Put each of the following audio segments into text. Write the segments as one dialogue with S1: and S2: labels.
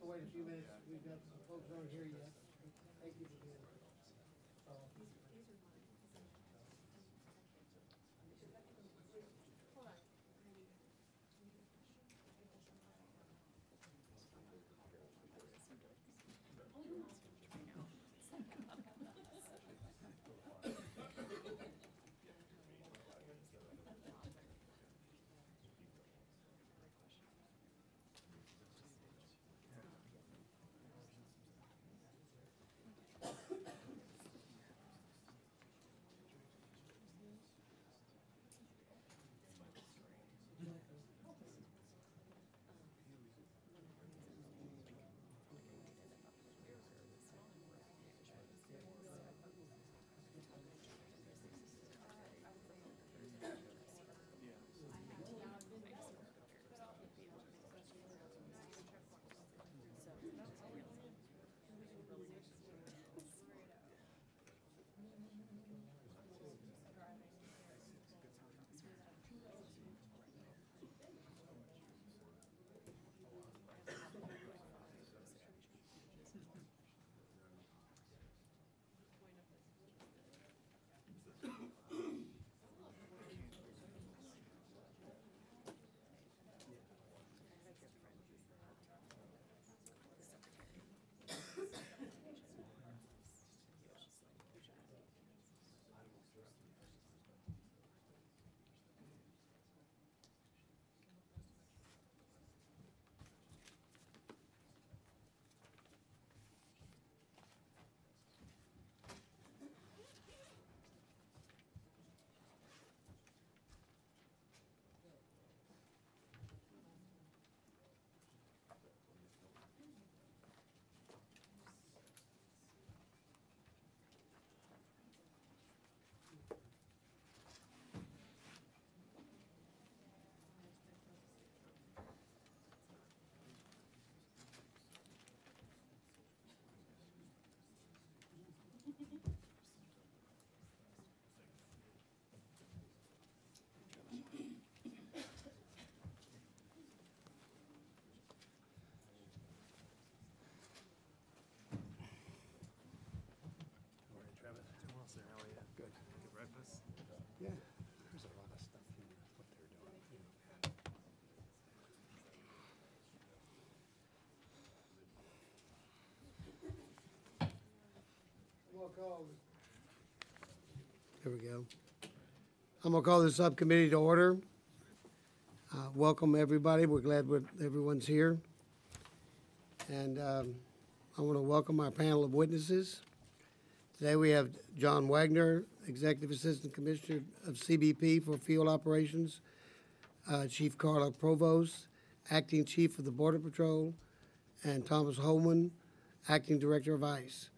S1: have to wait a few minutes. We've got some folks over here yet. There we go. I'm gonna call the subcommittee to order. Uh, welcome, everybody. We're glad we're- everyone's here. And, um, I want to welcome our panel of witnesses. Today we have John Wagner, Executive Assistant Commissioner of CBP for Field Operations, uh, Chief Carla Provost, Acting Chief of the Border Patrol, and Thomas Homan, Acting Director of ICE.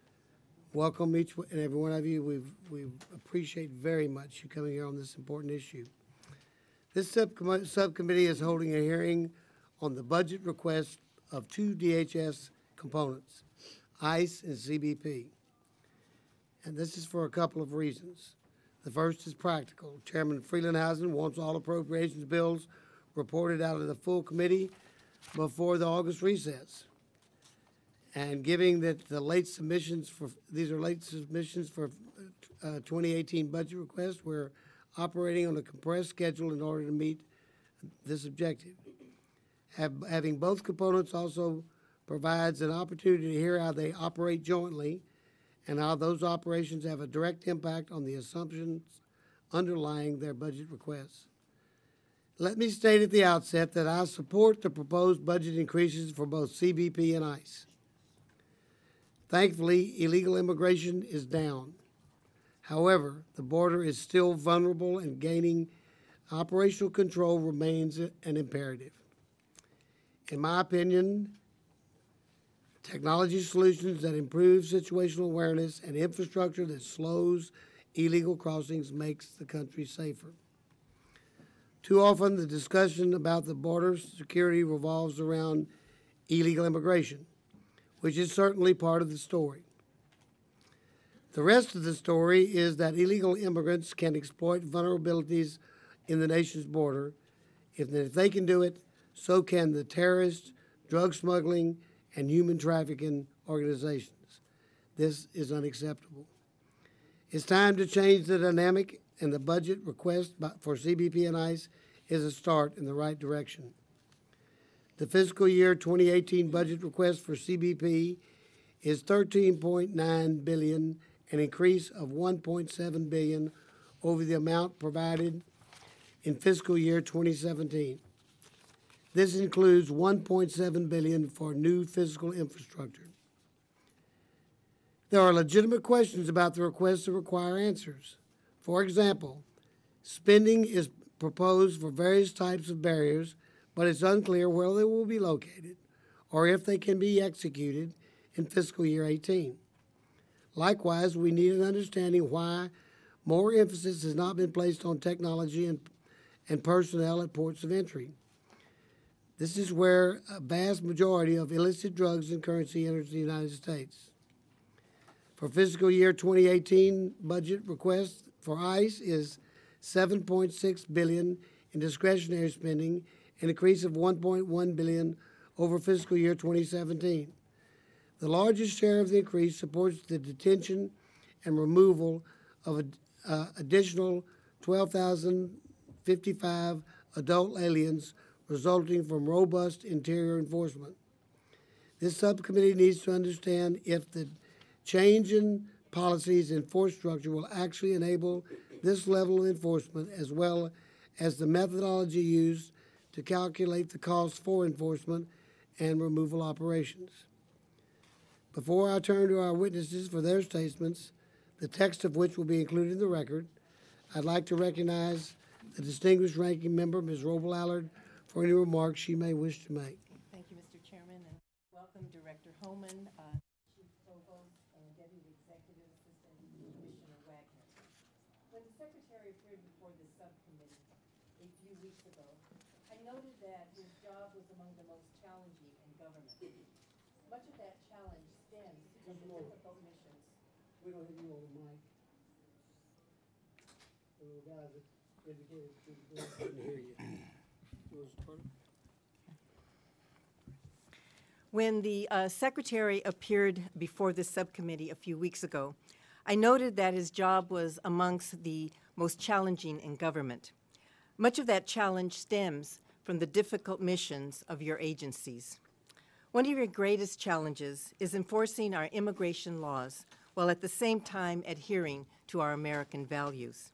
S1: Welcome each and every one of you. We've, we appreciate very much you coming here on this important issue. This subcommi- subcommittee is holding a hearing on the budget request of two DHS components, ICE and CBP. And this is for a couple of reasons. The first is practical. Chairman Frelinghuysen wants all appropriations bills reported out of the full committee before the August recess. And giving that the late submissions for, these are late submissions for uh, 2018 budget request, we're operating on a compressed schedule in order to meet this objective. Have, having both components also provides an opportunity to hear how they operate jointly and how those operations have a direct impact on the assumptions underlying their budget requests. Let me state at the outset that I support the proposed budget increases for both CBP and ICE. Thankfully, illegal immigration is down. However, the border is still vulnerable and gaining operational control remains an imperative. In my opinion, technology solutions that improve situational awareness and infrastructure that slows illegal crossings makes the country safer. Too often, the discussion about the border security revolves around illegal immigration, which is certainly part of the story. The rest of the story is that illegal immigrants can exploit vulnerabilities in the nation's border. If, they can do it, so can the terrorists, drug smuggling, and human trafficking organizations. This is unacceptable. It's time to change the dynamic, and the budget request for CBP and ICE is a start in the right direction. The fiscal year 2018 budget request for CBP is 13.9 billion, an increase of 1.7 billion over the amount provided in fiscal year 2017. This includes 1.7 billion for new physical infrastructure. There are legitimate questions about the request that require answers. For example, spending is proposed for various types of barriers, but it's unclear where they will be located or if they can be executed in fiscal year 18. Likewise, we need an understanding why more emphasis has not been placed on technology and, and personnel at ports of entry. This is where a vast majority of illicit drugs and currency enters the United States. For fiscal year 2018, budget request for ICE is 7.6 billion in discretionary spending, an increase of 1.1 billion over fiscal year 2017. The largest share of the increase supports the detention and removal of uh, additional 12,055 adult aliens resulting from robust interior enforcement. This subcommittee needs to understand if the change in policies and force structure will actually enable this level of enforcement as well as the methodology used to calculate the costs for enforcement and removal operations. Before I turn to our witnesses for their statements, the text of which will be included in the record, I'd like to recognize the distinguished ranking member, Ms. Roybal Allard, for any remarks she may wish to make.
S2: Thank you, Mr. Chairman, and welcome Director Homan, uh, Chief Provost, and Deputy Executive Assistant Commissioner Wagner. When the Secretary appeared before this subcommittee a few weeks ago, I noted that his job was among the most challenging in government. Much of that challenge stems from the difficult missions
S1: We don't you on the mic. The little guy that indicated to the board couldn't hear you. You want?
S2: When the uh, Secretary appeared before this subcommittee a few weeks ago, I noted that his job was amongst the most challenging in government. Much of that challenge stems from the difficult missions of your agencies. One of your greatest challenges is enforcing our immigration laws while at the same time adhering to our American values.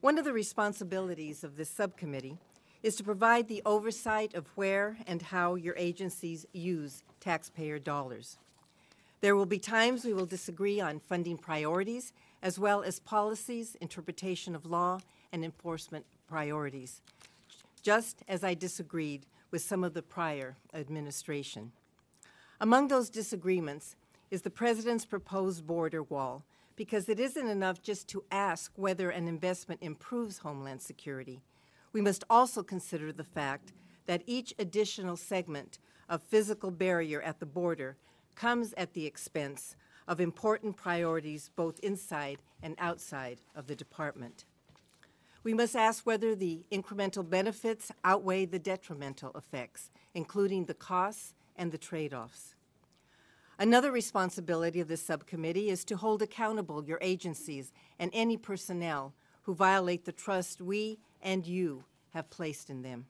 S2: One of the responsibilities of this subcommittee is to provide the oversight of where and how your agencies use taxpayer dollars. There will be times we will disagree on funding priorities, as well as policies, interpretation of law, and enforcement priorities, just as I disagreed with some of the prior administration. Among those disagreements is the President's proposed border wall, because it isn't enough just to ask whether an investment improves Homeland Security. We must also consider the fact that each additional segment of physical barrier at the border comes at the expense of important priorities both inside and outside of the department. We must ask whether the incremental benefits outweigh the detrimental effects, including the costs and the trade offs. Another responsibility of this subcommittee is to hold accountable your agencies and any personnel who violate the trust we and you have placed in them.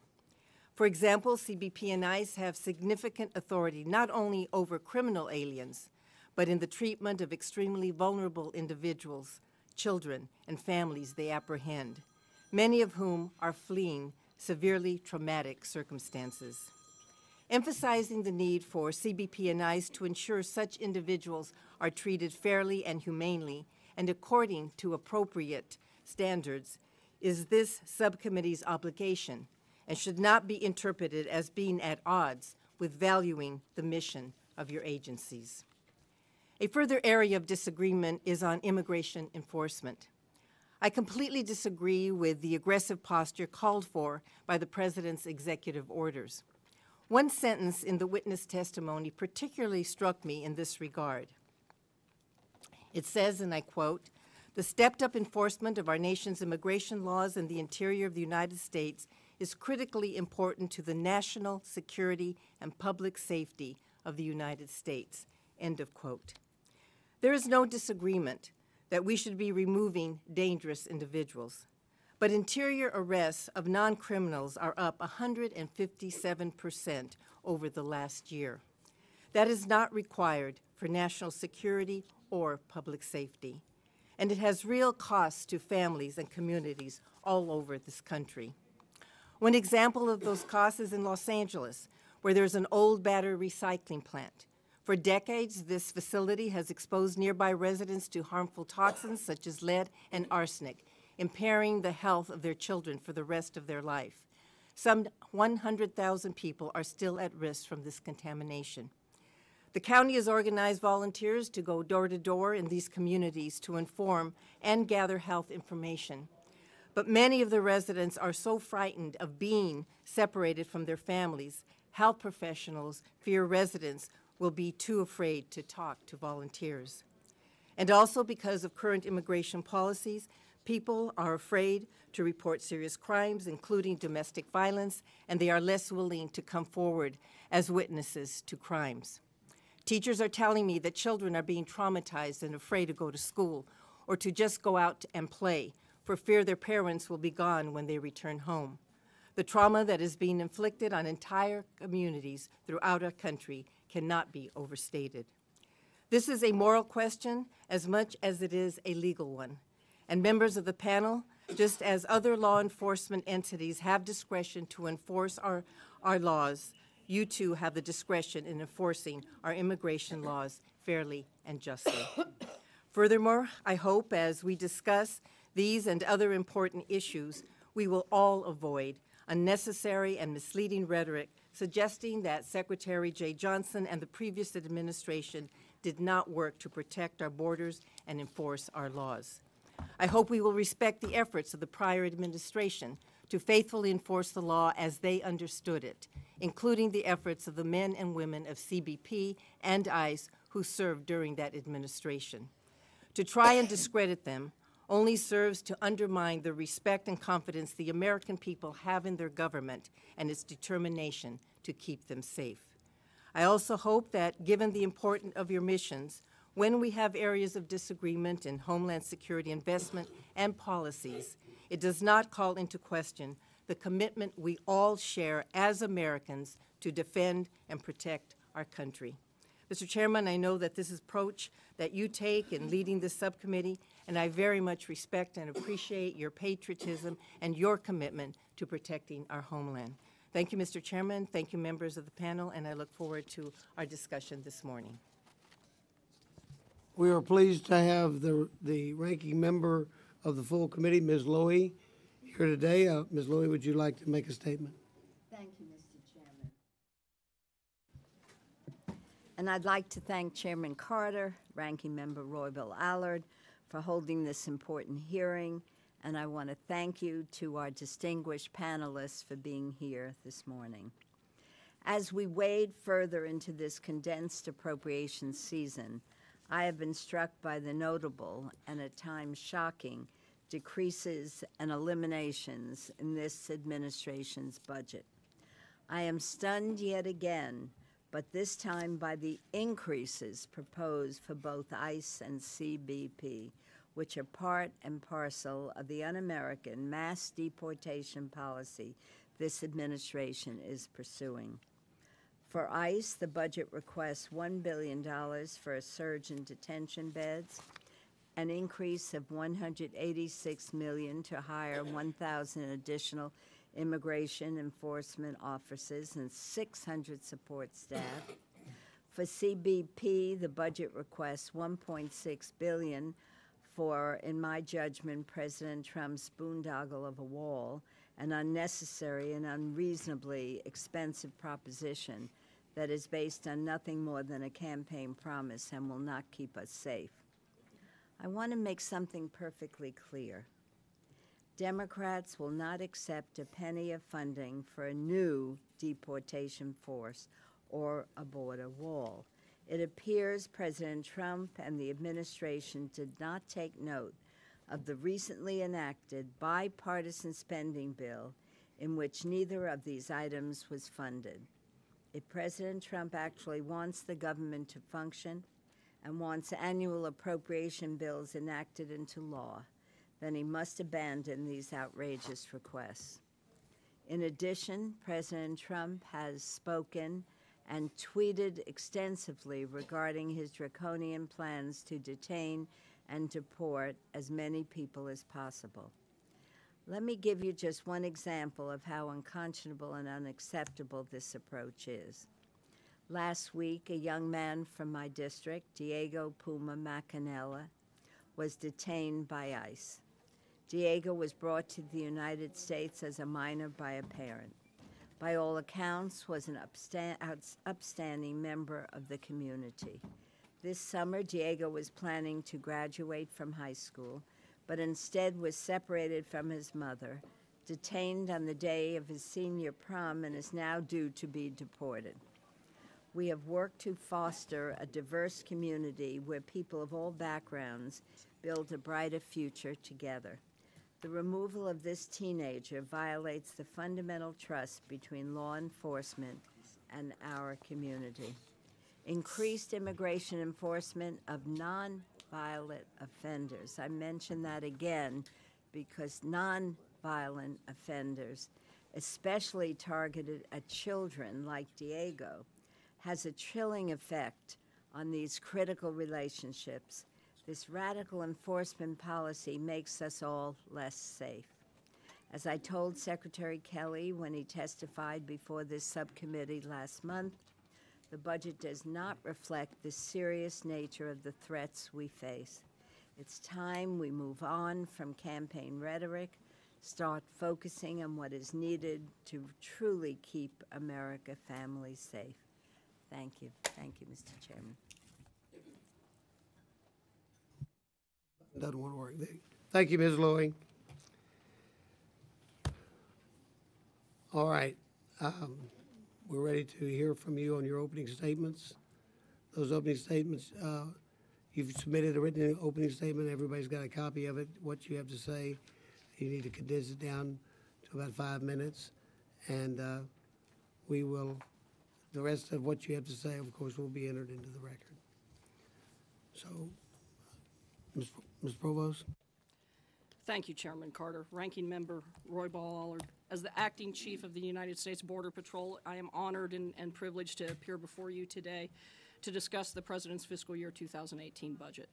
S2: For example, CBP and ICE have significant authority not only over criminal aliens, but in the treatment of extremely vulnerable individuals, children, and families they apprehend, many of whom are fleeing severely traumatic circumstances. Emphasizing the need for CBP and ICE to ensure such individuals are treated fairly and humanely and according to appropriate standards is this subcommittee's obligation and should not be interpreted as being at odds with valuing the mission of your agencies. A further area of disagreement is on immigration enforcement. I completely disagree with the aggressive posture called for by the President's executive orders. One sentence in the witness testimony particularly struck me in this regard. It says, and I quote, the stepped up enforcement of our nation's immigration laws in the interior of the United States is critically important to the national security and public safety of the United States. End of quote. There is no disagreement that we should be removing dangerous individuals. But interior arrests of non criminals are up 157% over the last year. That is not required for national security or public safety. And it has real costs to families and communities all over this country. One example of those costs is in Los Angeles, where there's an old battery recycling plant. For decades, this facility has exposed nearby residents to harmful toxins such as lead and arsenic, impairing the health of their children for the rest of their life. Some 100,000 people are still at risk from this contamination. The county has organized volunteers to go door to door in these communities to inform and gather health information. But many of the residents are so frightened of being separated from their families, health professionals fear residents will be too afraid to talk to volunteers. And also because of current immigration policies, people are afraid to report serious crimes, including domestic violence, and they are less willing to come forward as witnesses to crimes. Teachers are telling me that children are being traumatized and afraid to go to school or to just go out and play for fear their parents will be gone when they return home. The trauma that is being inflicted on entire communities throughout our country cannot be overstated. This is a moral question as much as it is a legal one. And members of the panel, just as other law enforcement entities have discretion to enforce our, our laws, you too have the discretion in enforcing our immigration laws fairly and justly. Furthermore, I hope as we discuss these and other important issues, we will all avoid unnecessary and misleading rhetoric suggesting that Secretary Jeh Johnson and the previous administration did not work to protect our borders and enforce our laws. I hope we will respect the efforts of the prior administration to faithfully enforce the law as they understood it, including the efforts of the men and women of CBP and ICE who served during that administration. To try and discredit them only serves to undermine the respect and confidence the American people have in their government and its determination to keep them safe. I also hope that, given the importance of your missions, when we have areas of disagreement in Homeland Security investment and policies, it does not call into question the commitment we all share as Americans to defend and protect our country. Mr. Chairman, I know that this is approach that you take in leading this subcommittee, and I very much respect and appreciate your patriotism and your commitment to protecting our homeland. Thank you, Mr. Chairman. Thank you, members of the panel, and I look forward to our discussion this morning.
S1: We are pleased to have the, the ranking member of the full committee, Ms. Lowey, here today. Uh, Ms. Lowey, would you like to make a statement?
S3: Thank you, Mr. Chairman. And I'd like to thank Chairman Carter, Ranking Member Roybal Allard, for holding this important hearing, and I want to thank you to our distinguished panelists for being here this morning. As we wade further into this condensed appropriations season, I have been struck by the notable and at times shocking decreases and eliminations in this administration's budget. I am stunned yet again, but this time by the increases proposed for both ICE and CBP, which are part and parcel of the un American mass deportation policy this administration is pursuing. For ICE, the budget requests $1 billion for a surge in detention beds, an increase of 186 million to hire 1,000 additional immigration enforcement officers and 600 support staff. For CBP, the budget requests 1.6 billion for, in my judgment, President Trump's boondoggle of a wall, an unnecessary and unreasonably expensive proposition that is based on nothing more than a campaign promise and will not keep us safe. I want to make something perfectly clear. Democrats will not accept a penny of funding for a new deportation force or a border wall. It appears President Trump and the administration did not take note of the recently enacted bipartisan spending bill in which neither of these items was funded. If President Trump actually wants the government to function and wants annual appropriation bills enacted into law, then he must abandon these outrageous requests. In addition, President Trump has spoken and tweeted extensively regarding his draconian plans to detain and deport as many people as possible. Let me give you just one example of how unconscionable and unacceptable this approach is. Last week, a young man from my district, Diego Puma Macancela, was detained by ICE. Diego was brought to the United States as a minor by a parent. By all accounts, was an upsta- upstanding member of the community. This summer, Diego was planning to graduate from high school, but instead was separated from his mother, detained on the day of his senior prom, and is now due to be deported. We have worked to foster a diverse community where people of all backgrounds build a brighter future together. The removal of this teenager violates the fundamental trust between law enforcement and our community. Increased immigration enforcement of nonviolent offenders. I mention that again because nonviolent offenders, especially targeted at children like Diego, has a chilling effect on these critical relationships. This radical enforcement policy makes us all less safe. As I told Secretary Kelly when he testified before this subcommittee last month, the budget does not reflect the serious nature of the threats we face. It's time we move on from campaign rhetoric, start focusing on what is needed to truly keep America families safe. Thank you. Thank you, Mr. Chairman.
S1: Doesn't work. Thank you, Ms. Lowey. All right. um, We're ready to hear from you on your opening statements. Those opening statements, uh, you've submitted a written opening statement. Everybody's got a copy of it, what you have to say. You need to condense it down to about five minutes. And uh, we will, the rest of what you have to say, of course, will be entered into the record. So, Ms. Ms. Provost?
S4: Thank you, Chairman Carter. Ranking Member Roybal As the Acting Chief of the United States Border Patrol, I am honored and, and privileged to appear before you today to discuss the President's fiscal year 2018 budget.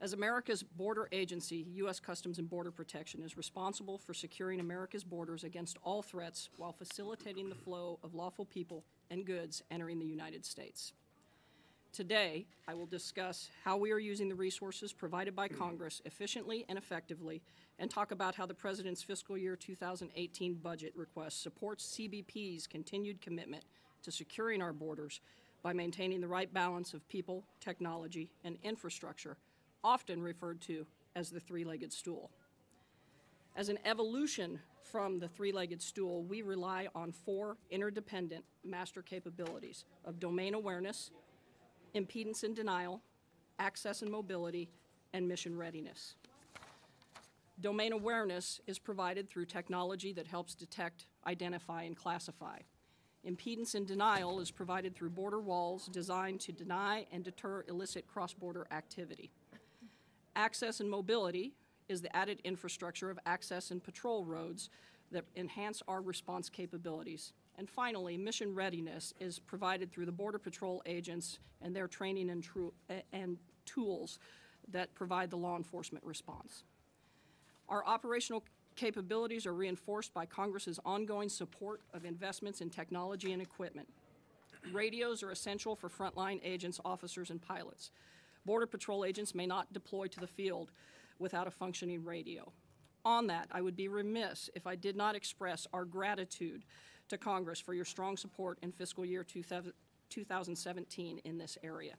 S4: As America's border agency, U.S. Customs and Border Protection is responsible for securing America's borders against all threats while facilitating the flow of lawful people and goods entering the United States. Today, I will discuss how we are using the resources provided by Congress efficiently and effectively, and talk about how the President's fiscal year 2018 budget request supports CBP's continued commitment to securing our borders by maintaining the right balance of people, technology, and infrastructure, often referred to as the three-legged stool. As an evolution from the three-legged stool, we rely on four interdependent master capabilities of domain awareness, impedance and denial, access and mobility, and mission readiness. Domain awareness is provided through technology that helps detect, identify, and classify. Impedance and denial is provided through border walls designed to deny and deter illicit cross-border activity. Access and mobility is the added infrastructure of access and patrol roads that enhance our response capabilities. And finally, mission readiness is provided through the Border Patrol agents and their training and, and tools that provide the law enforcement response. Our operational capabilities are reinforced by Congress's ongoing support of investments in technology and equipment. Radios are essential for frontline agents, officers, and pilots. Border Patrol agents may not deploy to the field without a functioning radio. On that, I would be remiss if I did not express our gratitude to Congress for your strong support in fiscal year 2017 in this area.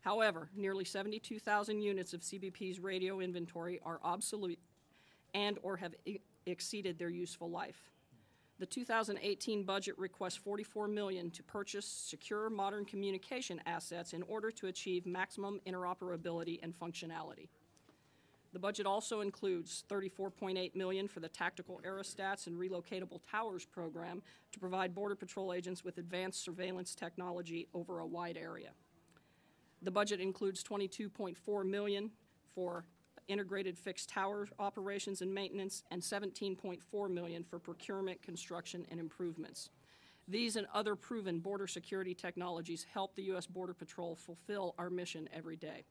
S4: However, nearly 72,000 units of CBP's radio inventory are obsolete and/or have e- exceeded their useful life. The 2018 budget requests 44 million to purchase secure modern communication assets in order to achieve maximum interoperability and functionality. The budget also includes 34.8 million for the Tactical Aerostats and Relocatable Towers program to provide Border Patrol agents with advanced surveillance technology over a wide area. The budget includes 22.4 million for integrated fixed tower operations and maintenance, and 17.4 million for procurement, construction, and improvements. These and other proven border security technologies help the U.S. Border Patrol fulfill our mission every day.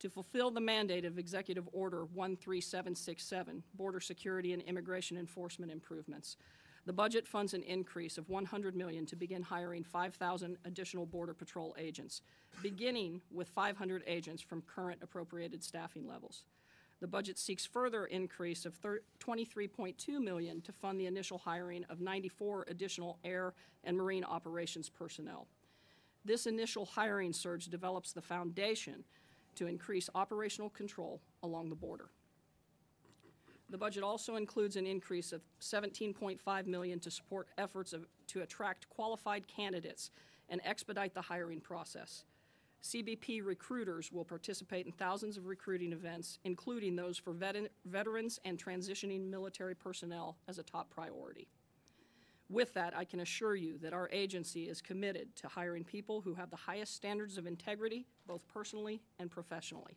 S4: To fulfill the mandate of Executive Order 13767, Border Security and Immigration Enforcement Improvements, the budget funds an increase of 100 million to begin hiring 5,000 additional Border Patrol agents, beginning with 500 agents from current appropriated staffing levels. The budget seeks further increase of 23.2 million to fund the initial hiring of 94 additional air and marine operations personnel. This initial hiring surge develops the foundation to increase operational control along the border. The budget also includes an increase of 17.5 million to support efforts of, to attract qualified candidates and expedite the hiring process. CBP recruiters will participate in thousands of recruiting events, including those for vet- veterans and transitioning military personnel as a top priority. With that, I can assure you that our agency is committed to hiring people who have the highest standards of integrity, both personally and professionally.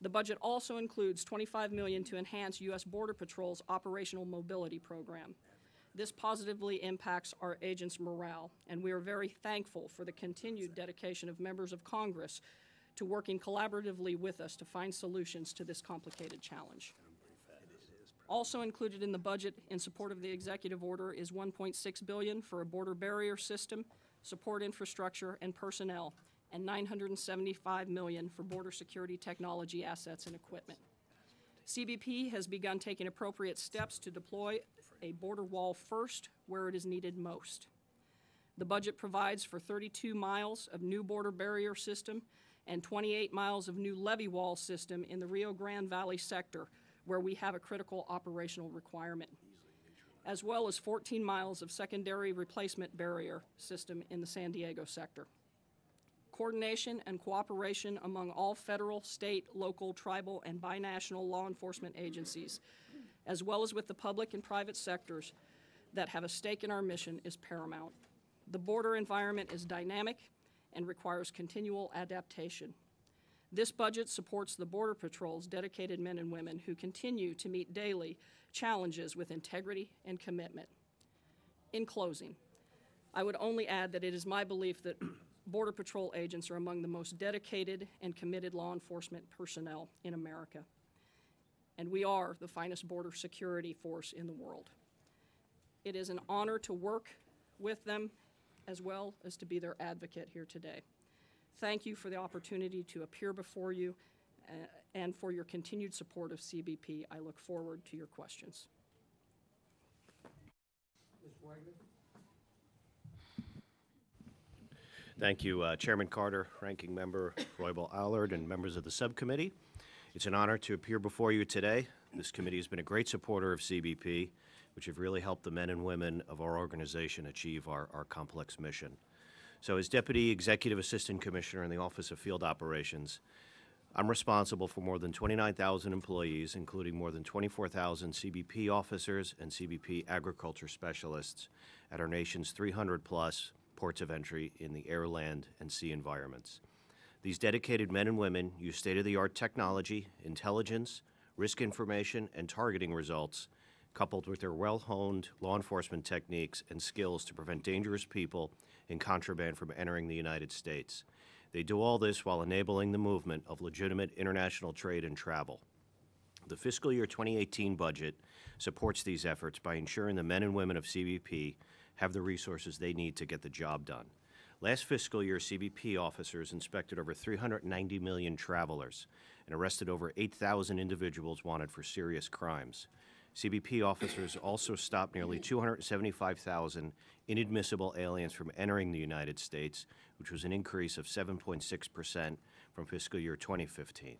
S4: The budget also includes 25 million to enhance U.S. Border Patrol's operational mobility program. This positively impacts our agents' morale, and we are very thankful for the continued dedication of members of Congress to working collaboratively with us to find solutions to this complicated challenge. Also included in the budget in support of the executive order is 1.6 billion for a border barrier system, support infrastructure and personnel, and 975 million for border security technology assets and equipment. CBP has begun taking appropriate steps to deploy a border wall first where it is needed most. The budget provides for 32 miles of new border barrier system and 28 miles of new levee wall system in the Rio Grande Valley sector, where we have a critical operational requirement, as well as 14 miles of secondary replacement barrier system in the San Diego sector. Coordination and cooperation among all federal, state, local, tribal, and binational law enforcement agencies, as well as with the public and private sectors that have a stake in our mission, is paramount. The border environment is dynamic and requires continual adaptation. This budget supports the Border Patrol's dedicated men and women who continue to meet daily challenges with integrity and commitment. In closing, I would only add that it is my belief that Border Patrol agents are among the most dedicated and committed law enforcement personnel in America. And we are the finest border security force in the world. It is an honor to work with them as well as to be their advocate here today. Thank you for the opportunity to appear before you uh, and for your continued support of CBP. I look forward to your questions.
S1: Ms. Wagner?
S5: Thank you, uh, Chairman Carter, Ranking Member Roybal Allard, and members of the subcommittee. It's an honor to appear before you today. This committee has been a great supporter of CBP, which have really helped the men and women of our organization achieve our, our complex mission. So as Deputy Executive Assistant Commissioner in the Office of Field Operations, I'm responsible for more than 29,000 employees, including more than 24,000 CBP officers and CBP agriculture specialists at our nation's 300-plus ports of entry in the air, land, and sea environments. These dedicated men and women use state-of-the-art technology, intelligence, risk information, and targeting results, coupled with their well-honed law enforcement techniques and skills to prevent dangerous people and contraband from entering the United States. They do all this while enabling the movement of legitimate international trade and travel. The fiscal year 2018 budget supports these efforts by ensuring the men and women of CBP have the resources they need to get the job done. Last fiscal year, CBP officers inspected over 390 million travelers and arrested over 8,000 individuals wanted for serious crimes. CBP officers also stopped nearly 275,000 inadmissible aliens from entering the United States, which was an increase of 7.6% from fiscal year 2015.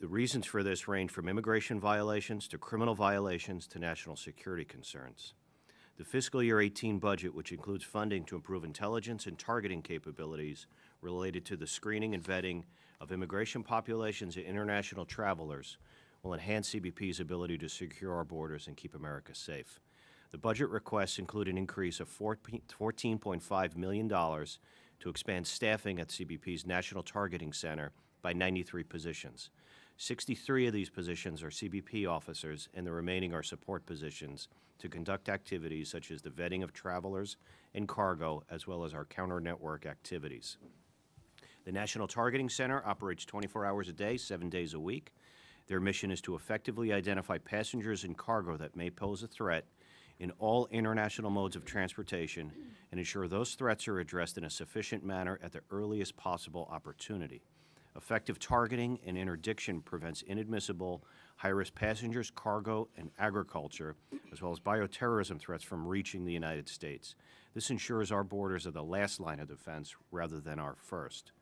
S5: The reasons for this range from immigration violations to criminal violations to national security concerns. The fiscal year 18 budget, which includes funding to improve intelligence and targeting capabilities related to the screening and vetting of immigration populations and international travelers will enhance CBP's ability to secure our borders and keep America safe. The budget requests include an increase of $14.5 million to expand staffing at CBP's National Targeting Center by 93 positions. 63 of these positions are CBP officers, and the remaining are support positions to conduct activities such as the vetting of travelers and cargo, as well as our counter-network activities. The National Targeting Center operates 24 hours a day, seven days a week. Their mission is to effectively identify passengers and cargo that may pose a threat in all international modes of transportation and ensure those threats are addressed in a sufficient manner at the earliest possible opportunity. Effective targeting and interdiction prevents inadmissible, high-risk passengers, cargo, and agriculture, as well as bioterrorism threats from reaching the United States. This ensures our borders are the last line of defense rather than our first.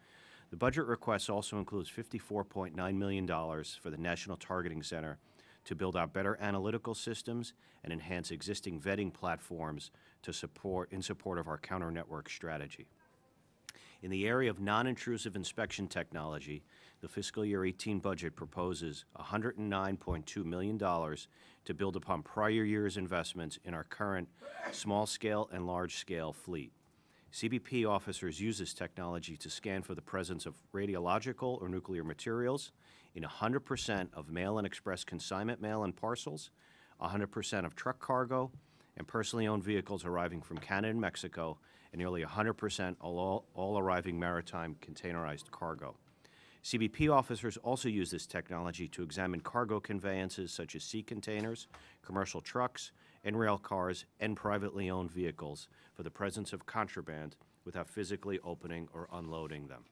S5: The budget request also includes $54.9 million for the National Targeting Center to build out better analytical systems and enhance existing vetting platforms to support, in support of our counter-network strategy. In the area of non-intrusive inspection technology, the fiscal year 18 budget proposes $109.2 million to build upon prior year's investments in our current small-scale and large-scale fleet. CBP officers use this technology to scan for the presence of radiological or nuclear materials in 100% of mail and express consignment mail and parcels, 100% of truck cargo, and personally owned vehicles arriving from Canada and Mexico, and nearly 100% all, all arriving maritime containerized cargo. CBP officers also use this technology to examine cargo conveyances such as sea containers, commercial trucks, and rail cars, and privately owned vehicles for the presence of contraband without physically opening or unloading them.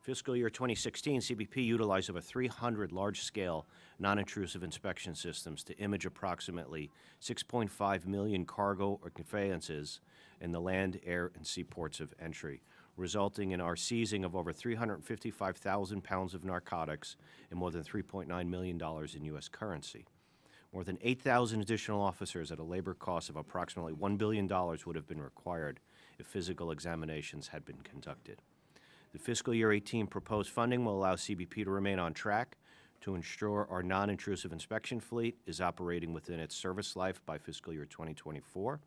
S5: Fiscal year 2016, CBP utilized over 300 large-scale, non-intrusive inspection systems to image approximately 6.5 million cargo or conveyances in the land, air, and seaports of entry, resulting in our seizing of over 355,000 pounds of narcotics and more than $3.9 million in U.S. currency. More than 8,000 additional officers at a labor cost of approximately $1 billion would have been required if physical examinations had been conducted. The fiscal year 18 proposed funding will allow CBP to remain on track to ensure our non-intrusive inspection fleet is operating within its service life by fiscal year 2024.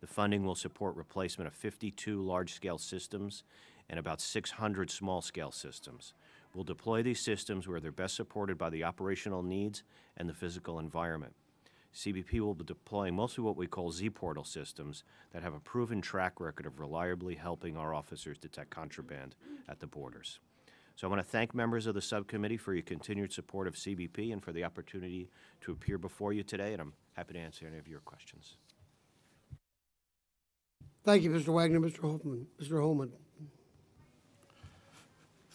S5: The funding will support replacement of 52 large-scale systems and about 600 small-scale systems. We'll deploy these systems where they're best supported by the operational needs and the physical environment. CBP will be deploying mostly what we call Z-Portal systems that have a proven track record of reliably helping our officers detect contraband at the borders. So I want to thank members of the subcommittee for your continued support of CBP and for the opportunity to appear before you today, and I'm happy to answer any of your questions.
S1: Thank you, Mr. Wagner. Mr. Homan, Mr. Homan.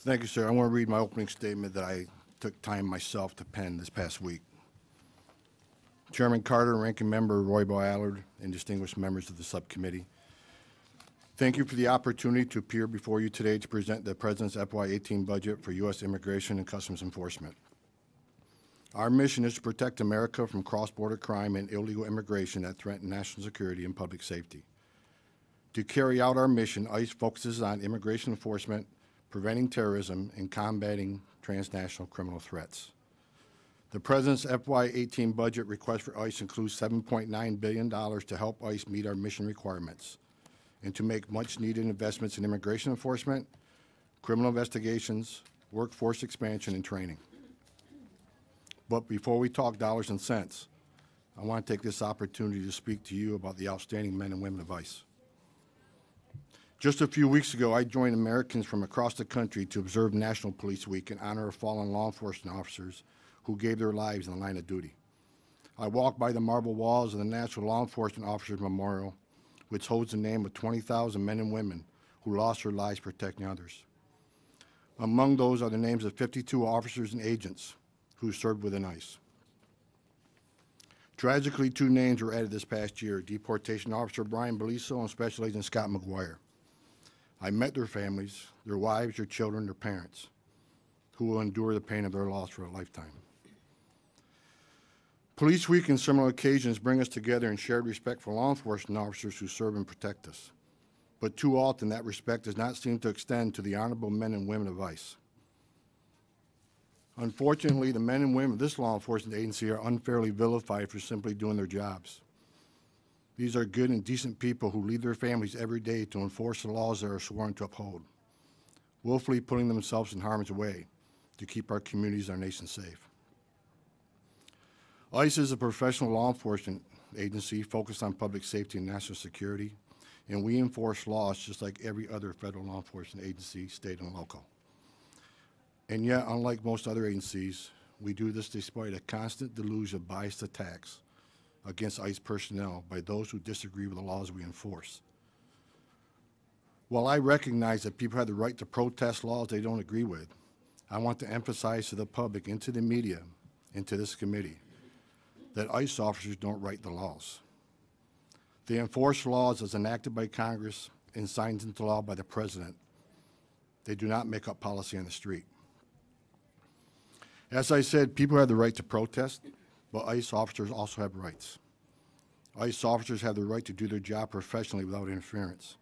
S6: Thank you, sir. I want to read my opening statement that I took time myself to pen this past week. Chairman Carter, Ranking Member Roybal Allard, and distinguished members of the subcommittee, thank you for the opportunity to appear before you today to present the President's FY18 budget for U.S. Immigration and Customs Enforcement. Our mission is to protect America from cross-border crime and illegal immigration that threaten national security and public safety. To carry out our mission, ICE focuses on immigration enforcement, preventing terrorism, and combating transnational criminal threats. The President's FY18 budget request for ICE includes $7.9 billion to help ICE meet our mission requirements and to make much-needed investments in immigration enforcement, criminal investigations, workforce expansion, and training. But before we talk dollars and cents, I want to take this opportunity to speak to you about the outstanding men and women of ICE. Just a few weeks ago, I joined Americans from across the country to observe National Police Week in honor of fallen law enforcement officers who gave their lives in the line of duty. I walked by the marble walls of the National Law Enforcement Officers Memorial, which holds the name of 20,000 men and women who lost their lives protecting others. Among those are the names of 52 officers and agents who served within ICE. Tragically, two names were added this past year, Deportation Officer Brian Beliso and Special Agent Scott McGuire. I met their families, their wives, their children, their parents, who will endure the pain of their loss for a lifetime. Police Week and similar occasions bring us together in shared respect for law enforcement officers who serve and protect us. But too often that respect does not seem to extend to the honorable men and women of ICE. Unfortunately, the men and women of this law enforcement agency are unfairly vilified for simply doing their jobs. These are good and decent people who leave their families every day to enforce the laws they are sworn to uphold, willfully putting themselves in harm's way to keep our communities, and our nation safe. ICE is a professional law enforcement agency focused on public safety and national security, and we enforce laws just like every other federal law enforcement agency, state and local. And yet, unlike most other agencies, we do this despite a constant deluge of biased attacks against ICE personnel by those who disagree with the laws we enforce. While I recognize that people have the right to protest laws they don't agree with, I want to emphasize to the public and to the media and to this committee that ICE officers don't write the laws. They enforce laws as enacted by Congress and signed into law by the President. They do not make up policy on the street. As I said, people have the right to protest, but ICE officers also have rights. ICE officers have the right to do their job professionally without interference.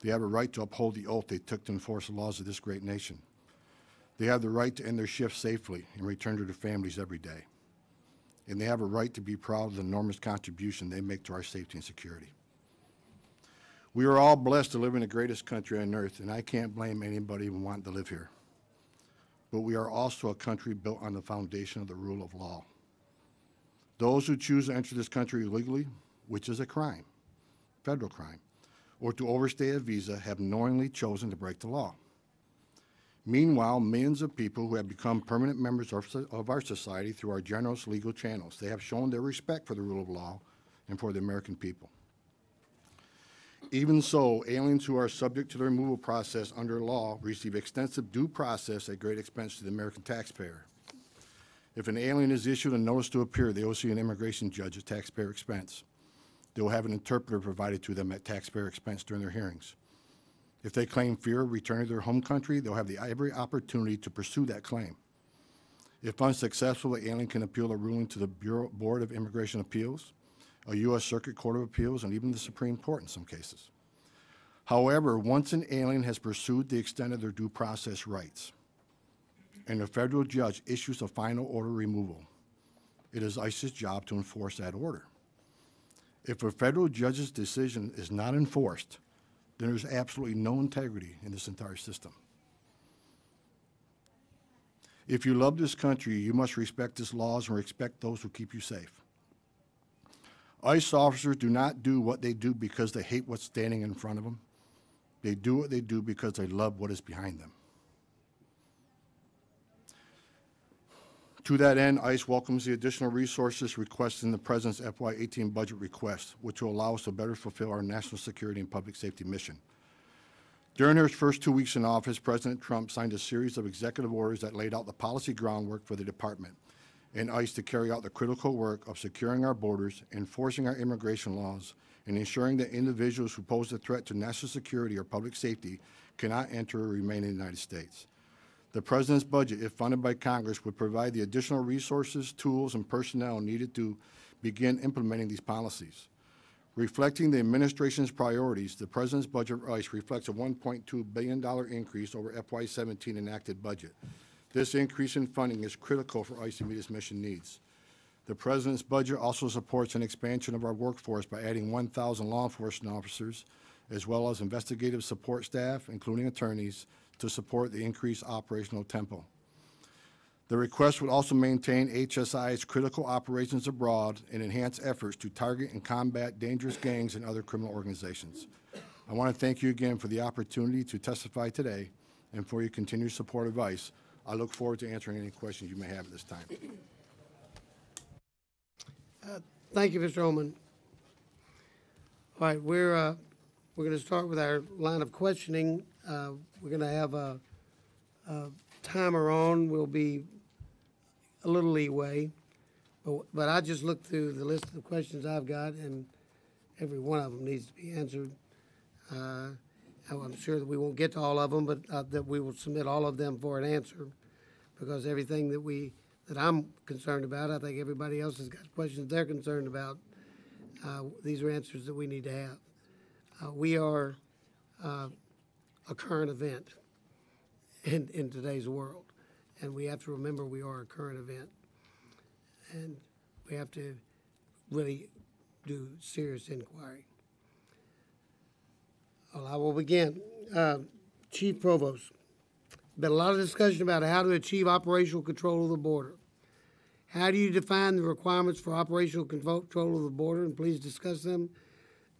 S6: They have a right to uphold the oath they took to enforce the laws of this great nation. They have the right to end their shift safely and return to their families every day. And they have a right to be proud of the enormous contribution they make to our safety and security. We are all blessed to live in the greatest country on earth, and I can't blame anybody who wants to live here. But we are also a country built on the foundation of the rule of law. Those who choose to enter this country illegally, which is a crime, federal crime, or to overstay a visa have knowingly chosen to break the law. Meanwhile, millions of people who have become permanent members of, of our society through our generous legal channels, they have shown their respect for the rule of law and for the American people. Even so, aliens who are subject to the removal process under law receive extensive due process at great expense to the American taxpayer. If an alien is issued a notice to appear, they will see an immigration judge at taxpayer expense. They will have an interpreter provided to them at taxpayer expense during their hearings. If they claim fear of returning to their home country, they'll have the every opportunity to pursue that claim. If unsuccessful, the alien can appeal the ruling to the Bureau, Board of Immigration Appeals, a U.S. Circuit Court of Appeals, and even the Supreme Court in some cases. However, once an alien has pursued the extent of their due process rights, and a federal judge issues a final order removal, it is ICE's job to enforce that order. If a federal judge's decision is not enforced, then there's absolutely no integrity in this entire system. If you love this country, you must respect its laws and respect those who keep you safe. ICE officers do not do what they do because they hate what's standing in front of them. They do what they do because they love what is behind them. To that end, ICE welcomes the additional resources requested in the President's FY18 budget request, which will allow us to better fulfill our national security and public safety mission. During his first two weeks in office, President Trump signed a series of executive orders that laid out the policy groundwork for the department and ICE to carry out the critical work of securing our borders, enforcing our immigration laws, and ensuring that individuals who pose a threat to national security or public safety cannot enter or remain in the United States. The President's budget, if funded by Congress, would provide the additional resources, tools, and personnel needed to begin implementing these policies. Reflecting the administration's priorities, the President's budget for ICE reflects a $1.2 billion increase over FY17 enacted budget. This increase in funding is critical for ICE to meet its mission needs. The President's budget also supports an expansion of our workforce by adding 1,000 law enforcement officers, as well as investigative support staff, including attorneys, to support the increased operational tempo. The request would also maintain HSI's critical operations abroad and enhance efforts to target and combat dangerous gangs and other criminal organizations. I want to thank you again for the opportunity to testify today and for your continued support of ICE. I look forward to answering any questions you may have at this time.
S1: Thank you, Mr. Homan. All right, we're, uh, we're gonna start with our line of questioning. Uh, we're gonna have a, a timer on, We'll be a little leeway. But, but I just looked through the list of questions I've got, and every one of them needs to be answered. Uh, I'm sure that we won't get to all of them, but, uh, that we will submit all of them for an answer. Because everything that we, that I'm concerned about, I think everybody else has got questions they're concerned about. Uh, these are answers that we need to have. Uh, we are, uh, a current event in, in today's world. And we have to remember we are a current event. And we have to really do serious inquiry. Well, I will begin. Uh, Chief Provost, been a lot of discussion about how to achieve operational control of the border. How do you define the requirements for operational control control of the border, and please discuss them?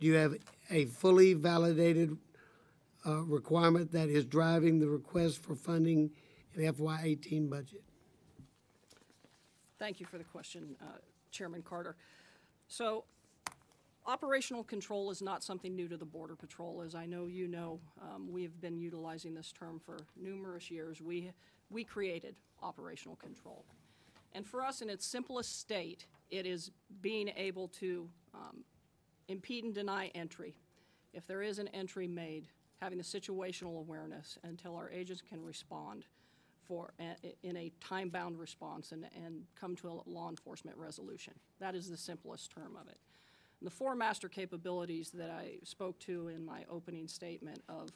S1: Do you have a fully validated uh, requirement that is driving the request for funding in FY eighteen budget?
S4: Thank you for the question, uh, Chairman Carter. So operational control is not something new to the Border Patrol. As I know you know, um, we have been utilizing this term for numerous years. We, we created operational control. And for us, in its simplest state, it is being able to um, impede and deny entry. If there is an entry made, having the situational awareness until our agents can respond for, a- in a time-bound response and, and come to a law enforcement resolution. That is the simplest term of it. And the four master capabilities that I spoke to in my opening statement of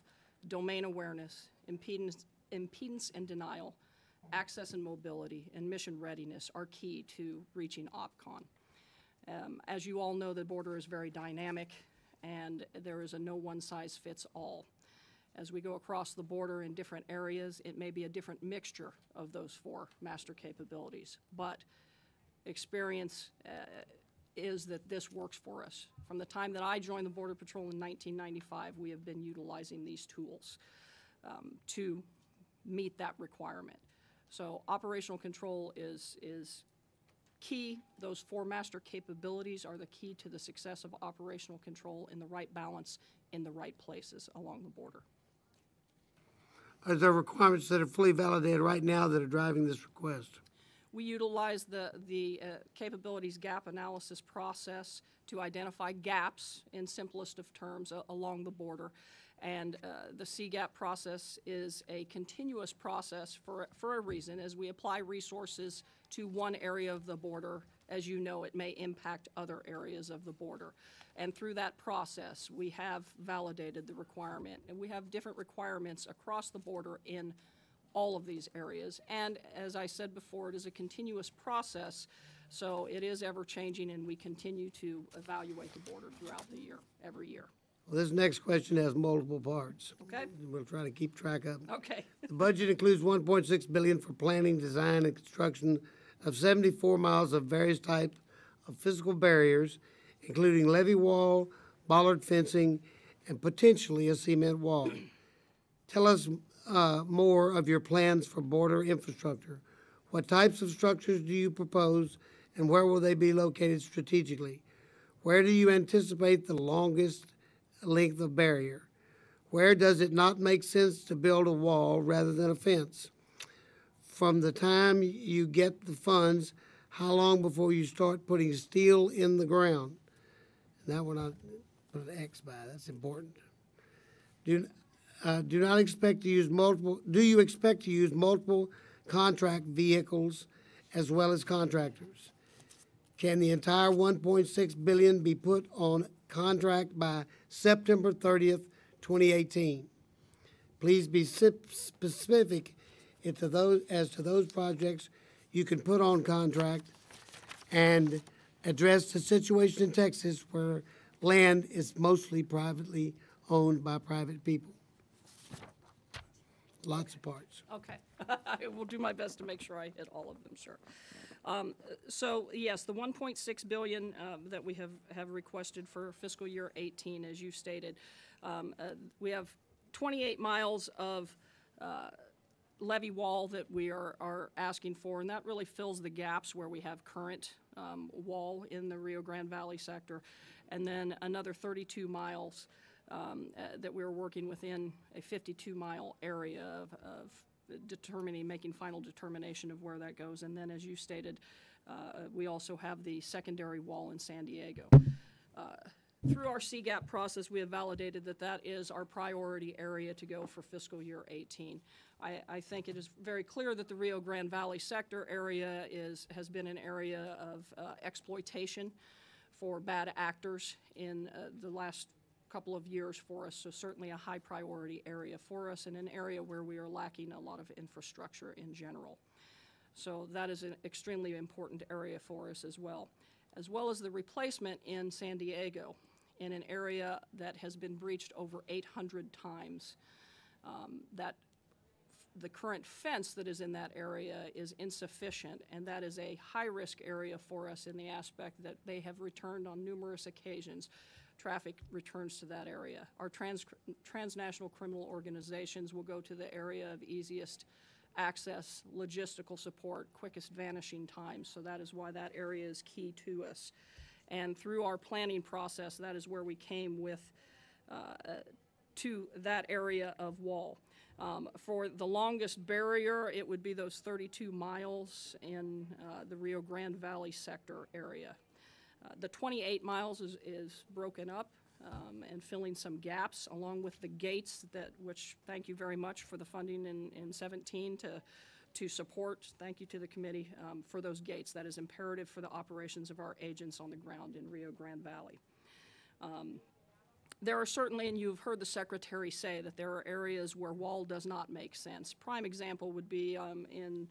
S4: domain awareness, impedance, impedance and denial, access and mobility, and mission readiness are key to reaching OPCON. Um, As you all know, the border is very dynamic, and there is a no one-size-fits-all. As we go across the border in different areas, it may be a different mixture of those four master capabilities. But experience uh, is that this works for us. From the time that I joined the Border Patrol in 1995, we have been utilizing these tools um, to meet that requirement. So operational control is, is key. Those four master capabilities are the key to the success of operational control in the right balance in the right places along the border.
S1: Are there requirements that are fully validated right now that are driving this request?
S4: We utilize the, the uh, capabilities gap analysis process to identify gaps in simplest of terms a- along the border. And uh, the CGAP process is a continuous process for, for a reason. As we apply resources to one area of the border, as you know, it may impact other areas of the border. And through that process, we have validated the requirement. And we have different requirements across the border in all of these areas. And as I said before, it is a continuous process, so it is ever-changing, and we continue to evaluate the border throughout the year, every year.
S1: Well, this next question has multiple parts.
S4: Okay?
S1: We'll try to keep track of them.
S4: Okay.
S1: The budget includes one point six billion for planning, design, and construction of seventy-four miles of various types of physical barriers, including levee wall, bollard fencing, and potentially a cement wall. Tell us uh, more of your plans for border infrastructure. What types of structures do you propose, and where will they be located strategically? Where do you anticipate the longest length of barrier? Where does it not make sense to build a wall rather than a fence? From the time you get the funds, how long before you start putting steel in the ground? That one I put an X by, that's important. Do, uh, do not expect to use multiple, do you expect to use multiple contract vehicles as well as contractors? Can the entire one point six billion be put on contract by September thirtieth, twenty eighteen? Please be specific into those, as to those projects you can put on contract and address the situation in Texas where land is mostly privately owned by private people. Lots of parts.
S4: Okay. I will do my best to make sure I hit all of them, sir. Um, So, yes, the 1.6 billion uh, that we have, have requested for fiscal year 18, as you stated, um, uh, we have 28 miles of uh, levee wall that we are, are asking for, and that really fills the gaps where we have current um, wall in the Rio Grande Valley sector, and then another 32 miles um, uh, that we're working within a 52-mile area of, of determining, making final determination of where that goes. And then, as you stated, uh, we also have the secondary wall in San Diego. Uh, Through our CGAP process, we have validated that that is our priority area to go for fiscal year 18. I, I think it is very clear that the Rio Grande Valley sector area is, has been an area of uh, exploitation for bad actors in uh, the last couple of years for us, so certainly a high priority area for us and an area where we are lacking a lot of infrastructure in general. So that is an extremely important area for us as well, as well as the replacement in San Diego in an area that has been breached over 800 times. Um, That the current fence that is in that area is insufficient, and that is a high-risk area for us in the aspect that they have returned on numerous occasions. Traffic returns to that area. Our trans, transnational criminal organizations will go to the area of easiest access, logistical support, quickest vanishing times, so that is why that area is key to us. And through our planning process, that is where we came with to that area of wall. Um, For the longest barrier, it would be those 32 miles in uh, the Rio Grande Valley sector area. Uh, The 28 miles is, is broken up um, and filling some gaps, along with the gates that, which, thank you very much for the funding in, in 17 to, to support, thank you to the committee um, for those gates. That is imperative for the operations of our agents on the ground in Rio Grande Valley. There are certainly, and you've heard the secretary say, that there are areas where wall does not make sense. Prime example would be um, in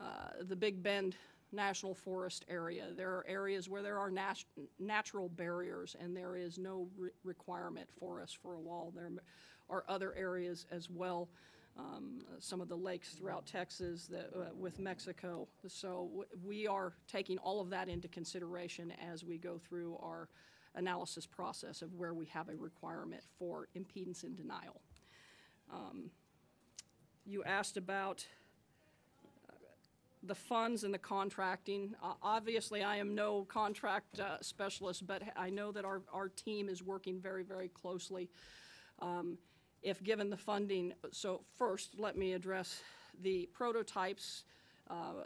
S4: uh, the Big Bend National Forest area. There are areas where there are nat- natural barriers, and there is no re- requirement for us for a wall. There are other areas as well, um, some of the lakes throughout Texas that, uh, with Mexico. So we are taking all of that into consideration as we go through our analysis process of where we have a requirement for impedance and denial. Um, You asked about uh, the funds and the contracting. Uh, Obviously, I am no contract uh, specialist, but I know that our, our team is working very, very closely um, if given the funding. So first, let me address the prototypes. Uh,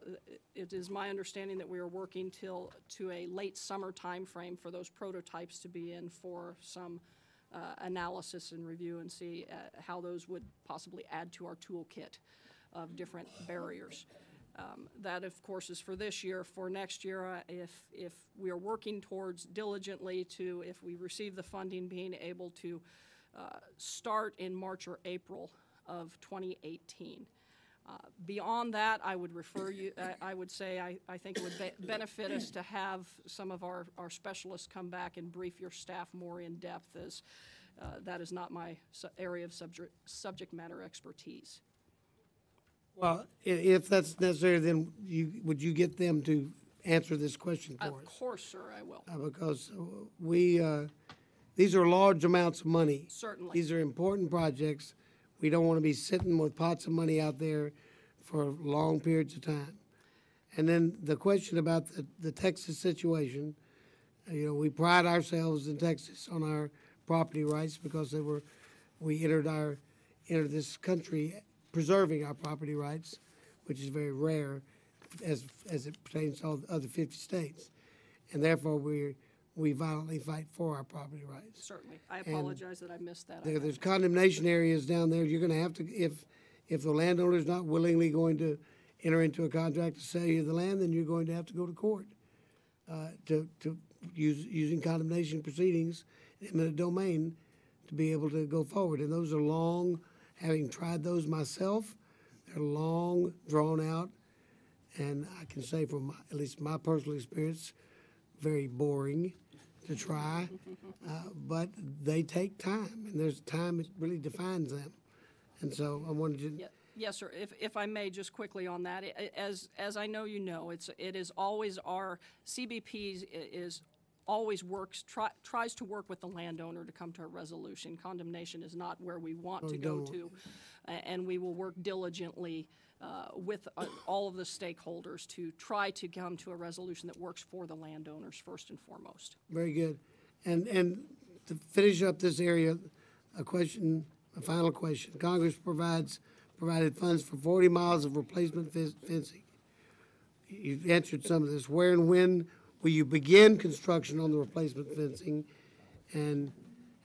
S4: It is my understanding that we are working till, to a late summer timeframe for those prototypes to be in for some uh, analysis and review and see uh, how those would possibly add to our toolkit of different barriers. Um, That, of course, is for this year. For next year, uh, if, if we are working towards diligently to, if we receive the funding, being able to start in March or April of 2018. Uh, Beyond that, I would refer you, I- I would say, I, I think it would be- benefit us to have some of our, our specialists come back and brief your staff more in depth, as uh, that is not my area of subject, subject matter expertise.
S1: Well, if that's necessary, then you, would you get them to answer this question for
S4: Of
S1: us?
S4: Of course, sir, I will.
S1: Uh, Because we, uh, these are large amounts of money.
S4: Certainly.
S1: These are important projects. We don't want to be sitting with pots of money out there for long periods of time. And then the question about the, the Texas situation, you know, we pride ourselves in Texas on our property rights because they were, we entered our, entered this country preserving our property rights, which is very rare as, as it pertains to all the other fifty states. And therefore, we, we violently fight for our property rights.
S4: Certainly. I apologize that I missed that.
S1: There, there's condemnation areas down there, you're gonna have to, if, if the landowner's not willingly going to enter into a contract to sell you the land, then you're going to have to go to court, uh, to, to use, using condemnation proceedings, in eminent domain, to be able to go forward. And those are long, having tried those myself, they're long, drawn out, and I can say from my, at least my personal experience, very boring to try, uh, but they take time, and there's time that really defines them. And so I wanted to,
S4: Ye- Yes, sir. If, if I may, just quickly on that, as, as I know you know, it's, it is always our, CBP is, always works, try, tries to work with the landowner to come to a resolution. Condemnation is not where we want to go to. And we will work diligently uh, with uh, all of the stakeholders to try to come to a resolution that works for the landowners first and foremost.
S1: very good. And, and to finish up this area, a question, a final question. Congress provides, provided funds for forty miles of replacement fencing. You've answered some of this. Where and when will you begin construction on the replacement fencing? And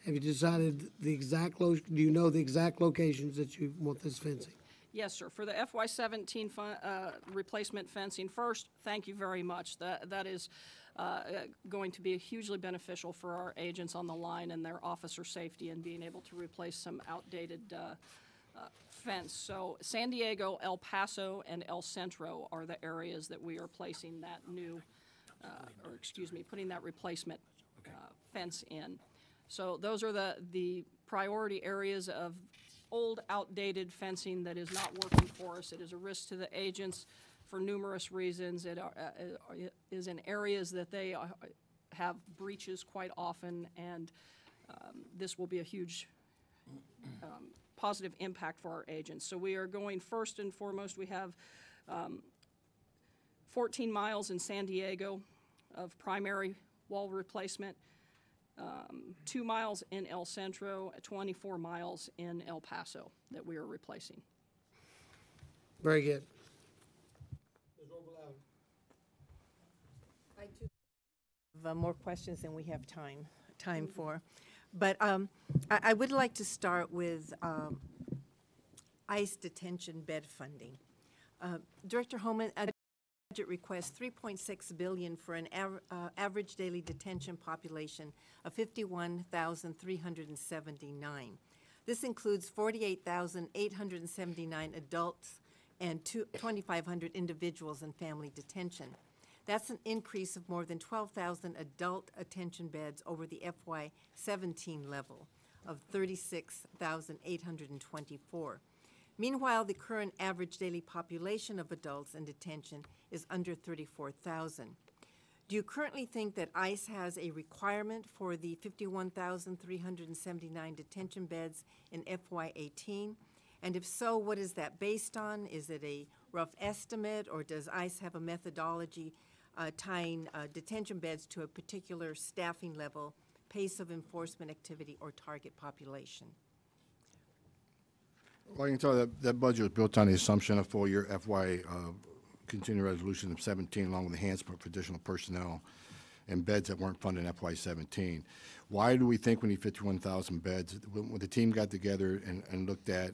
S1: have you decided the exact lo, do you know the exact locations that you want this fencing?
S4: Yes, sir. For the FY seventeen fun, uh, replacement fencing, first, thank you very much. That, that is, uh, uh, going to be hugely beneficial for our agents on the line and their officer safety and being able to replace some outdated, uh, uh, fence. So San Diego, El Paso, and El Centro are the areas that we are placing that new, uh, or excuse me, putting that replacement uh, fence in. So those are the, the priority areas of old outdated fencing that is not working for us. It is a risk to the agents for numerous reasons. It are- uh, uh, is in areas that they uh, have breaches quite often, and um, this will be a huge um, positive impact for our agents. So we are going, first and foremost, we have um, 14 miles in San Diego of primary wall replacement, um, two miles in El Centro, 24 miles in El Paso that we are replacing.
S1: Very good.
S2: have uh, more questions than we have time, time for. But um, I, I would like to start with um, ICE detention bed funding. Uh, Director Homan, a budget request 3.6 billion for an av- uh, average daily detention population of 51,379. This includes 48,879 adults and two- 2,500 individuals in family detention. That's an increase of more than 12,000 adult attention beds over the FY17 level of 36,824. Meanwhile, the current average daily population of adults in detention is under 34,000. Do you currently think that ICE has a requirement for the 51,379 detention beds in FY18? And if so, what is that based on? Is it a rough estimate, or does ICE have a methodology uh, tying uh, detention beds to a particular staffing level, pace of enforcement activity, or target population?
S6: Well, I can tell you that, that budget was built on the assumption of full-year FY, uh, continuing resolution of 17, along with enhancement for additional personnel and beds that weren't funded in FY 17. Why do we think we need 51,000 beds? When, when the team got together and, and looked at,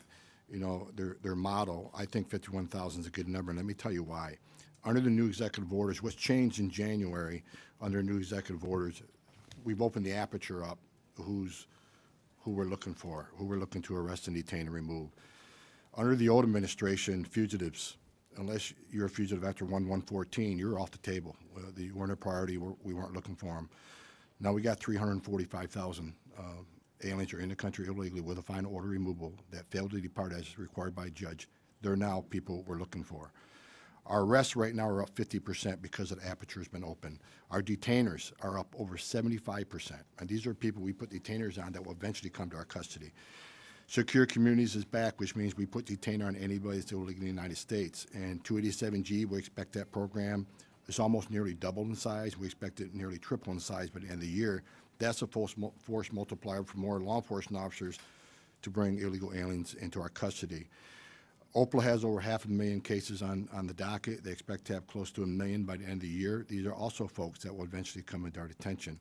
S6: you know, their, their model, I think 51,000 is a good number, and let me tell you why. Under the new executive orders, what's changed in January, under new executive orders, we've opened the aperture up, who's, who we're looking for, who we're looking to arrest and detain and remove. Under the old administration, fugitives, unless you're a fugitive after 1/114, you're off the table. Uh, You weren't a priority, we're- we weren't looking for them. Now, we got 345,000 uh, aliens are in the country illegally with a final order removal that failed to depart as required by a judge. They're now people we're looking for. Our arrests right now are up 50% because of the aperture's been open. Our detainers are up over 75%. And these are people we put detainers on that will eventually come to our custody. Secure Communities is back, which means we put detainer on anybody that's illegally in the United States. And 287G, we expect that program is almost nearly doubled in size. We expect it nearly triple in size by the end of the year. That's a force force multiplier for more law enforcement officers to bring illegal aliens into our custody. OPLA has over half a million cases on, on the docket. They expect to have close to a million by the end of the year. These are also folks that will eventually come into our detention.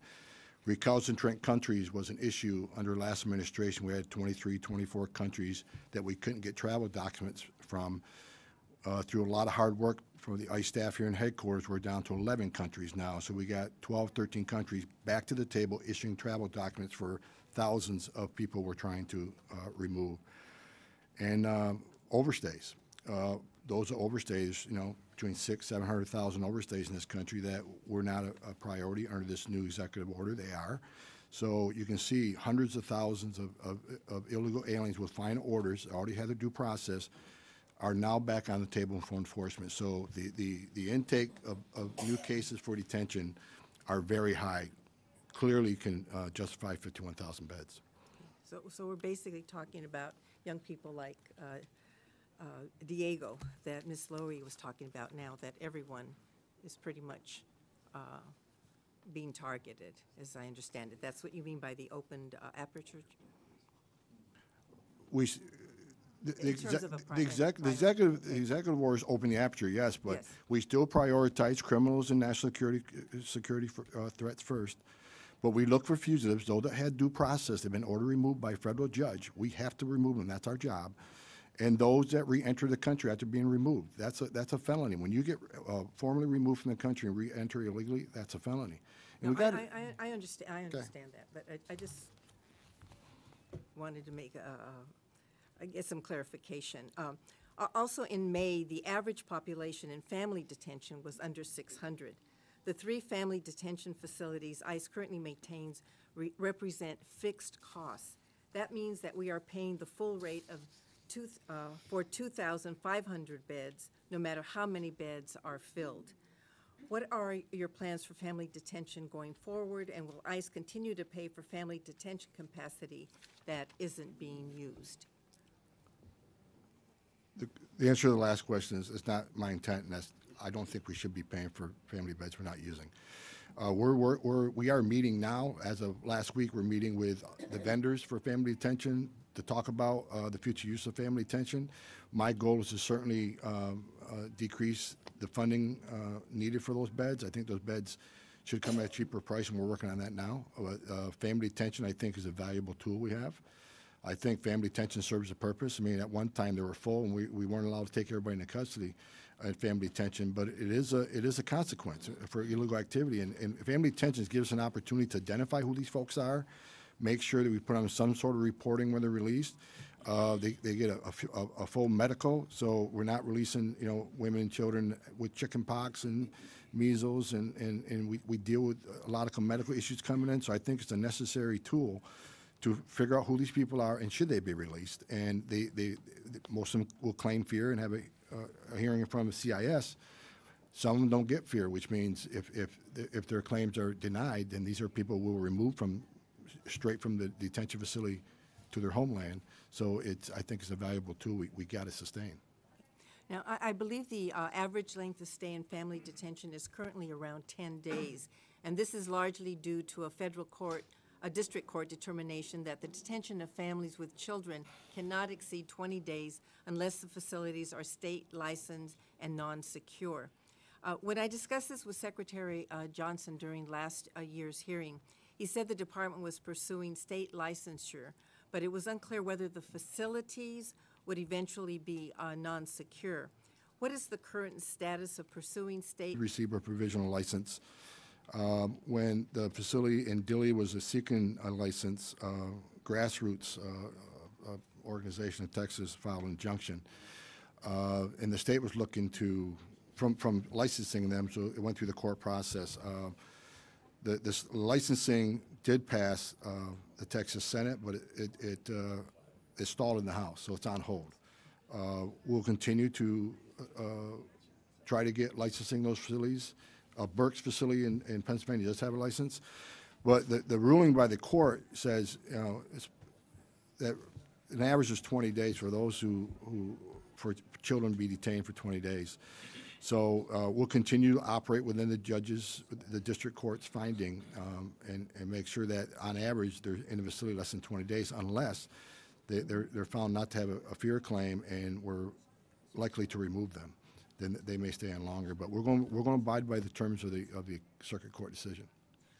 S6: Recalcitrant countries was an issue under last administration. We had 23, 24 countries that we couldn't get travel documents from. Uh, through a lot of hard work from the ICE staff here in headquarters, we're down to 11 countries now. So we got 12, 13 countries back to the table issuing travel documents for thousands of people we're trying to uh, remove and um, overstays. Uh, Those overstays, you know, between six, seven hundred thousand overstays in this country that were not a- a priority under this new executive order. They are. So you can see hundreds of thousands of, of, of illegal aliens with final orders, already had their due process, are now back on the table for enforcement. So the, the, the intake of, of new cases for detention are very high. Clearly can uh, justify fifty-one thousand beds.
S2: So, so we're basically talking about young people like uh, uh, Diego that Ms. Lowey was talking about now, that everyone is pretty much uh, being targeted, as I understand it. That's what you mean by the opened uh, aperture?
S6: We, s- the- the
S2: In terms of a
S6: the
S2: primary-
S6: exec- the
S2: primary-
S6: executive, the executive orders open the aperture, yes, but
S2: Yes.
S6: we still prioritize criminals and national security, uh, security fir- uh, threats first. But we look for fugitives, those that had due process, they've been ordered removed by a federal judge. We have to remove them, that's our job. And those that re-enter the country after being removed, that's a, that's a felony. When you get uh, formally removed from the country and re-enter illegally, that's a felony. And we
S2: I,
S6: got
S2: I, I understand, I understand that, but I, I just wanted to make a, a- I get some clarification. Um, a- Also, in May, the average population in family detention was under 600. The three family detention facilities ICE currently maintains re- represent fixed costs. That means that we are paying the full rate of two, uh, for 2,500 beds, no matter how many beds are filled. What are your plans for family detention going forward, and will ICE continue to pay for family detention capacity that isn't being used?
S6: The the answer to the last question is, it's not my intent, and that's, I don't think we should be paying for family beds we're not using. Uh, we're, we're, we're, we are meeting now, as of last week, we're meeting with the vendors for family detention to talk about, uh, the future use of family detention. My goal is to certainly, um, uh, decrease the funding, uh, needed for those beds. I think those beds should come at a cheaper price, and we're working on that now. Uh, family detention, I think, is a valuable tool we have. I think family detention serves a purpose. I mean, at one time, they were full, and we, we weren't allowed to take everybody into custody at family detention, but it is a, it is a consequence for illegal activity. And, and family detention gives us an opportunity to identify who these folks are, make sure that we put on some sort of reporting when they're released. Uh, they, they get a full medical, so we're not releasing, you know, women and children with chicken pox and measles, and, and, and we, we deal with a lot of medical issues coming in, so I think it's a necessary tool to figure out who these people are and should they be released. And they, they, most of them will claim fear and have a, uh, a hearing in front of the CIS. Some of them don't get fear, which means if, if, if their claims are denied, then these are people who were removed from, straight from the detention facility to their homeland. So it's, I think it's a valuable tool we, we gotta sustain.
S2: Now, I, I believe the uh, average length of stay in family detention is currently around 10 days, and this is largely due to a federal court, a district court determination that the detention of families with children cannot exceed 20 days unless the facilities are state licensed and non-secure. Uh, When I discussed this with Secretary uh, Johnson during last uh, year's hearing, he said the department was pursuing state licensure, but it was unclear whether the facilities would eventually be uh, non-secure. What is the current status of pursuing state?
S6: receive a provisional license. Um, When the facility in Dilley was seeking a license, uh, Grassroots, uh, uh, organization in Texas filed an injunction. Uh, And the state was looking to, from, from licensing them, so it went through the court process. The, this licensing did pass uh, the Texas Senate, but it, it, uh, it stalled in the House, so it's on hold. Uh, We'll continue to uh, try to get licensing those facilities. Uh, Berks facility in, in Pennsylvania does have a license, but the, the ruling by the court says, you know, that an average is 20 days for those who, who, for children to be detained for 20 days. So uh, we'll continue to operate within the judges, the district court's finding, um, and, and make sure that on average, they're in the facility less than 20 days unless they, they're, they're found not to have a, a fear claim and we're likely to remove them. Then they may stay on longer, but we're going, we're going to abide by the terms of the, of the circuit court decision.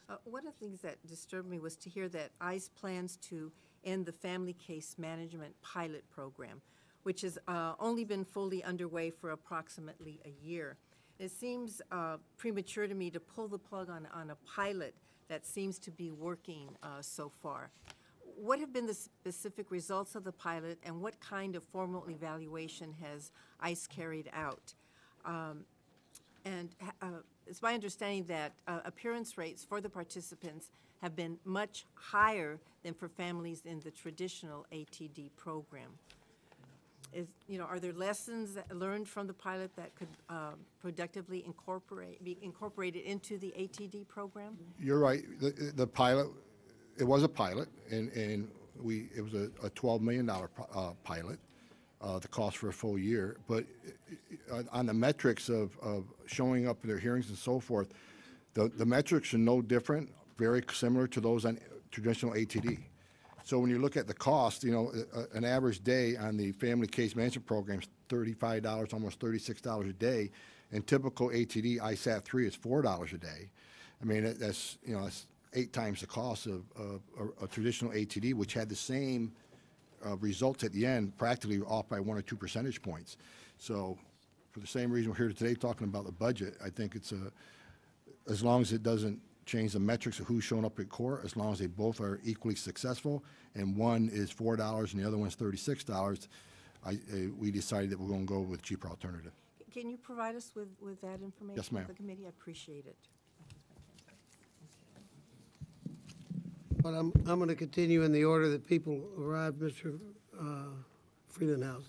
S2: Uh, One of the things that disturbed me was to hear that ICE plans to end the Family Case Management Pilot Program, which has uh, only been fully underway for approximately a year. It seems uh, premature to me to pull the plug on, on a pilot that seems to be working uh, so far. What have been the specific results of the pilot, and what kind of formal evaluation has ICE carried out? And uh, it's my understanding that uh, appearance rates for the participants have been much higher than for families in the traditional ATD program. Is, you know, are there lessons that- learned from the pilot that could um, productively incorporate, be incorporated into the ATD program?
S6: You're right. The, the pilot, it was a pilot, and, and we, it was a, a $12 million uh, pilot, uh, the cost for a full year. But uh, on the metrics of, of showing up at their hearings and so forth, the, the metrics are no different, very similar to those on traditional ATD. So when you look at the cost, you know, an average day on the family case management program is thirty-five dollars, almost thirty-six dollars a day. And typical ATD ISAP three is four dollars a day. I mean, that- that's, you know, that's eight times the cost of, of a- a traditional ATD, which had the same uh, results at the end, practically off by one or two percentage points. So for the same reason we're here today talking about the budget, I think it's a, as long as it doesn't change the metrics of who's showing up at court as long as they both are equally successful, and one is four dollars and the other one's thirty-six dollars. I, uh, we decided that we're gonna go with cheaper alternative.
S2: Can you provide us with, with that information?
S6: Yes, ma'am.
S2: for The committee, I appreciate it.
S1: But I'm, I'm going to continue in the order that people arrived, Mr. uh, Frelinghuysen.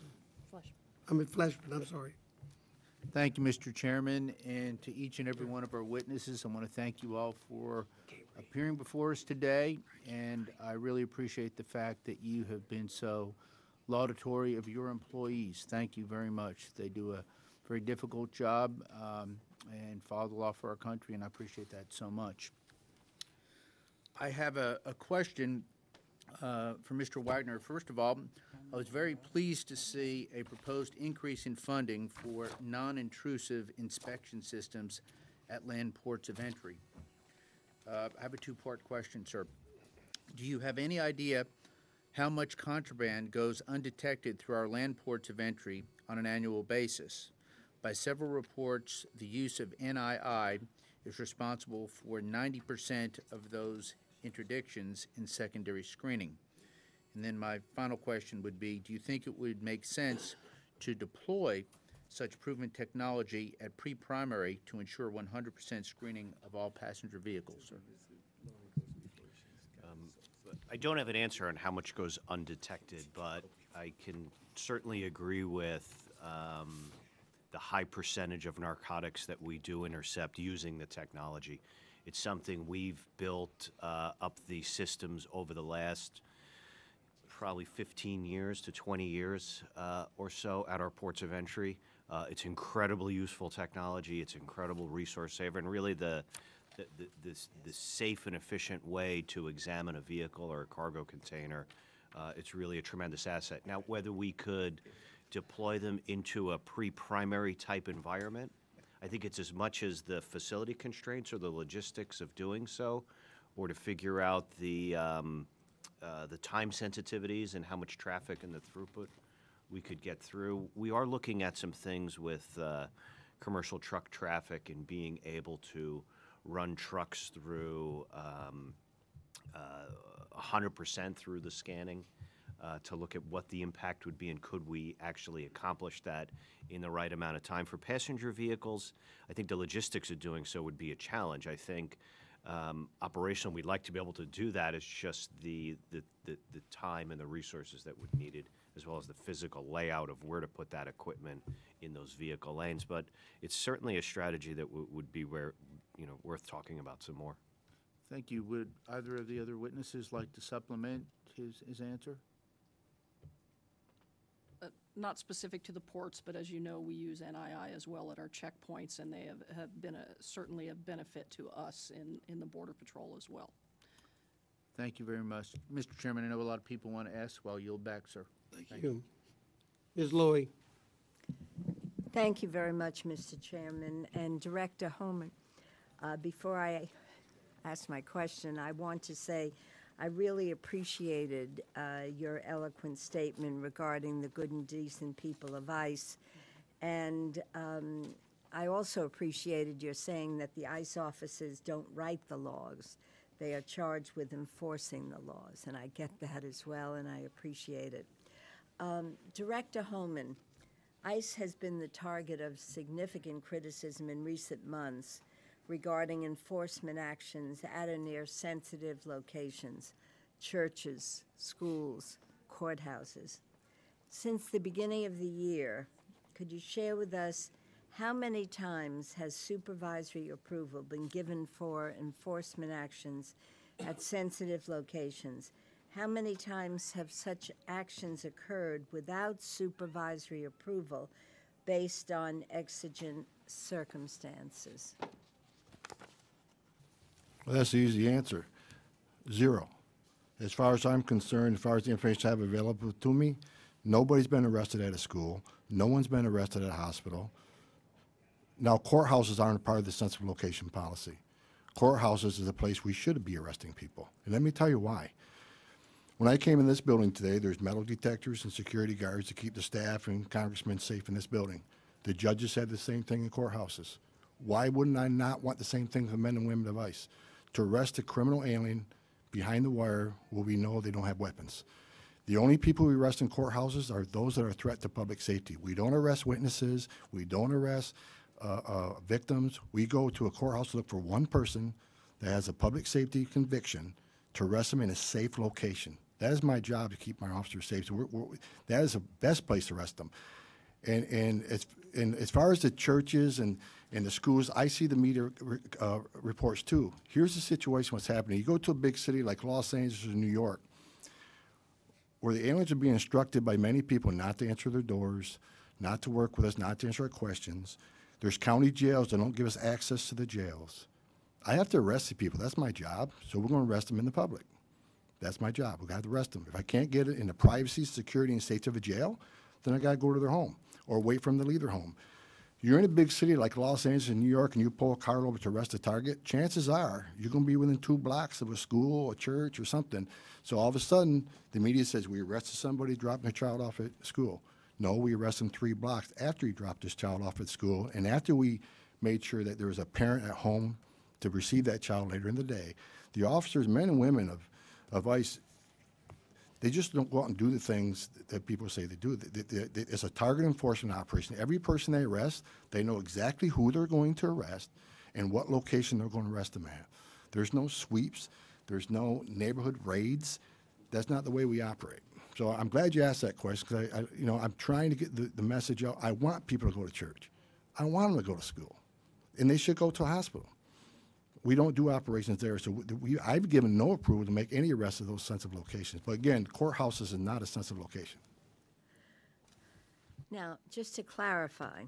S1: I mean Fleischmann, I'm sorry.
S7: Thank you, Mr. Chairman, and to each and every one of our witnesses, I want to thank you all for appearing before us today, and I really appreciate the fact that you have been so laudatory of your employees. Thank you very much. They do a very difficult job um, and follow the law for our country, and I appreciate that so much. I have a, a question uh, for Mr. Wagner. First of all, I was very pleased to see a proposed increase in funding for non-intrusive inspection systems at land ports of entry. Uh, I have a two-part question, sir. Do you have any idea how much contraband goes undetected through our land ports of entry on an annual basis? By several reports, the use of NII is responsible for 90% of those interdictions in secondary screening. And then my final question would be, do you think it would make sense to deploy such proven technology at pre-primary to ensure 100% screening of all passenger vehicles, sir?
S5: I don't have an answer on how much goes undetected, but I can certainly agree with um, the high percentage of narcotics that we do intercept using the technology. It's something we've built uh, up the systems over the last probably 15 years to 20 years uh, or so at our ports of entry. Uh, It's incredibly useful technology, it's incredible resource saver, and really the, the- the, this, the safe and efficient way to examine a vehicle or a cargo container. Uh, It's really a tremendous asset. Now, whether we could deploy them into a pre-primary type environment, I think it's as much as the facility constraints or the logistics of doing so, or to figure out the, um, uh, the time sensitivities and how much traffic and the throughput we could get through. We are looking at some things with uh, commercial truck traffic and being able to run trucks through um, uh, 100% through the scanning uh, to look at what the impact would be and could we actually accomplish that in the right amount of time. For passenger vehicles, I think the logistics of doing so would be a challenge. I think um, operational, we'd like to be able to do that. It's just the, the, the, the time and the resources that would be needed, as well as the physical layout of where to put that equipment in those vehicle lanes. But it's certainly a strategy that would be where, you know, worth talking about some more.
S7: Thank you. Would either of the other witnesses like to supplement his, his answer?
S4: Not specific to the ports, but as you know, we use NII as well at our checkpoints, and they have, have been a, certainly a benefit to us in, in the Border Patrol as well.
S7: Thank you very much. Mr. Chairman, I know a lot of people want to ask, well, yield back, sir.
S1: Thank you. Ms. Lowey?
S3: Thank you very much, Mr. Chairman. And Director Homan, uh, before I ask my question, I want to say I really appreciated uh, your eloquent statement regarding the good and decent people of ICE. And um, I also appreciated your saying that the ICE officers don't write the laws. They are charged with enforcing the laws, and I get that as well, and I appreciate it. Um, Director Homan, ICE has been the target of significant criticism in recent months regarding enforcement actions at or near sensitive locations, churches, schools, courthouses. Since the beginning of the year, could you share with us how many times has supervisory approval been given for enforcement actions at sensitive locations? How many times have such actions occurred without supervisory approval based on exigent circumstances?
S6: Well, that's the easy answer. Zero. As far as I'm concerned, as far as the information I have available to me, nobody's been arrested at a school. No one's been arrested at a hospital. Now, courthouses aren't a part of the sensitive location policy. Courthouses is a place we should be arresting people. And let me tell you why. When I came in this building today, there's metal detectors and security guards to keep the staff and congressmen safe in this building. The judges said the same thing in courthouses. Why wouldn't I not want the same thing for men and women of ICE? To arrest a criminal alien behind the wire where we know they don't have weapons. The only people we arrest in courthouses are those that are a threat to public safety. We don't arrest witnesses. We don't arrest uh, uh, victims. We go to a courthouse to look for one person that has a public safety conviction to arrest them in a safe location. That is my job to keep my officers safe. So we're, we're, that is the best place to arrest them. And, and, as, and as far as the churches and, and the schools, I see the media uh, reports too. Here's the situation what's happening. You go to a big city like Los Angeles or New York, where the aliens are being instructed by many people not to answer their doors, not to work with us, not to answer our questions. There's county jails that don't give us access to the jails. I have to arrest the people. That's my job. So we're going to arrest them in the public. That's my job. We got to arrest them. If I can't get it in the privacy, security, and safety of a jail, then I got to go to their home or wait for them to leave their home. You're in a big city like Los Angeles and New York, and you pull a car over to arrest a target. Chances are you're going to be within two blocks of a school, a church, or something. So all of a sudden, the media says we arrested somebody dropping a child off at school. No, we arrested him three blocks after he dropped his child off at school, and after we made sure that there was a parent at home to receive that child later in the day. The officers, men and women of, of ICE, they just don't go out and do the things that people say they do. It's a target enforcement operation. Every person they arrest, they know exactly who they're going to arrest and what location they're going to arrest them at. There's no sweeps. There's no neighborhood raids. That's not the way we operate. So I'm glad you asked that question because I, I, you know, I'm trying to get the, the message out. I want people to go to church. I want them to go to school, and they should go to a hospital. We don't do operations there, so we, I've given no approval to make any arrests of those sensitive locations. But again, courthouses is not a sensitive location.
S3: Now, just to clarify,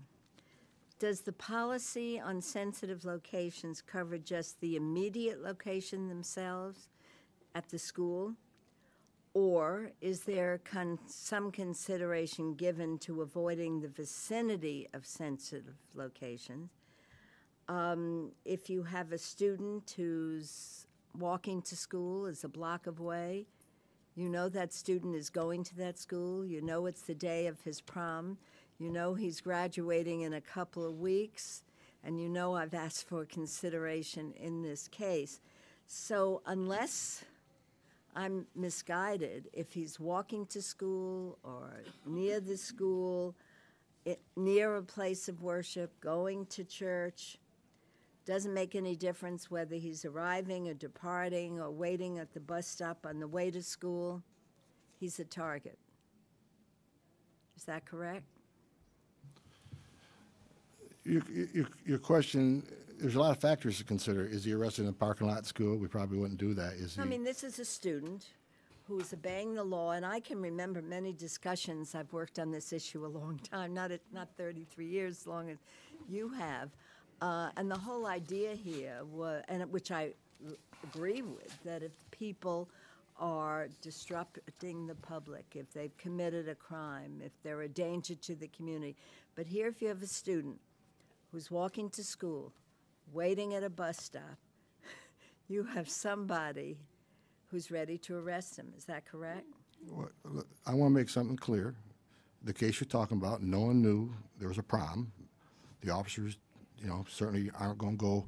S3: does the policy on sensitive locations cover just the immediate location themselves at the school? Or is there con- some consideration given to avoiding the vicinity of sensitive locations? Um, If you have a student who's walking to school, is a block away, you know that student is going to that school. You know it's the day of his prom. You know he's graduating in a couple of weeks. And you know I've asked for consideration in this case. So unless I'm misguided, if he's walking to school or near the school, it, near a place of worship, going to church, doesn't make any difference whether he's arriving or departing or waiting at the bus stop on the way to school. He's a target. Is that correct?
S6: Your, your, your question, there's a lot of factors to consider. Is he arrested in a parking lot at school? We probably wouldn't do that. Is he?
S3: I mean, this is a student who is obeying the law, and I can remember many discussions. I've worked on this issue a long time, not at, not 33 years, as long as you have. Uh, and the whole idea here was, and which I agree with, that if people are disrupting the public, if they've committed a crime, if they're a danger to the community. But here, if you have a student who's walking to school, waiting at a bus stop, you have somebody who's ready to arrest him. Is that correct?
S6: Look, I want to make something clear. The case you're talking about, no one knew there was a prom. The officers, you know, certainly aren't going to go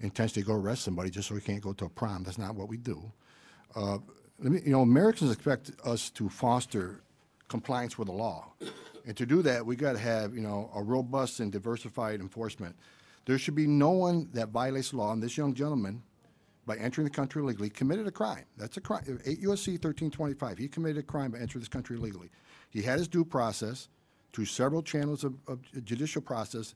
S6: intentionally go arrest somebody just so he can't go to a prom. That's not what we do. Uh, let me, you know, Americans expect us to foster compliance with the law. And to do that, we got to have, you know, a robust and diversified enforcement. There should be no one that violates the law, and this young gentleman, by entering the country illegally, committed a crime. That's a crime. 8 U.S.C. 1325. He committed a crime by entering this country illegally. He had his due process through several channels of, of judicial process,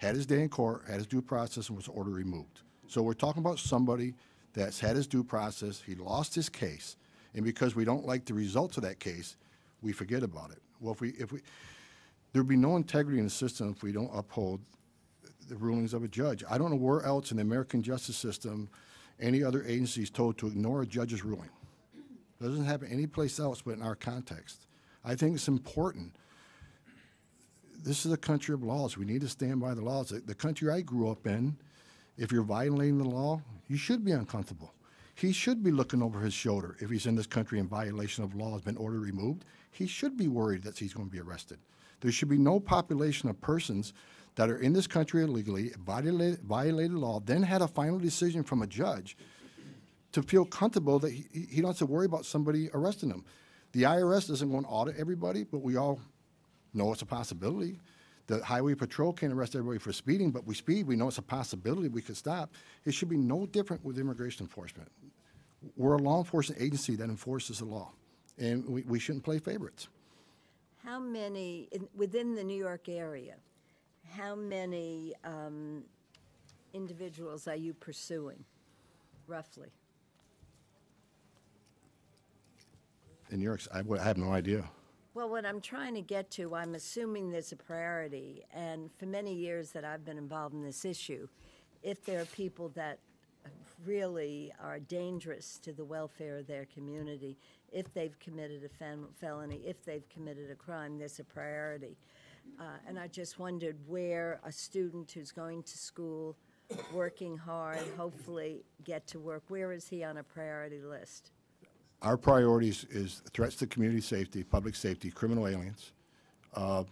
S6: had his day in court, had his due process, and was ordered removed. So we're talking about somebody that's had his due process, he lost his case, and because we don't like the results of that case, we forget about it. Well, if we, if we, there'd be no integrity in the system if we don't uphold the rulings of a judge. I don't know where else in the American justice system any other agency is told to ignore a judge's ruling. It Doesn't happen anyplace else but in our context. I think it's important. This is a country of laws. We need to stand by the laws. The- country I grew up in, if you're violating the law, you should be uncomfortable. He should be looking over his shoulder if he's in this country in violation of law, has been ordered removed. He should be worried that he's going to be arrested. There should be no population of persons that are in this country illegally, violated, violated law, then had a final decision from a judge to feel comfortable that he, he he don't have to worry about somebody arresting him. The IRS doesn't go and audit everybody, but we all know it's a possibility. The highway patrol can't arrest everybody for speeding, but we speed, we know it's a possibility we could stop. It should be no different with immigration enforcement. We're a law enforcement agency that enforces the law, and we, we shouldn't play favorites.
S3: How many, in- within the New York area, how many um, individuals are you pursuing, roughly?
S6: In New York, I, I have no idea.
S3: Well, what I'm trying to get to, I'm assuming there's a priority, and for many years that I've been involved in this issue, if there are people that really are dangerous to the welfare of their community, if they've committed a fel- felony, if they've committed a crime, there's a priority. Uh, And I just wondered where a student who's going to school, working hard, hopefully get to work, where is he on a priority list?
S6: Our priorities is threats to community safety, public safety, criminal aliens. Uh,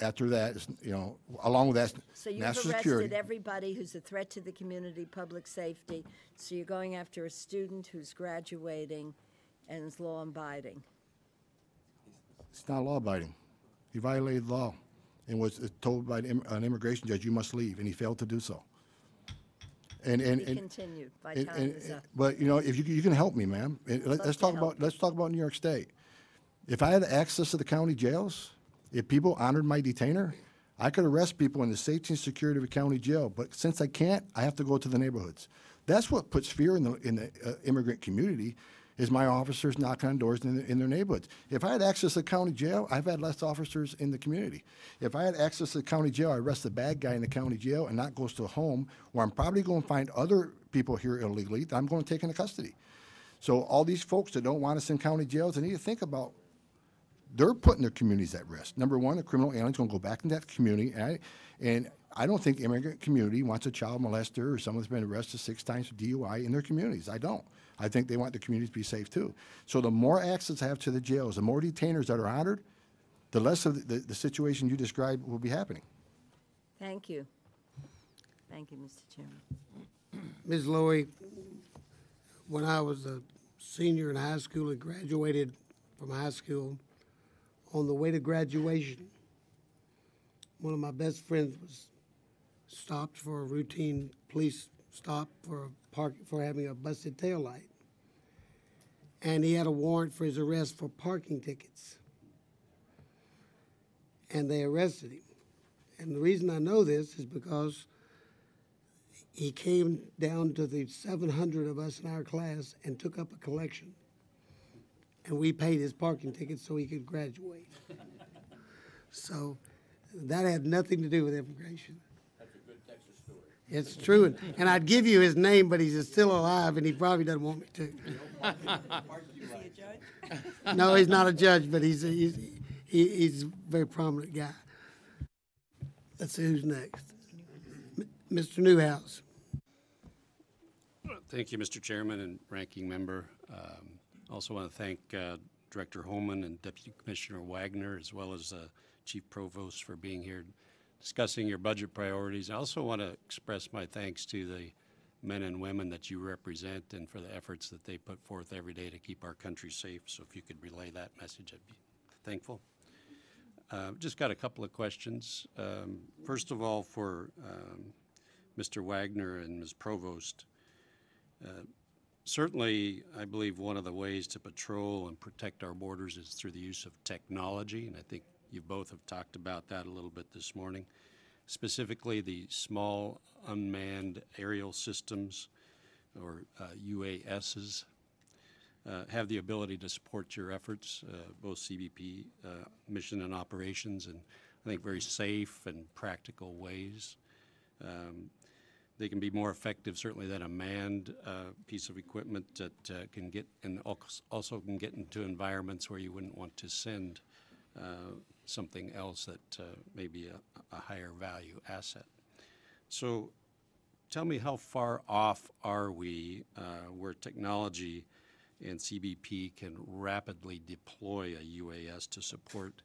S6: After that, is, you know, along with that,
S3: So you've
S6: national
S3: arrested
S6: security.
S3: everybody who's a threat to the community, public safety, so you're going after a student who's graduating and is law-abiding.
S6: It's not law abiding. He violated the law and was told by an im- an immigration judge, you must leave, and he failed to do so. And, and, and.
S3: continued. My
S6: and-
S3: time
S6: and-
S3: is up.
S6: But, you know, if you, can- you can help me, ma'am. And let- let's
S3: to
S6: talk
S3: help.
S6: about, let's talk about New York State. If I had access to the county jails, if people honored my detainer, I could arrest people in the safety and security of a county jail. But since I can't, I have to go to the neighborhoods. That's what puts fear in the, in the uh, immigrant community, is my officers knocking on doors in, the- in their neighborhoods. If I had access to the county jail, I've had less officers in the community. If I had access to the county jail, I arrest the bad guy in the county jail and not goes to a home where I'm probably going to find other people here illegally that I'm going to take into custody. So all these folks that don't want us in county jails, they need to think about they're putting their communities at risk. Number one, a criminal alien's going to go back into that community, and I, and I don't think immigrant community wants a child molester or someone that's been arrested six times for DUI in their communities. I don't. I think they want the community to be safe too. So the more access I have to the jails, the more detainers that are honored, the less of the, the situation you described will be happening.
S3: Thank you. Thank you, Mr. Chairman.
S1: Ms. Lowey, when I was a senior in high school and graduated from high school, on the way to graduation, one of my best friends was stopped for a routine police stop for park, for having a busted taillight. And he had a warrant for his arrest for parking tickets. And they arrested him. And the reason I know this is because he came down to the 700 of us in our class and took up a collection. And we paid his parking ticket so he could graduate. so that had nothing to do with immigration. That's a good Texas story. It's true. And, and I'd give you his name, but he's still alive and he probably doesn't want me to. no, he's not a judge, but he's, he's, he, he's a very prominent guy. Let's see who's next. M- Mr. Newhouse.
S8: Thank you, Mr. Chairman and Ranking Member. Um, Also want to thank uh, Director Homan and Deputy Commissioner Wagner, as well as uh, Chief Provost for being here discussing your budget priorities. I also want to express my thanks to the men and women that you represent and for the efforts that they put forth every day to keep our country safe. So if you could relay that message, I'd be thankful. Uh, Just got a couple of questions. Um, First of all, for um, Mr. Wagner and Ms. Provost, certainly, I believe one of the ways to patrol and protect our borders is through the use of technology, and I think you both have talked about that a little bit this morning. Specifically, the small unmanned aerial systems, or uh, UASs, uh, have the ability to support your efforts, uh, both CBP uh, mission and operations, in I think very safe and practical ways. Um, they can be more effective certainly than a manned uh, piece of equipment that uh, can get and also can get into environments where you wouldn't want to send something else that uh, may be a, a higher value asset. So tell me how far off are we uh, where technology and CBP can rapidly deploy a UAS to support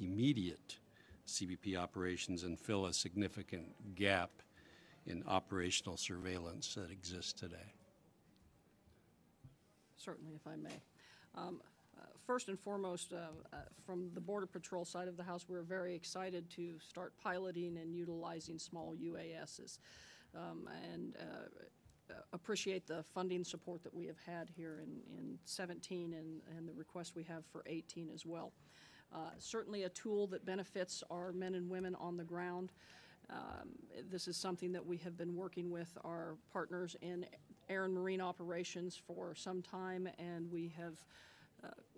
S8: immediate CBP operations and fill a significant gap in operational surveillance that exists today?
S4: Certainly, if I may. Um, First and foremost, uh, uh, from the Border Patrol side of the house, we're very excited to start piloting and utilizing small UASs. um, And uh, appreciate the funding support that we have had here in, in 17 and, and the request we have for 18 as well. Uh, Certainly a tool that benefits our men and women on the ground. Um, This is something that we have been working with our partners in air and marine operations for some time, and we have uh,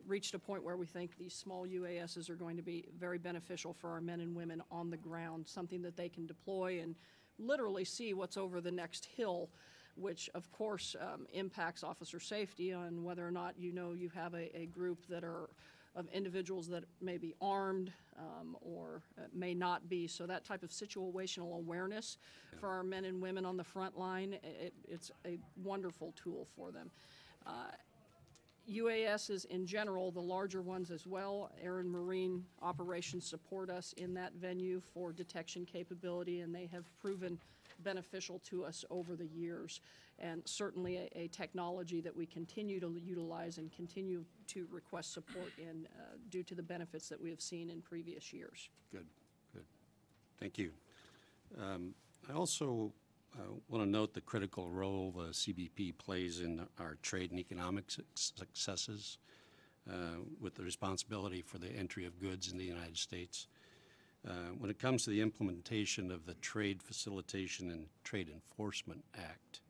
S4: reached a point where we think these small UASs are going to be very beneficial for our men and women on the ground, something that they can deploy and literally see what's over the next hill, which of course um, impacts officer safety on whether or not you know you have a, a group that are of individuals that may be armed um, or uh, may not be. So that type of situational awareness for our men and women on the front line, it, it's a wonderful tool for them. Uh, UASs in general, the larger ones as well, air and marine operations support us in that venue for detection capability, and they have proven beneficial to us over the years. And certainly a, a technology that we continue to utilize and continue to request support in uh, due to the benefits that we have seen in previous years.
S8: Good, good. Thank you. Um, I also want to note the critical role the CBP plays in our trade and economic successes uh, with the responsibility for the entry of goods in the United States. Uh, When it comes to the implementation of the Trade Facilitation and Trade Enforcement Act,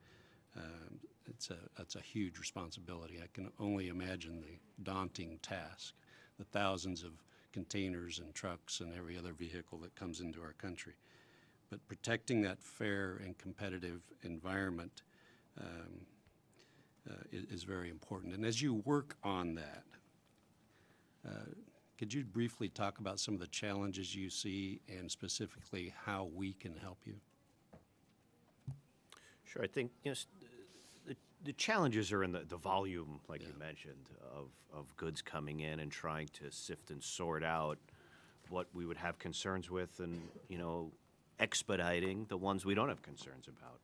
S8: um, it's a, that's a huge responsibility. I can only imagine the daunting task, the thousands of containers and trucks and every other vehicle that comes into our country. But protecting that fair and competitive environment um, uh, is, is very important. And as you work on that, uh, could you briefly talk about some of the challenges you see and specifically how we can help you?
S5: Sure, I think, you know, the, the challenges are in the, the volume, like you mentioned, of, of goods coming in and trying to sift and sort out what we would have concerns with and, you know, expediting the ones we don't have concerns about.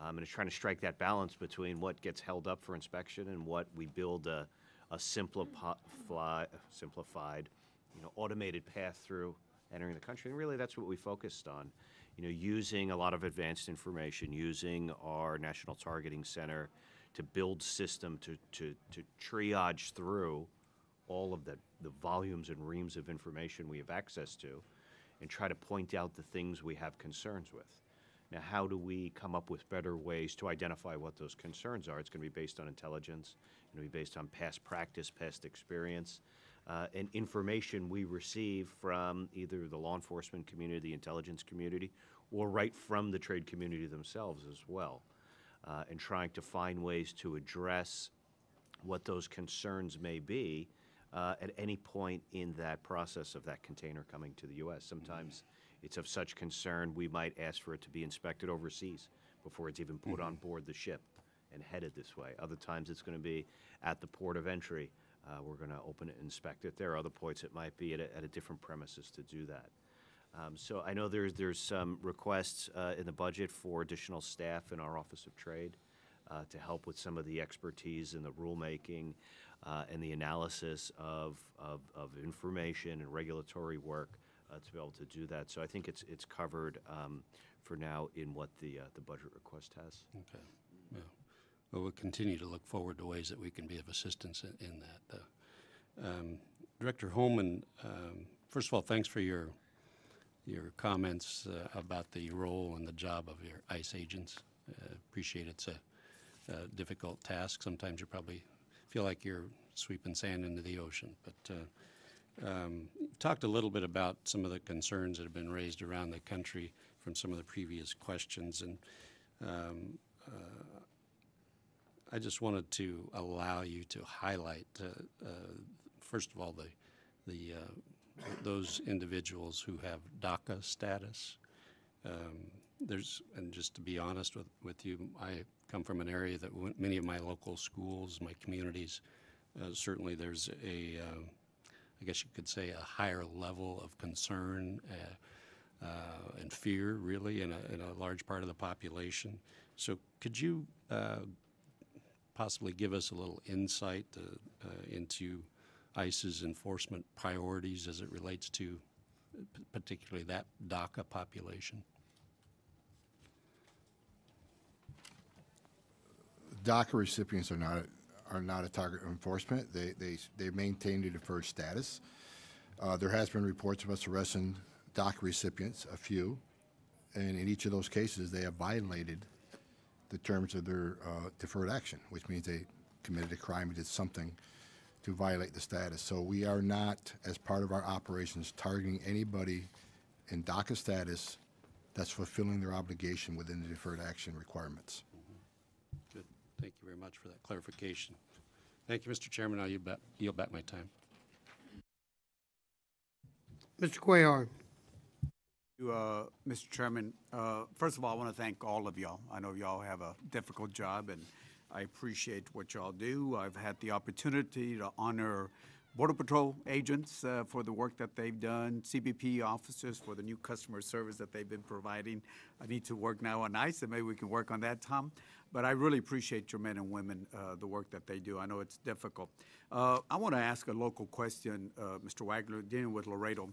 S5: Um, and it's trying to strike that balance between what gets held up for inspection and what we build a, a simplified, you know, automated path through entering the country. And really, that's what we focused on. You know, using a lot of advanced information, using our National Targeting Center to build system to, to, to triage through all of the, the volumes and reams of information we have access to and try to point out the things we have concerns with. Now, how do we come up with better ways to identify what those concerns are? It's going to be based on intelligence, going to be based on past practice, past experience, uh, and information we receive from either the law enforcement community, the intelligence community, or right from the trade community themselves as well. Uh, and trying to find ways to address what those concerns may be uh, at any point in that process of that container coming to the U.S. Sometimes it's of such concern, we might ask for it to be inspected overseas before it's even put on board the ship and headed this way. Other times, it's going to be at the port of entry. Uh, We're going to open it and inspect it there. Are other points, it might be at a, at a different premises to do that. Um, So I know there's, there's some requests uh, in the budget for additional staff in our Office of Trade uh, to help with some of the expertise in the rulemaking uh, and the analysis of, of, of information and regulatory work uh, to be able to do that. So I think it's, it's covered um, for now in what the, uh, the budget request has.
S8: Okay, yeah. Well, we'll continue to look forward to ways that we can be of assistance in, in that. Um, Director Homan, um, first of all, thanks for your, your comments uh, about the role and the job of your ICE agents. Uh, Appreciate it's a, a difficult task. Sometimes you're probably feel like you're sweeping sand into the ocean, but uh, um, Talked a little bit about some of the concerns that have been raised around the country from some of the previous questions, and um, uh, I just wanted to allow you to highlight, uh, uh, first of all, the, the, uh, those individuals who have DACA status. Um, There's, and just to be honest with, with you, I come from an area that many of my local schools, my communities, uh, certainly there's a, uh, I guess you could say, a higher level of concern uh, uh, and fear, really, in a, in a large part of the population. So could you uh, possibly give us a little insight into ICE's enforcement priorities as it relates to particularly that DACA population?
S6: DACA recipients are not, are not a target of enforcement. They, they, they maintain a deferred status. Uh, there has been reports of us arresting DACA recipients, a few, and in each of those cases, they have violated the terms of their uh, deferred action, which means they committed a crime, and did something to violate the status. So we are not, as part of our operations, targeting anybody in DACA status that's fulfilling their obligation within the deferred action requirements.
S8: Good. Thank you very much for that clarification. Thank you, Mr. Chairman. I'll yield back, yield back my time.
S1: Mr. Cuellar?
S9: Uh, Mr. Chairman, uh, first of all, I want to thank all of y'all. I know y'all have a difficult job, and I appreciate what y'all do. I've had the opportunity to honor Border Patrol agents uh, for the work that they've done, CBP officers for the new customer service that they've been providing. I need to work now on ICE, and maybe we can work on that, Tom. But I really appreciate your men and women, uh, the work that they do. I know it's difficult. Uh, I want to ask a local question, uh, Mr. Wagner, dealing with Laredo.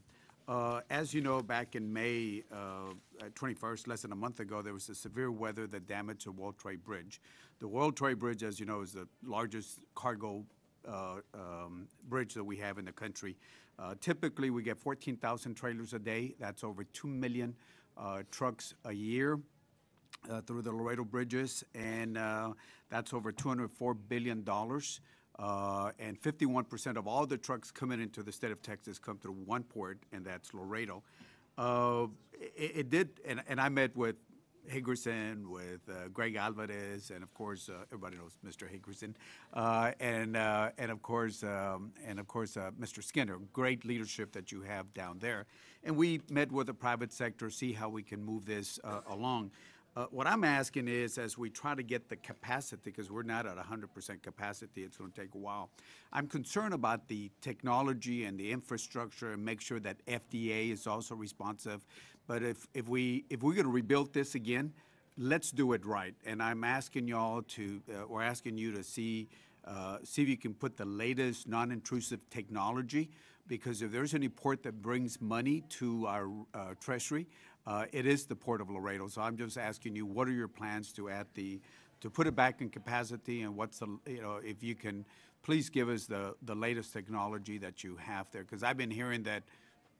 S9: Uh, As you know, back in May uh, 21st, less than a month ago, there was a severe weather that damaged the World Trade Bridge. The World Trade Bridge, as you know, is the largest cargo uh, um, bridge that we have in the country. Uh, Typically, we get 14,000 trailers a day. That's over 2 million uh, trucks a year uh, through the Laredo bridges, and uh, that's over $204 billion. Uh, And 51% of all the trucks coming into the state of Texas come through one port, and that's Laredo. Uh, It it did, and and I met with Higgerson, with uh, Greg Alvarez, and of course, uh, everybody knows Mr. Higgerson, uh, and uh, and of course, um, and of course, uh, Mr. Skinner. Great leadership that you have down there, and we met with the private sector, see how we can move this uh, along. What I'm asking is, as we try to get the capacity, because we're not at 100% capacity, it's going to take a while. I'm concerned about the technology and the infrastructure, and make sure that FDA is also responsive. But if if we if we're going to rebuild this again, let's do it right. And I'm asking y'all to, uh, we're asking you to see, uh, see if you can put the latest non-intrusive technology, because if there's any port that brings money to our uh, treasury, uh, it is the Port of Laredo. So I'm just asking you, what are your plans to add the, to put it back in capacity, and what's the, you know, if you can, please give us the, the latest technology that you have there, because I've been hearing that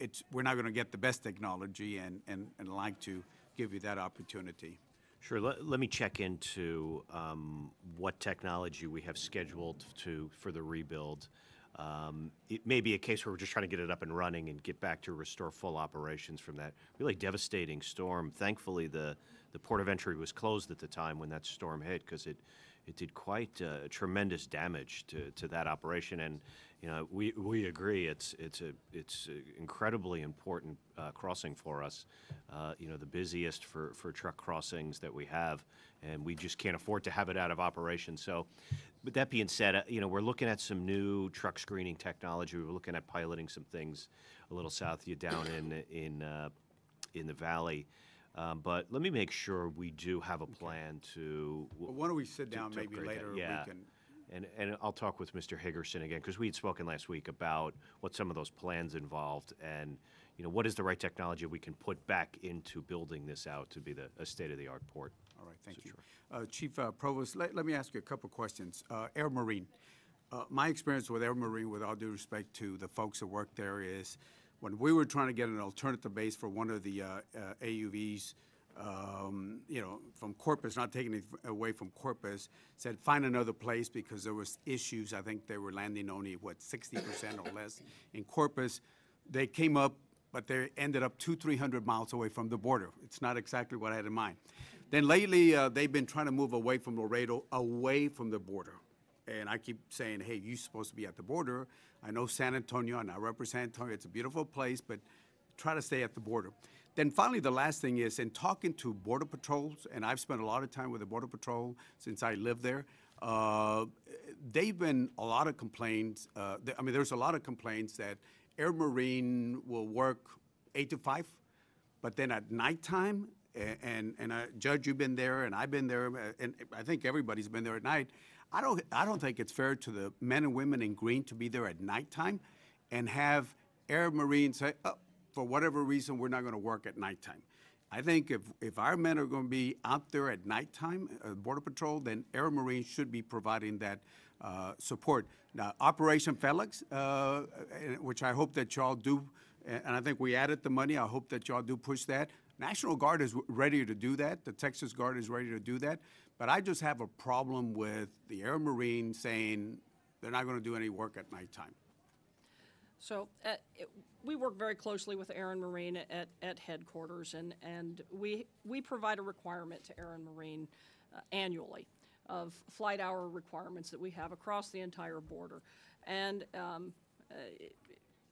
S9: it's, we're not going to get the best technology, and, and, and like to give you that opportunity.
S5: Sure. Let, let me check into um, what technology we have scheduled to for the rebuild. Um, it may be a case where we're just trying to get it up and running and get back to restore full operations from that really devastating storm. Thankfully, the the port of entry was closed at the time when that storm hit because it it did quite uh, tremendous damage to, to that operation. And you know, we, we agree it's it's a it's a incredibly important uh, crossing for us. Uh, you know, the busiest for, for truck crossings that we have, and we just can't afford to have it out of operation. So, with that being said, uh, you know, we're looking at some new truck screening technology. We're looking at piloting some things a little south of you down in in uh, in the valley. Um, but let me make sure we do have a plan to.
S9: Well, why don't we sit
S5: to-
S9: down
S5: to
S9: maybe
S5: upgrade that.
S9: later, we
S5: Yeah.
S9: can,
S5: And, and I'll talk with Mr. Higgerson again, because we had spoken last week about what some of those plans involved, and, you know, what is the right technology we can put back into building this out to be the, a state-of-the-art port.
S9: all right, thank you. Uh, Chief uh, Provost, let, let me ask you a couple questions. Uh, Air Marine, uh, my experience with Air Marine, with all due respect to the folks that work there, is when we were trying to get an alternative base for one of the uh, uh, AUVs, um, you know, from Corpus, not taking it away from Corpus, said find another place because there was issues. I think they were landing only, what, 60% or less in Corpus. They came up, but they ended up two, 300 miles away from the border. It's not exactly what I had in mind. Then lately, uh, they've been trying to move away from Laredo, away from the border. And I keep saying, hey, you're supposed to be at the border. I know San Antonio, and I represent Antonio. It's a beautiful place, but try to stay at the border. Then finally, the last thing is in talking to Border Patrols, and I've spent a lot of time with the Border Patrol since I lived there. Uh, they've been a lot of complaints. Uh, th- I mean, there's a lot of complaints that Air Marine will work eight to five, but then at nighttime, a- and, and uh, Judge, you've been there, and I've been there, uh, and I think everybody's been there at night. I don't, I don't think it's fair to the men and women in green to be there at nighttime and have Air Marines say, oh, for whatever reason, we're not going to work at nighttime. I think if, if our men are going to be out there at nighttime, uh, Border Patrol, then Air Marines should be providing that uh, support. Now, Operation Phalanx, uh, which I hope that y'all do, and and I think we added the money, I hope that y'all do push that. National Guard is ready to do that, the Texas Guard is ready to do that, but I just have a problem with the Air Marine saying they're not going to do any work at nighttime.
S4: So uh, it- we work very closely with Air Marine at, at headquarters, and, and we, we provide a requirement to Air Marine uh, annually of flight hour requirements that we have across the entire border. And um, uh, it-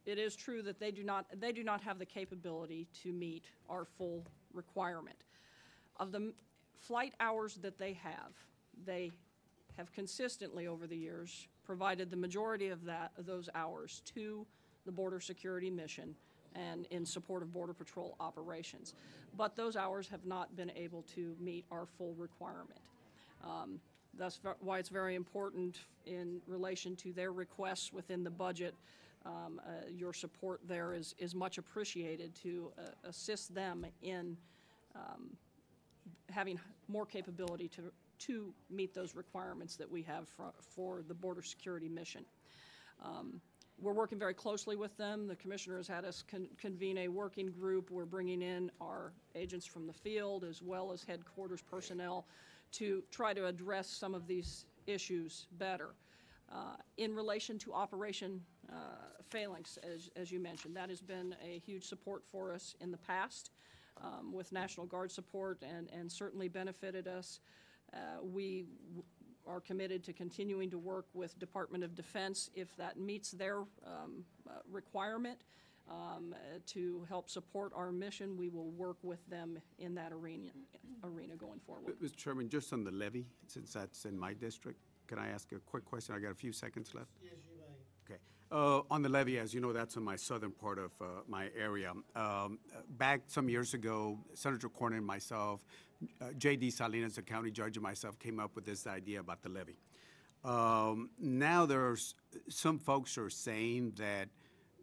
S4: it is true that they do not, they do not have the capability to meet our full requirement. Of the flight hours that they have, they have consistently over the years provided the majority of that, of those hours to the border security mission and in support of Border Patrol operations. But those hours have not been able to meet our full requirement. Um, That's why it's very important in relation to their requests within the budget. um, uh, Your support there is, is much appreciated to uh, assist them in having more capability to, to meet those requirements that we have for, for the border security mission. Um, We're working very closely with them. The commissioner has had us con- convene a working group. We're bringing in our agents from the field as well as headquarters personnel to try to address some of these issues better. Uh, In relation to Operation uh, Phalanx, as, as you mentioned, that has been a huge support for us in the past um, with National Guard support and, and certainly benefited us. Uh, We w- are committed to continuing to work with Department of Defense if that meets their um, uh, requirement um, uh, to help support our mission. We will work with them in that arena, arena going forward.
S9: Mr. Chairman, just on the levee, since that's in my district, can I ask a quick question? I got a few seconds left. Yes, you may. Okay. Uh, On the levee, as you know, that's in my southern part of uh, my area. Um, Back some years ago, Senator Cornyn and myself, uh, J.D. Salinas, the county judge, and myself came up with this idea about the levee. Um, Now, there's, some folks are saying that,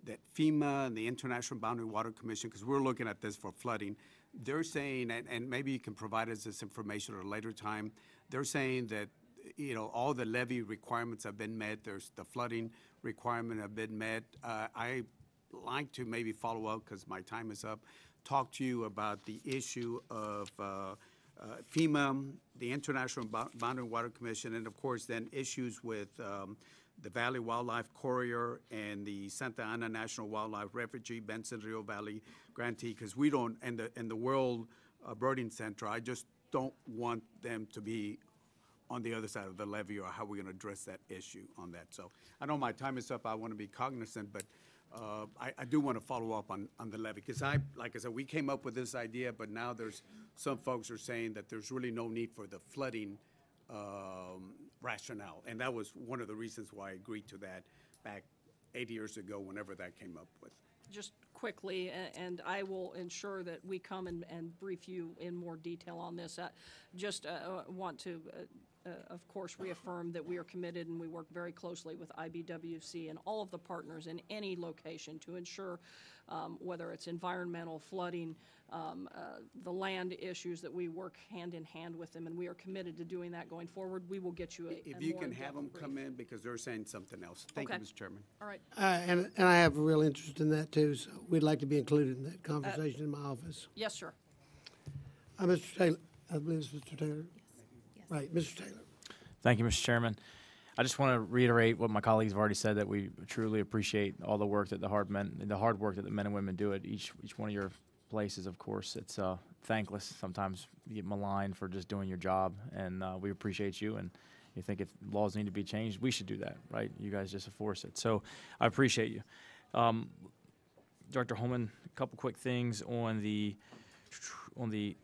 S9: that FEMA and the International Boundary Water Commission, because we're looking at this for flooding, they're saying, and, and maybe you can provide us this information at a later time, they're saying that, you know, all the levee requirements have been met, there's, the flooding requirement have been met. Uh, I like to maybe follow up, because my time is up, talk to you about the issue of, uh, uh, FEMA, the International Bou- Boundary Water Commission, and of course, then issues with um, the Valley Wildlife Corridor and the Santa Ana National Wildlife Refuge, Bentsen Rio Valley grantee, because we don't, and the, and the World uh, Birding Center, I just don't want them to be on the other side of the levee, or how we're going to address that issue on that. So I know my time is up, I want to be cognizant, but uh, I, I do want to follow up on, on the levee, because I, like I said, we came up with this idea, but now there's, some folks are saying that there's really no need for the flooding um, rationale, and that was one of the reasons why I agreed to that back eight years ago, whenever that came up with.
S4: just quickly, and I will ensure that we come and, and brief you in more detail on this. I Just uh, want to, uh, of course, reaffirm that we are committed and we work very closely with IBWC and all of the partners in any location to ensure, um, whether it's environmental, flooding, um, uh, the land issues, that we work hand in hand with them, and we are committed to doing that going forward. We will get you a a
S9: If you
S4: more
S9: can have them
S4: brief.
S9: come in, because they're saying something else. Thank you, Mr. Chairman.
S4: All right.
S1: Uh, And, and I have a real interest in that too, so we'd like to be included in that conversation in my office.
S4: Yes, sir.
S1: Uh, Mr. Taylor, I believe it's Mr. Taylor. Right, Mr. Taylor.
S10: Thank you, Mr. Chairman. I just want to reiterate what my colleagues have already said, that we truly appreciate all the work that the hard men, the hard work that the men and women do at each, each one of your places, of course. It's uh, thankless. Sometimes you get maligned for just doing your job, and uh, we appreciate you. And you think if laws need to be changed, we should do that, right? You guys just enforce it. So I appreciate you. Um, Director Homan, a couple quick things on the, on the,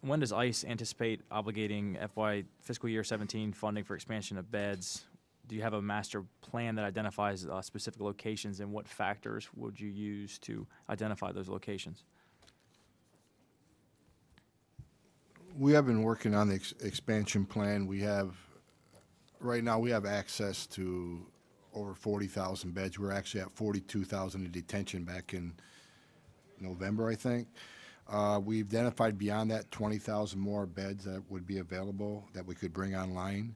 S10: when does ICE anticipate obligating FY fiscal year 17 funding for expansion of beds? do you have a master plan that identifies uh, specific locations, and what factors would you use to identify those locations?
S6: We have been working on the ex- expansion plan. We have, right now, we have access to over 40,000 beds. We're actually at 42,000 in detention back in November, I think. Uh, We've identified beyond that 20,000 more beds that would be available that we could bring online.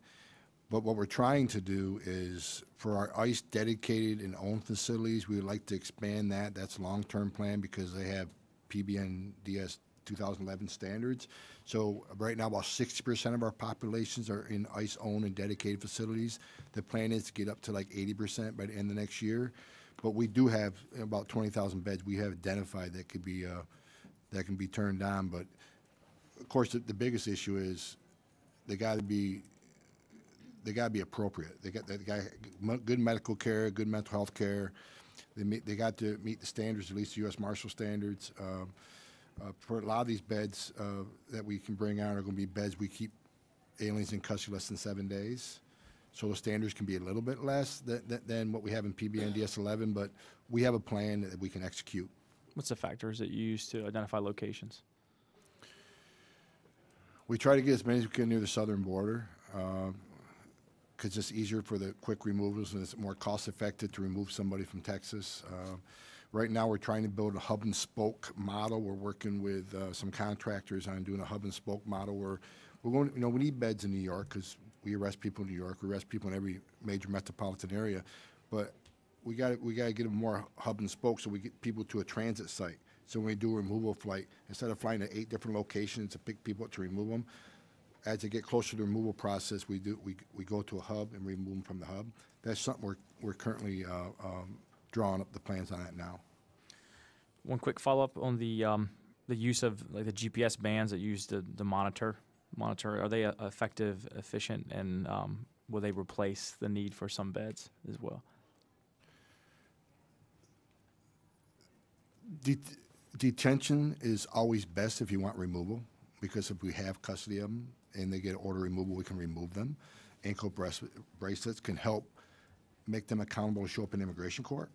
S6: But what we're trying to do is, for our ICE dedicated and owned facilities, we would like to expand that. That's long-term plan because they have PBN DS 2011 standards. So right now, about 60% of our populations are in ICE-owned and dedicated facilities. The plan is to get up to like 80% by the end of next year. But we do have about 20,000 beds we have identified that could be, uh, that can be turned on. But of course, the, the biggest issue is they got to be they got to be appropriate. They got they got good medical care, good mental health care. They meet, they got to meet the standards, at least the U.S. Marshal standards. Um, uh, for a lot of these beds uh, that we can bring on are going to be beds we keep aliens in custody less than seven days. So the standards can be a little bit less than, than, what we have in PBN DS11, but we have a plan that we can execute.
S10: What's the factors that you use to identify locations?
S6: We try to get as many as we can near the southern border, because it's easier for the quick removals and it's more cost-effective to remove somebody from Texas. Uh, Right now, we're trying to build a hub and spoke model. We're working with uh, some contractors on doing a hub and spoke model where we're going, you know, we need beds in New York because we arrest people in New York, we arrest people in every major metropolitan area. But we got, we got to get more hub and spoke so we get people to a transit site. So when we do a removal flight, instead of flying to eight different locations to pick people up to remove them, as they get closer to the removal process, we do, we, we go to a hub and remove them from the hub. That's something we're, we're currently, uh, um, drawing up the plans on that now.
S10: One quick follow-up on the um, the use of like the GPS bands that use the to monitor monitor. Are they uh, effective, efficient, and um, will they replace the need for some beds as well?
S6: Det- Detention is always best if you want removal, because if we have custody of them and they get order removal, we can remove them. Ankle brace- bracelets can help make them accountable to show up in immigration court.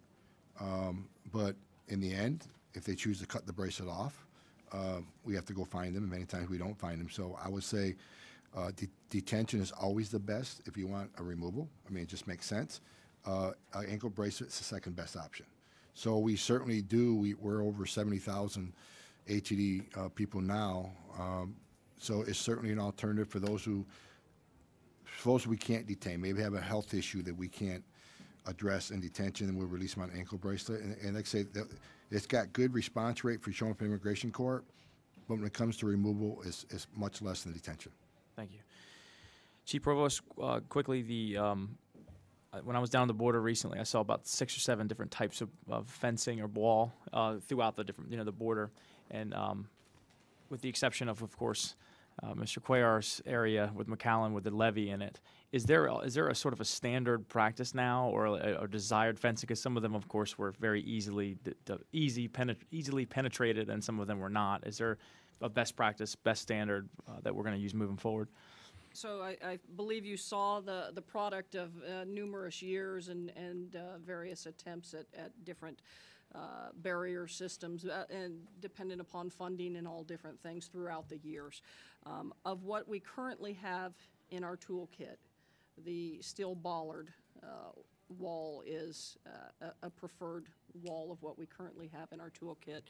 S6: Um, But in the end, if they choose to cut the bracelet off, uh, we have to go find them, and many times we don't find them. So I would say uh, de- detention is always the best if you want a removal. I mean, it just makes sense. Uh, a Ankle bracelet's the second best option. So we certainly do, we, we're over 70,000 ATD uh, people now. Um, So it's certainly an alternative for those who, for those we can't detain, maybe have a health issue that we can't address in detention, and we'll release them on an ankle bracelet. And, and like I say, it's got good response rate for showing up in immigration court, but when it comes to removal, it's, it's much less than detention.
S10: Thank you. Chief Provost, uh, quickly, the, um, when I was down the border recently, I saw about six or seven different types of, of fencing or wall uh, throughout the different, you know, the border. And um, with the exception of, of course, uh, Mr. Cuellar's area with McAllen with the levee in it, is there, a- is there a sort of a standard practice now or a, a desired fencing? Because some of them, of course, were very easily, d- d- easy, penet- easily penetrated and some of them were not. Is there a best practice, best standard uh, that we're going to use moving forward?
S4: So I, I believe you saw the, the product of uh, numerous years and, and uh, various attempts at, at different uh, barrier systems uh, and dependent upon funding and all different things throughout the years. Um, Of what we currently have in our toolkit, the steel bollard uh, wall is uh, a preferred wall of what we currently have in our toolkit.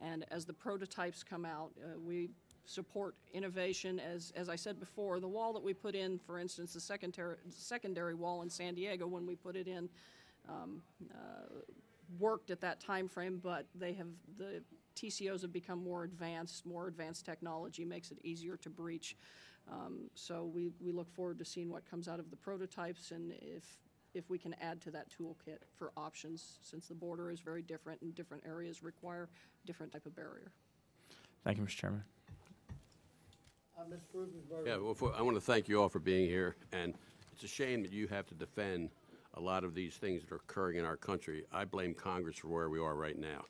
S4: And as the prototypes come out, uh, we support innovation. As, as I said before, the wall that we put in, for instance, the secondary, secondary wall in San Diego, when we put it in, um, uh, worked at that time frame, but they have, the TCOs have become more advanced, more advanced technology makes it easier to breach. Um, So we, we look forward to seeing what comes out of the prototypes and if, if we can add to that toolkit for options, since the border is very different and different areas require different type of barrier.
S10: Thank you, Mr. Chairman.
S1: Uh, Ms. Ruppersberger.
S8: Yeah, well, for- I want to thank you all for being here, and it's a shame that you have to defend a lot of these things that are occurring in our country. I blame Congress for where we are right now.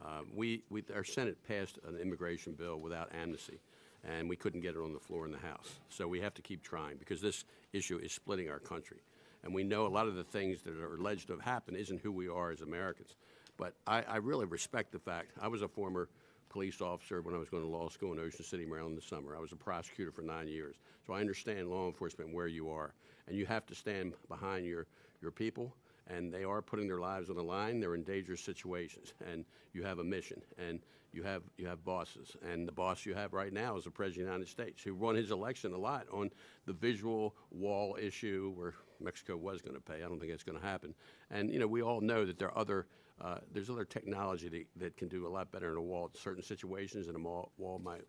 S8: Uh, We, we, our Senate passed an immigration bill without amnesty, and we couldn't get it on the floor in the House. So we have to keep trying, because this issue is splitting our country.
S11: And we know a lot of the things that are alleged to have happened isn't who we are as Americans. But I, I really respect the fact, I was a former police officer when I was going to law school in Ocean City, Maryland, the summer. I was a prosecutor for nine years. So I understand law enforcement where you are. And you have to stand behind your, your people, and they are putting their lives on the line. They're in dangerous situations, and you have a mission, and you have, you have bosses. And the boss you have right now is the President of the United States, who won his election a lot on the visual wall issue where Mexico was going to pay. I don't think it's going to happen. And, you know, we all know that there are other uh, there's other technology that, that can do a lot better in a wall certain situations, and a wall, wall might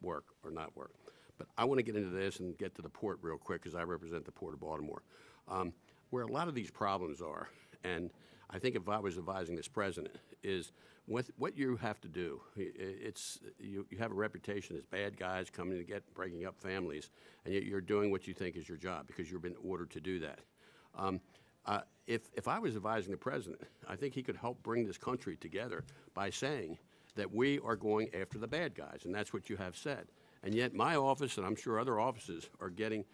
S11: work or not work. But I want to get into this and get to the port real quick because I represent the Port of Baltimore, um, where a lot of these problems are. And I think if I was advising this president, is what, what you have to do. It's you, you have a reputation as bad guys coming to get breaking up families, and yet you're doing what you think is your job because you've been ordered to do that. Um, uh, if, if I was advising the president, I think he could help bring this country together by saying that we are going after the bad guys, and that's what you have said. And yet, my office, and I'm sure other offices, are getting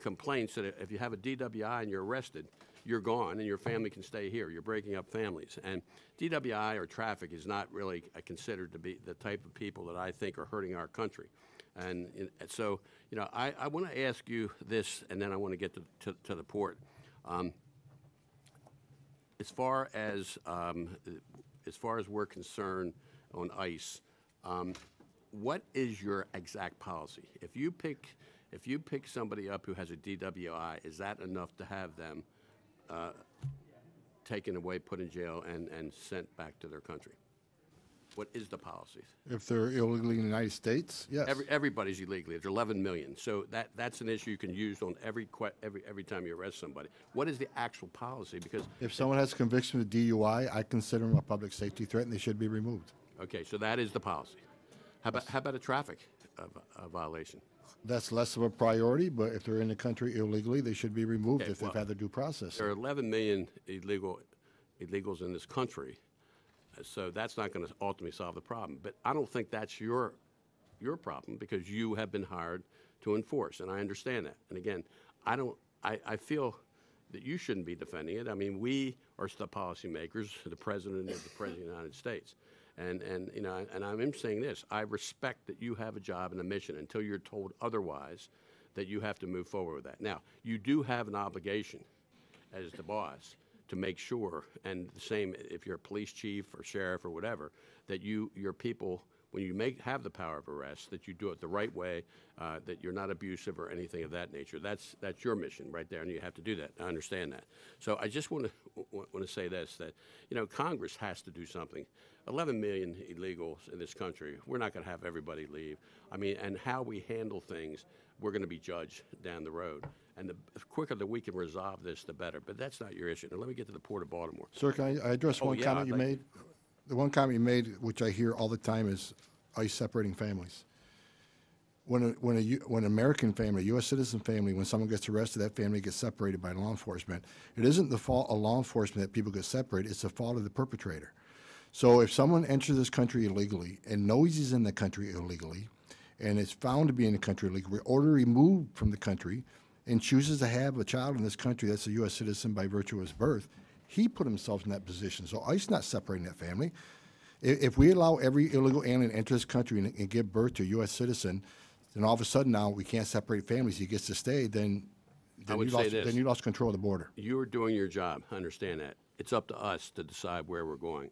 S11: complaints that if you have a DWI and you're arrested, you're gone and your family can stay here. You're breaking up families. And DWI or traffic is not really considered to be the type of people that I think are hurting our country. And, and so, you know, I, I want to ask you this, and then I want to get to, to, to the port. Um, as far as um, as far as we're concerned on ICE, um, what is your exact policy? If you pick if you pick somebody up who has a DWI, is that enough to have them uh, taken away, put in jail, and, and sent back to their country? What is the policy?
S6: If they're illegally in the United States, yes.
S11: Every, everybody's illegally. There's 11 million. So that, that's an issue you can use on every, que- every, every time you arrest somebody. What is the actual policy? Because,
S6: If someone has a conviction of DUI, I consider them a public safety threat and they should be removed.
S11: okay, so that is the policy. How about, how about a traffic uh, uh, violation?
S6: That's less of a priority, but if they're in the country illegally, they should be removed
S11: Okay,
S6: if they've
S11: well,
S6: had their due process.
S11: There are 11 million illegal, illegals in this country, so that's not going to ultimately solve the problem. But I don't think that's your, your problem, because you have been hired to enforce, and I understand that. And again, I don't, I, I feel that you shouldn't be defending it. I mean, we are the policymakers, the president is the president of the United States. And, and, you know, and I'm saying this, I respect that you have a job and a mission until you're told otherwise that you have to move forward with that. Now, you do have an obligation as the boss to make sure, and the same if you're a police chief or sheriff or whatever, that you, your people, when you make, have the power of arrest, that you do it the right way, uh, that you're not abusive or anything of that nature. That's, that's your mission right there, and you have to do that. I understand that. So I just want to, want to say this, that, you know, Congress has to do something. 11 million illegals in this country, we're not going to have everybody leave. I mean, and how we handle things, we're going to be judged down the road. And the quicker that we can resolve this, the better. But that's not your issue. Now, let me get to the Port of Baltimore.
S6: Sir, can I I address
S11: Oh,
S6: one
S11: yeah,
S6: comment
S11: I'd
S6: you
S11: like-
S6: made? The one comment you made, which I hear all the time, is ICE separating families. When a, when a, U- when an American family, a U.S. citizen family, when someone gets arrested, that family gets separated by law enforcement. It isn't the fault of law enforcement that people get separated, it's the fault of the perpetrator. So if someone enters this country illegally and knows he's in the country illegally, and is found to be in the country illegally, order removed from the country, and chooses to have a child in this country that's a U.S. citizen by virtue of his birth, he put himself in that position. So ICE not separating that family. If we allow every illegal alien to enter this country and, and give birth to a U.S. citizen, then all of a sudden now we can't separate families. He gets to stay. Then, then you lost, then you lost control of the border.
S11: You're doing your job. I understand that. It's up to us to decide where we're going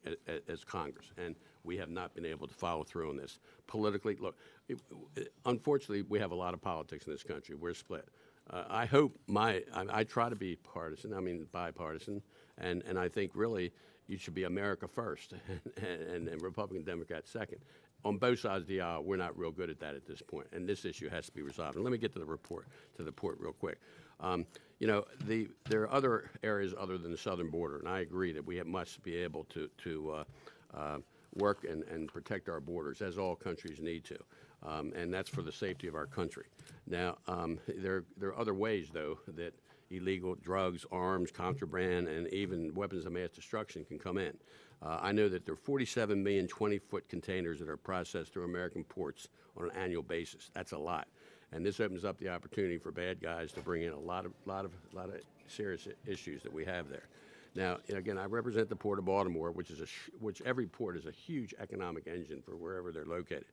S11: as Congress, and we have not been able to follow through on this. Politically, look, it- it- unfortunately, we have a lot of politics in this country. We're split. Uh, I hope my, I, I try to be partisan, I mean bipartisan, and, and I think really you should be America first and, and, and Republican, Democrat second. On both sides of the aisle, we're not real good at that at this point, and this issue has to be resolved. And let me get to the report, to the port real quick. Um, you know, the, there are other areas other than the southern border, and I agree that we must be able to, to uh, uh, work and, and protect our borders, as all countries need to. Um, and that's for the safety of our country. Now, um, there, there are other ways, though, that illegal drugs, arms, contraband, and even weapons of mass destruction can come in. Uh, I know that there are 47 million 20-foot containers that are processed through American ports on an annual basis. That's a lot. And this opens up the opportunity for bad guys to bring in a lot of, lot of, lot of serious issues that we have there. Now, again, I represent the Port of Baltimore, which is a, which every port is a huge economic engine for wherever they're located.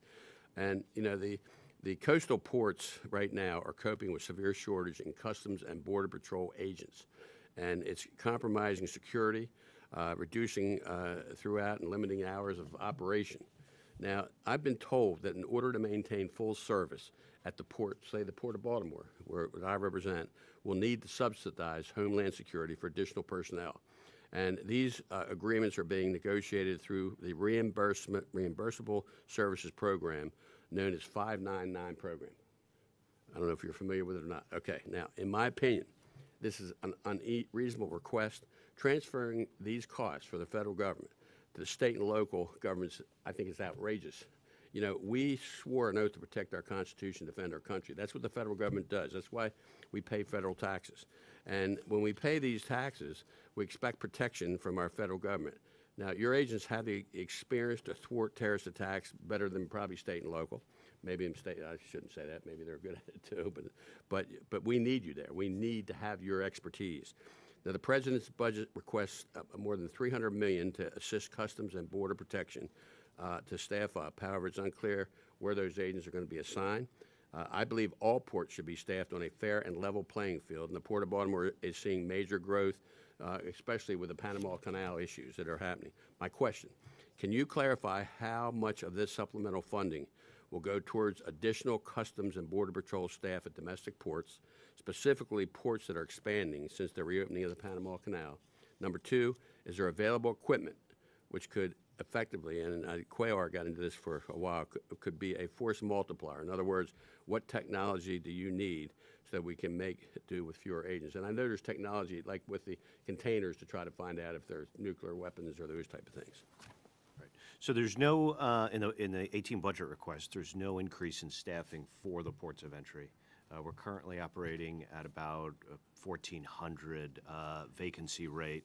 S11: And, you know, the, the coastal ports right now are coping with severe shortage in Customs and Border Patrol agents. And it's compromising security, uh, reducing uh, throughput and limiting hours of operation. Now, I've been told that in order to maintain full service at the port, say the Port of Baltimore, where where I represent, we'll need to subsidize Homeland Security for additional personnel. And these uh, agreements are being negotiated through the reimbursement, reimbursable services program known as 599 program. I don't know if you're familiar with it or not. Okay, now, in my opinion, this is an unreasonable request. Transferring these costs for the federal government to the state and local governments, I think is outrageous. You know, we swore an oath to protect our Constitution, defend our country. That's what the federal government does. That's why we pay federal taxes. And when we pay these taxes, we expect protection from our federal government. Now, your agents have the experience to thwart terrorist attacks better than probably state and local. Maybe in state, I shouldn't say that. Maybe they're good at it too. But, but, but we need you there. We need to have your expertise. Now, the president's budget requests uh, more than 300 million to assist Customs and Border Protection uh, to staff up. However, it's unclear where those agents are going to be assigned. Uh, I believe all ports should be staffed on a fair and level playing field, and the Port of Baltimore is seeing major growth, uh, especially with the Panama Canal issues that are happening. My question, can you clarify how much of this supplemental funding will go towards additional Customs and Border Patrol staff at domestic ports, specifically ports that are expanding since the reopening of the Panama Canal? Number two, is there available equipment which could effectively, and uh, got into this for a while, could, be a force multiplier. In other words, what technology do you need so that we can make do with fewer agents? And I know there's technology, like with the containers, to try to find out if there's nuclear weapons or those type of things. Right.
S5: So there's no, uh, in the, in the 18 budget request, there's no increase in staffing for the ports of entry. Uh, We're currently operating at about a 1,400 uh, vacancy rate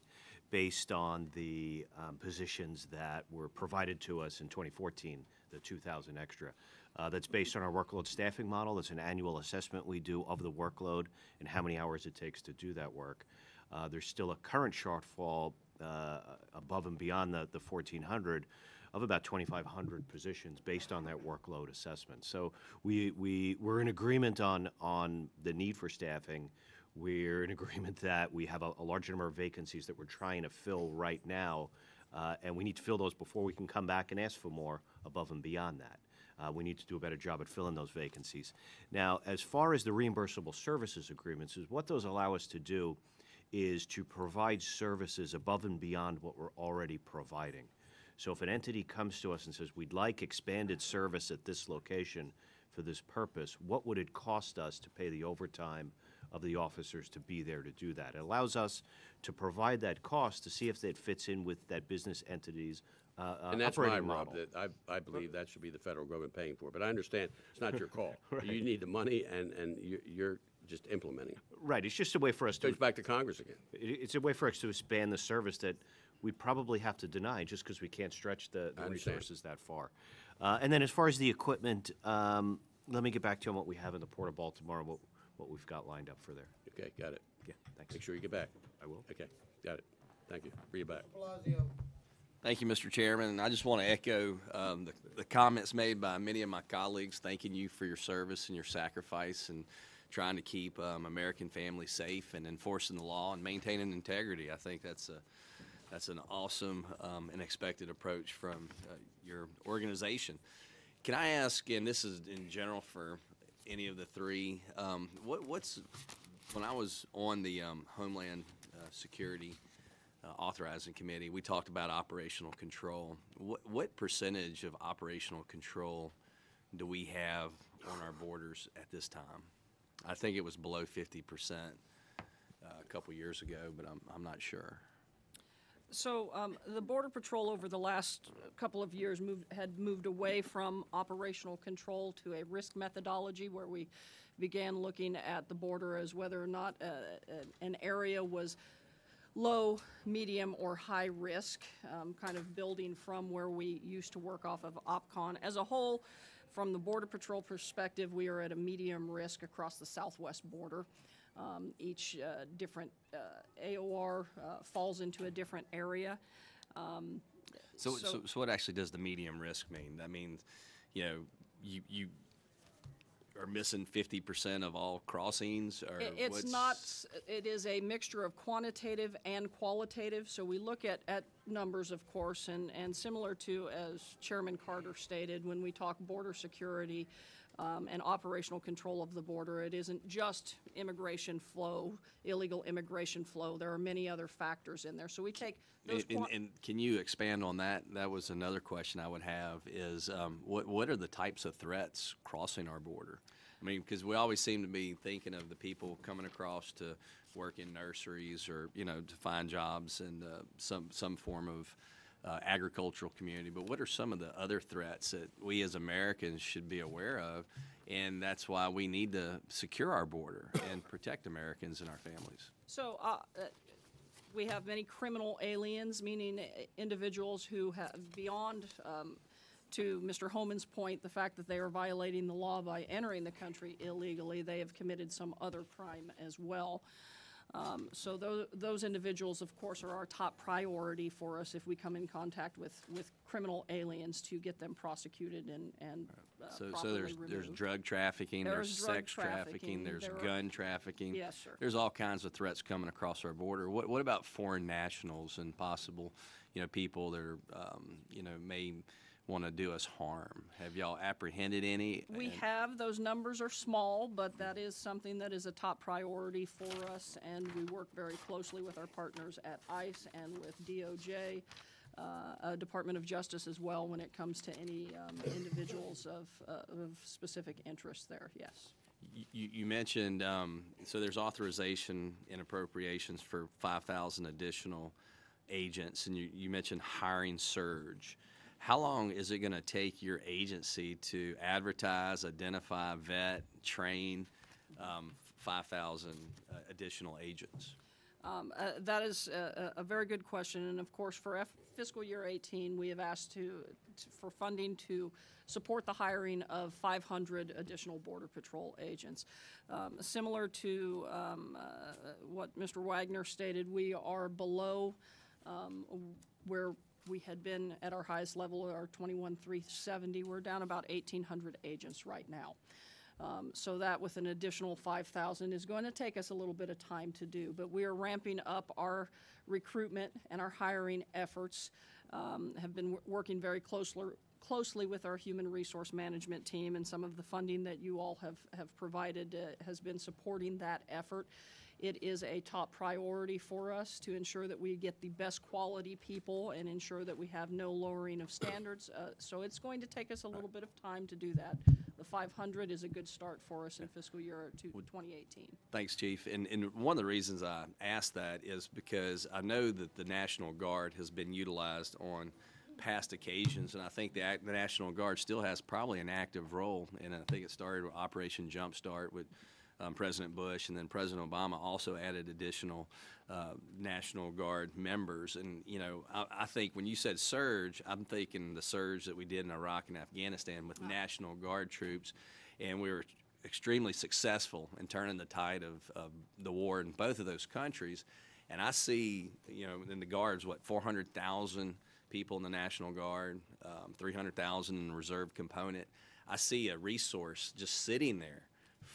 S5: based on the um, positions that were provided to us in 2014, the 2,000 extra. Uh, That's based on our workload staffing model. It's an annual assessment we do of the workload and how many hours it takes to do that work. Uh, There's still a current shortfall uh, above and beyond the, the 1,400 of about 2,500 positions based on that workload assessment. So we, we, we're in agreement on, on the need for staffing. We're in agreement that we have a, a large number of vacancies that we're trying to fill right now, uh, and we need to fill those before we can come back and ask for more above and beyond that. Uh, we need to do a better job at filling those vacancies. Now, as far as the reimbursable services agreements, is what those allow us to do is to provide services above and beyond what we're already providing. So if an entity comes to us and says, we'd like expanded service at this location for this purpose, what would it cost us to pay the overtime of the officers to be there to do that? It allows us to provide that cost to see if it fits in with that business entity's uh, uh,
S11: And that's my
S5: operating
S11: rub,
S5: model.
S11: that I, I believe that should be the federal government paying for. it. But I understand, it's not your call. You need the money, and, and you- you're just implementing. it.
S5: Right, it's just a way for us to
S11: Goes back to Congress again.
S5: It- It's a way for us to expand the service that we probably have to deny just because we can't stretch the, the
S11: understand.
S5: resources that far. Uh, and then as far as the equipment, um, let me get back to you on what we have in the Port of Baltimore and what, what we've got lined up for there.
S11: Okay, got it.
S5: Yeah, thanks.
S11: Make sure you get back.
S5: I will.
S11: Okay, got it. Thank you. Read it back.
S12: Thank you, Mr. Chairman. And I just want to echo um, the, the comments made by many of my colleagues, thanking you for your service and your sacrifice and trying to keep um, American families safe and enforcing the law and maintaining integrity. I think that's a that's an awesome um, and expected approach from uh, your organization. Can I ask, and this is in general for any of the three, um, what, what's when I was on the um, Homeland uh, Security uh, authorizing committee, we talked about operational control. What, what percentage of operational control do we have on our borders at this time? I think it was below 50% uh, a couple years ago, but I'm, I'm not sure.
S4: So um, the Border Patrol over the last couple of years moved, had moved away from operational control to a risk methodology where we began looking at the border as whether or not uh, uh, an area was low, medium, or high risk, um, kind of building from where we used to work off of OPCON. As a whole, From the Border Patrol perspective, we are at a medium risk across the southwest border. Um, Each uh, different uh, AOR uh, falls into a different area. Um,
S12: So,
S4: So-
S12: so, so what actually does the medium risk mean? That means, you know, you, you are missing fifty percent of all crossings or
S4: It- It's not, it is a mixture of quantitative and qualitative, so we look at, at numbers, of course, and, and similar to, as Chairman Carter stated, when we talk border security um, and operational control of the border, it isn't just immigration flow, illegal immigration flow, there are many other factors in there, so we take those.
S12: And, and, and can you expand on that? That was another question I would have is, um, what, what are the types of threats crossing our border? I mean, because we always seem to be thinking of the people coming across to work in nurseries or, you know, to find jobs and uh, some, some form of uh, agricultural community. But what are some of the other threats that we as Americans should be aware of? And that's why we need to secure our border and protect Americans and our families.
S4: So, uh, uh, we have many criminal aliens, meaning individuals who have, beyond, um, to Mr. Homan's point, the fact that they are violating the law by entering the country illegally, they have committed some other crime as well. Um, So those, those individuals, of course, are our top priority for us if we come in contact with, with criminal aliens to get them prosecuted and, and uh,
S12: So, so
S4: properly
S12: there's, there's
S4: removed.
S12: drug trafficking, there's
S4: There's drug
S12: sex trafficking,
S4: trafficking,
S12: there's
S4: there are-
S12: gun trafficking.
S4: Yes, sir.
S12: There's all kinds of threats coming across our border. What, what about foreign nationals and possible, you know, people that are, um, you know, may want to do us harm? Have y'all apprehended any?
S4: We have, those numbers are small, but that is something that is a top priority for us, and we work very closely with our partners at ICE and with DOJ, uh, uh, Department of Justice as well, when it comes to any um, individuals of, uh, of specific interest there, yes.
S12: You, you mentioned, um, so there's authorization and appropriations for five thousand additional agents, and you, you mentioned hiring surge. How long is it gonna take your agency to advertise, identify, vet, train, um, five thousand uh, additional agents?
S4: Um, uh, That is a, a a very good question, and of course, for F- fiscal year 18, we have asked to, to- for funding to support the hiring of 500 additional Border Patrol agents. Um, Similar to um, uh, what Mr. Wagner stated, we are below um, where we had been at our highest level, our 21,370. We're down about 1,800 agents right now. Um, So that with an additional 5,000 is going to take us a little bit of time to do. But we are ramping up our recruitment and our hiring efforts, um, have been wor- working very closely, closely with our human resource management team, and some of the funding that you all have, have provided uh, has been supporting that effort. It is a top priority for us to ensure that we get the best quality people and ensure that we have no lowering of standards. Uh, So it's going to take us a little bit of time to do that. The 500 is a good start for us in fiscal year 2018.
S12: Thanks, Chief. And, and one of the reasons I asked that is because I know that the National Guard has been utilized on past occasions, and I think the, the National Guard still has probably an active role, and I think it started with Operation Jumpstart with um, President Bush, and then President Obama also added additional uh, National Guard members. And, you know, I, I think when you said surge, I'm thinking the surge that we did in Iraq and Afghanistan with National Guard troops, and we were extremely successful in turning the tide of, of the war in both of those countries. And I see, you know, in the Guards, what, 400,000 people in the National Guard, um, 300,000 in the reserve component. I see a resource just sitting there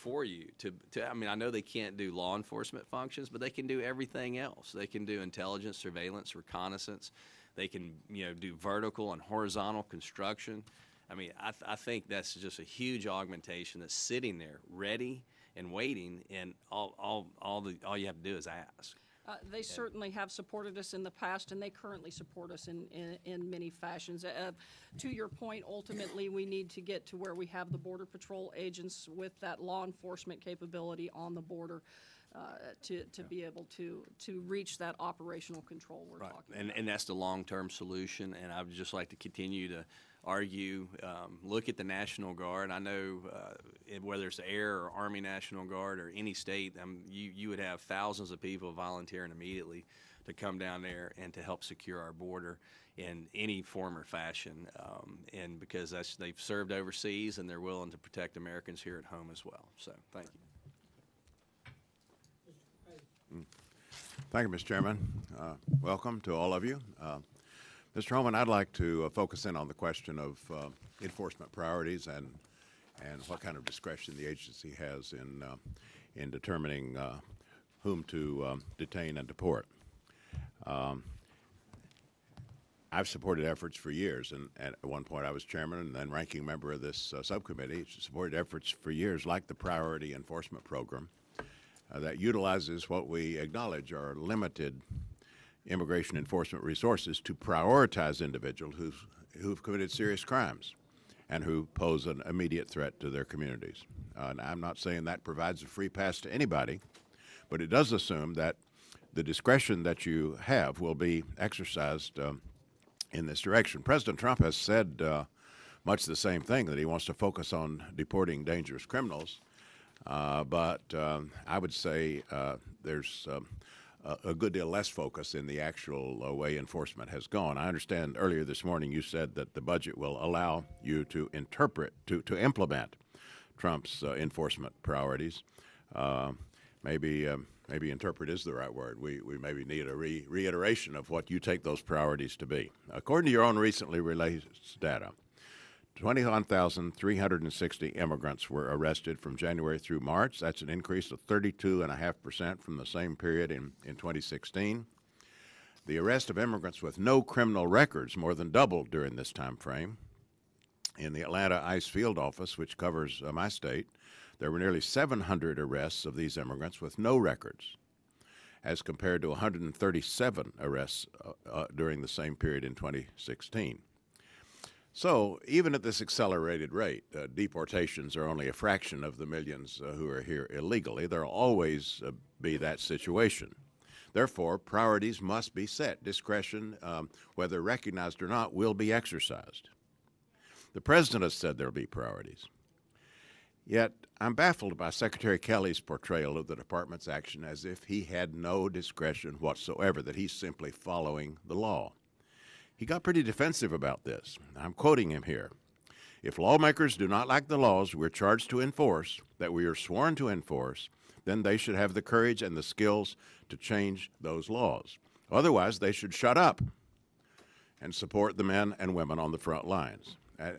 S12: for you to, to, I mean, I know they can't do law enforcement functions, but they can do everything else. They can do intelligence, surveillance, reconnaissance. They can, you know, do vertical and horizontal construction. I mean, I, th- I think that's just a huge augmentation that's sitting there, ready and waiting, and all, all, all the, all you have to do is ask.
S4: Uh, They certainly have supported us in the past, and they currently support us in, in, in many fashions. Uh, To your point, ultimately, we need to get to where we have the Border Patrol agents with that law enforcement capability on the border uh, to, to be able to, to reach that operational control we're talking about.
S12: And, and that's the long-term solution, and I would just like to continue to argue, um, look at the National Guard. I know, uh, whether it's Air or Army National Guard or any state, um, you, you would have thousands of people volunteering immediately to come down there and to help secure our border in any form or fashion. Um, and because that's, they've served overseas and they're willing to protect Americans here at home as well. So thank you.
S13: Thank you, Mr. Chairman. Uh, Welcome to all of you. Uh, Mr. Homan, I'd like to uh, focus in on the question of uh, enforcement priorities and, and what kind of discretion the agency has in, uh, in determining uh, whom to um, detain and deport. Um, I've supported efforts for years, and at one point I was chairman and then ranking member of this uh, subcommittee, supported efforts for years like the Priority Enforcement Program, uh, that utilizes what we acknowledge are limited immigration enforcement resources to prioritize individuals who've, who've committed serious crimes and who pose an immediate threat to their communities. Uh, and I'm not saying that provides a free pass to anybody, but it does assume that the discretion that you have will be exercised um, in this direction. President Trump has said uh, much the same thing that he wants to focus on deporting dangerous criminals. Uh, but um, I would say uh, there's um, a, good deal less focus in the actual uh, way enforcement has gone. I understand earlier this morning you said that the budget will allow you to interpret, to, to implement Trump's uh, enforcement priorities. Uh, maybe, um, maybe interpret is the right word. We, we maybe need a re- reiteration of what you take those priorities to be. According to your own recently released data, 21,360 immigrants were arrested from January through March. That's an increase of 32.5% from the same period in, in 2016. The arrest of immigrants with no criminal records more than doubled during this time frame. In the Atlanta ICE field office, which covers uh, my state, there were nearly 700 arrests of these immigrants with no records, as compared to 137 arrests uh, uh, during the same period in 2016. So, even at this accelerated rate, uh, deportations are only a fraction of the millions uh, who are here illegally. There will always uh, be that situation. Therefore, priorities must be set. Discretion, um, whether recognized or not, will be exercised. The President has said there will be priorities. Yet, I'm baffled by Secretary Kelly's portrayal of the Department's action as if he had no discretion whatsoever, that he's simply following the law. He got pretty defensive about this. I'm quoting him here. If lawmakers do not like the laws we're charged to enforce, that we are sworn to enforce, then they should have the courage and the skills to change those laws. Otherwise, they should shut up and support the men and women on the front lines. Uh,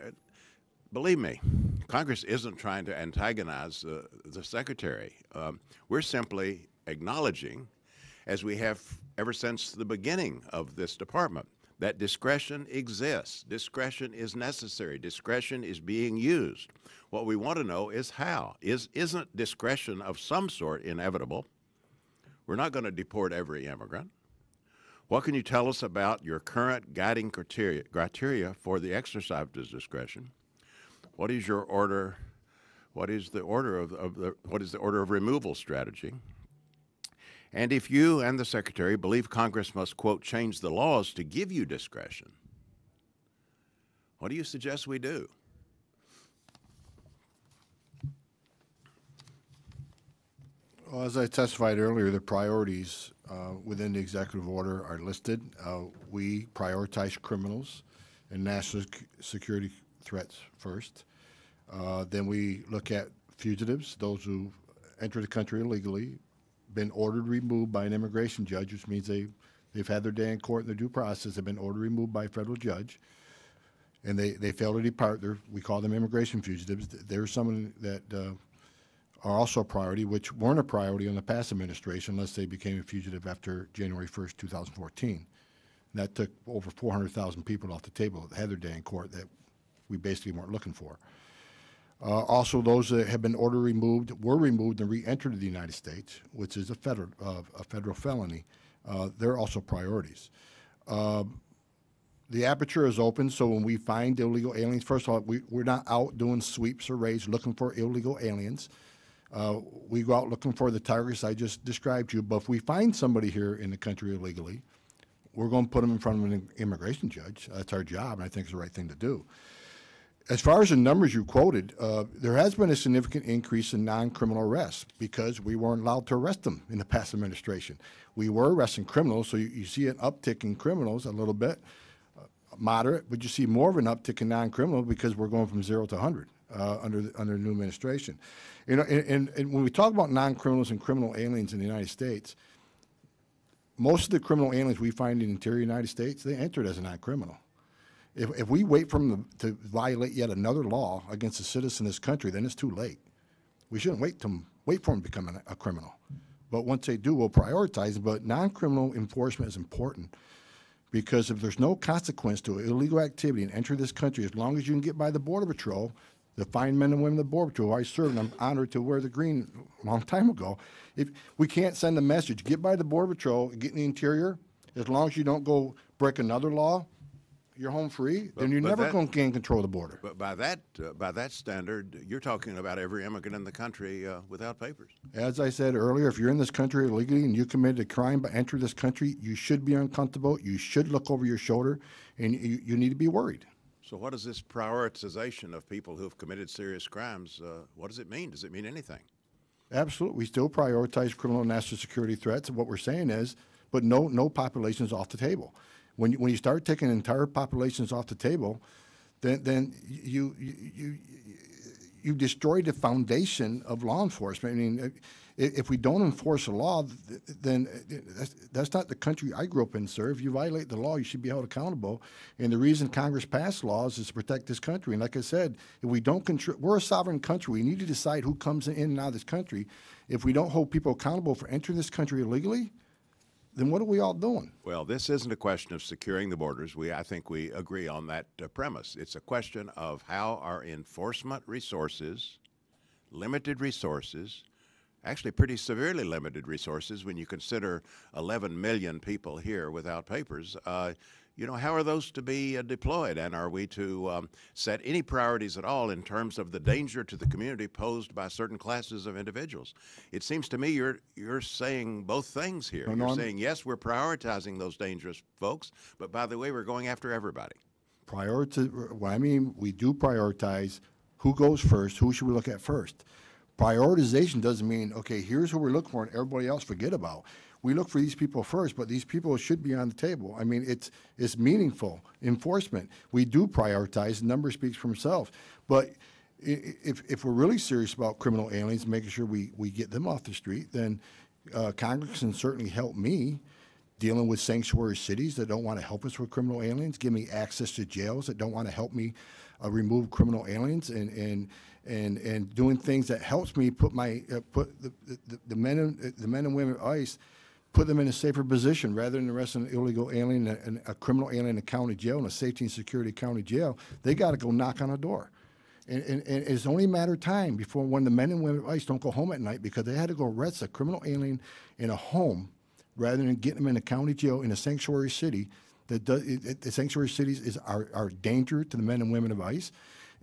S13: believe me, Congress isn't trying to antagonize uh, the Secretary. Um, we're simply acknowledging, as we have ever since the beginning of this department, that discretion exists. Discretion is necessary. Discretion is being used. What we want to know is how. Is, isn't discretion of some sort inevitable? We're not going to deport every immigrant. What can you tell us about your current guiding criteria, criteria for the exercise of discretion? What is your order? What is the order of, of the, what is the order of removal strategy? And if you and the Secretary believe Congress must, quote, change the laws to give you discretion, what do you suggest we do?
S6: Well, as I testified earlier, the priorities uh, within the executive order are listed. Uh, we prioritize criminals and national security threats first. Uh, then we look at fugitives, those who enter the country illegally, been ordered removed by an immigration judge, which means they, they've had their day in court and their due process, They've been ordered removed by a federal judge, and they, they fail to depart. They're, we call them immigration fugitives. There's some that uh, are also a priority, which weren't a priority on the past administration unless they became a fugitive after January 1st, 2014. And that took over 400,000 people off the table that had their day in court that we basically weren't looking for. Uh, also, those that have been ordered removed were removed and re-entered the United States, which is a federal uh, a federal felony. Uh, they're also priorities. Um, the aperture is open, so when we find illegal aliens, first of all, we, we're not out doing sweeps or raids looking for illegal aliens. Uh, we go out looking for the targets I just described to you. But if we find somebody here in the country illegally, we're going to put them in front of an immigration judge. That's our job, and I think it's the right thing to do As far as the numbers you quoted, uh, there has been a significant increase in non-criminal arrests because we weren't allowed to arrest them in the past administration. We were arresting criminals, so you, you see an uptick in criminals a little bit, uh, moderate, but you see more of an uptick in non-criminal because we're going from zero to 100 uh, under the, under the new administration. You know, and, and, and when we talk about non-criminals and criminal aliens in the United States, most of the criminal aliens we find in the interior United States, they entered as a non-criminal. If, if we wait for them to, violate yet another law against a citizen of this country, then it's too late. We shouldn't wait to wait for them to become a, a criminal. But once they do, we'll prioritize them. But non-criminal enforcement is important because if there's no consequence to illegal activity and enter this country, as long as you can get by the Border Patrol, the fine men and women of the Border Patrol, I served, I'm honored to wear the green a long time ago. If we can't send a message, get by the Border Patrol, get in the interior, as long as you don't go break another law, you're home free, then you're never going to gain control of the border.
S13: But by that, uh, by that standard, you're talking about every immigrant in the country uh, without papers.
S6: As I said earlier, if you're in this country illegally and you committed a crime by entering this country, you should be uncomfortable. You should look over your shoulder, and you, you need to be worried.
S13: So what does this prioritization of people who have committed serious crimes, uh, what does it mean? Does it mean anything?
S6: Absolutely, we still prioritize criminal and national security threats. What we're saying is, but no, no populations off the table. When you, when you start taking entire populations off the table, then then you you you, you destroy the foundation of law enforcement. I mean, if we don't enforce the law, then that's, that's not the country I grew up in, sir. If you violate the law, you should be held accountable. And the reason Congress passed laws is to protect this country. And like I said, if we don't control, we're a sovereign country. We need to decide who comes in and out of this country. If we don't hold people accountable for entering this country illegally, then what are we all doing?
S13: Well, this isn't a question of securing the borders. We, I think we agree on that uh, premise. It's a question of how our enforcement resources, limited resources, actually pretty severely limited resources when you consider 11 million people here without papers. Uh, you know, how are those to be uh, deployed? And are we to um, set any priorities at all in terms of the danger to the community posed by certain classes of individuals? It seems to me you're, you're saying both things here.
S6: No, no,
S13: you're
S6: I'm-
S13: saying, yes, we're prioritizing those dangerous folks, but by the way, we're going after everybody.
S6: Prioritize, what I mean, we do prioritize who goes first, who should we look at first. Prioritization doesn't mean, okay, here's who we're looking for and everybody else forget about. We look for these people first, but these people should be on the table. I mean, it's, it's meaningful enforcement. We do prioritize, the number speaks for itself. But if, if we're really serious about criminal aliens, making sure we, we get them off the street, then uh, Congress can certainly help me dealing with sanctuary cities that don't want to help us with criminal aliens, give me access to jails that don't want to help me uh, remove criminal aliens, and and and and doing things that helps me put my uh, put the, the, the men and the men and women of ICE. Put them in a safer position rather than arresting an illegal alien and a criminal alien in a county jail, in a safety and security county jail. They got to go knock on a door. And, and, and it's only a matter of time before when the men and women of ICE don't go home at night because they had to go arrest a criminal alien in a home rather than getting them in a county jail in a sanctuary city. That does, it, it- the sanctuary cities is are, are danger to the men and women of ICE.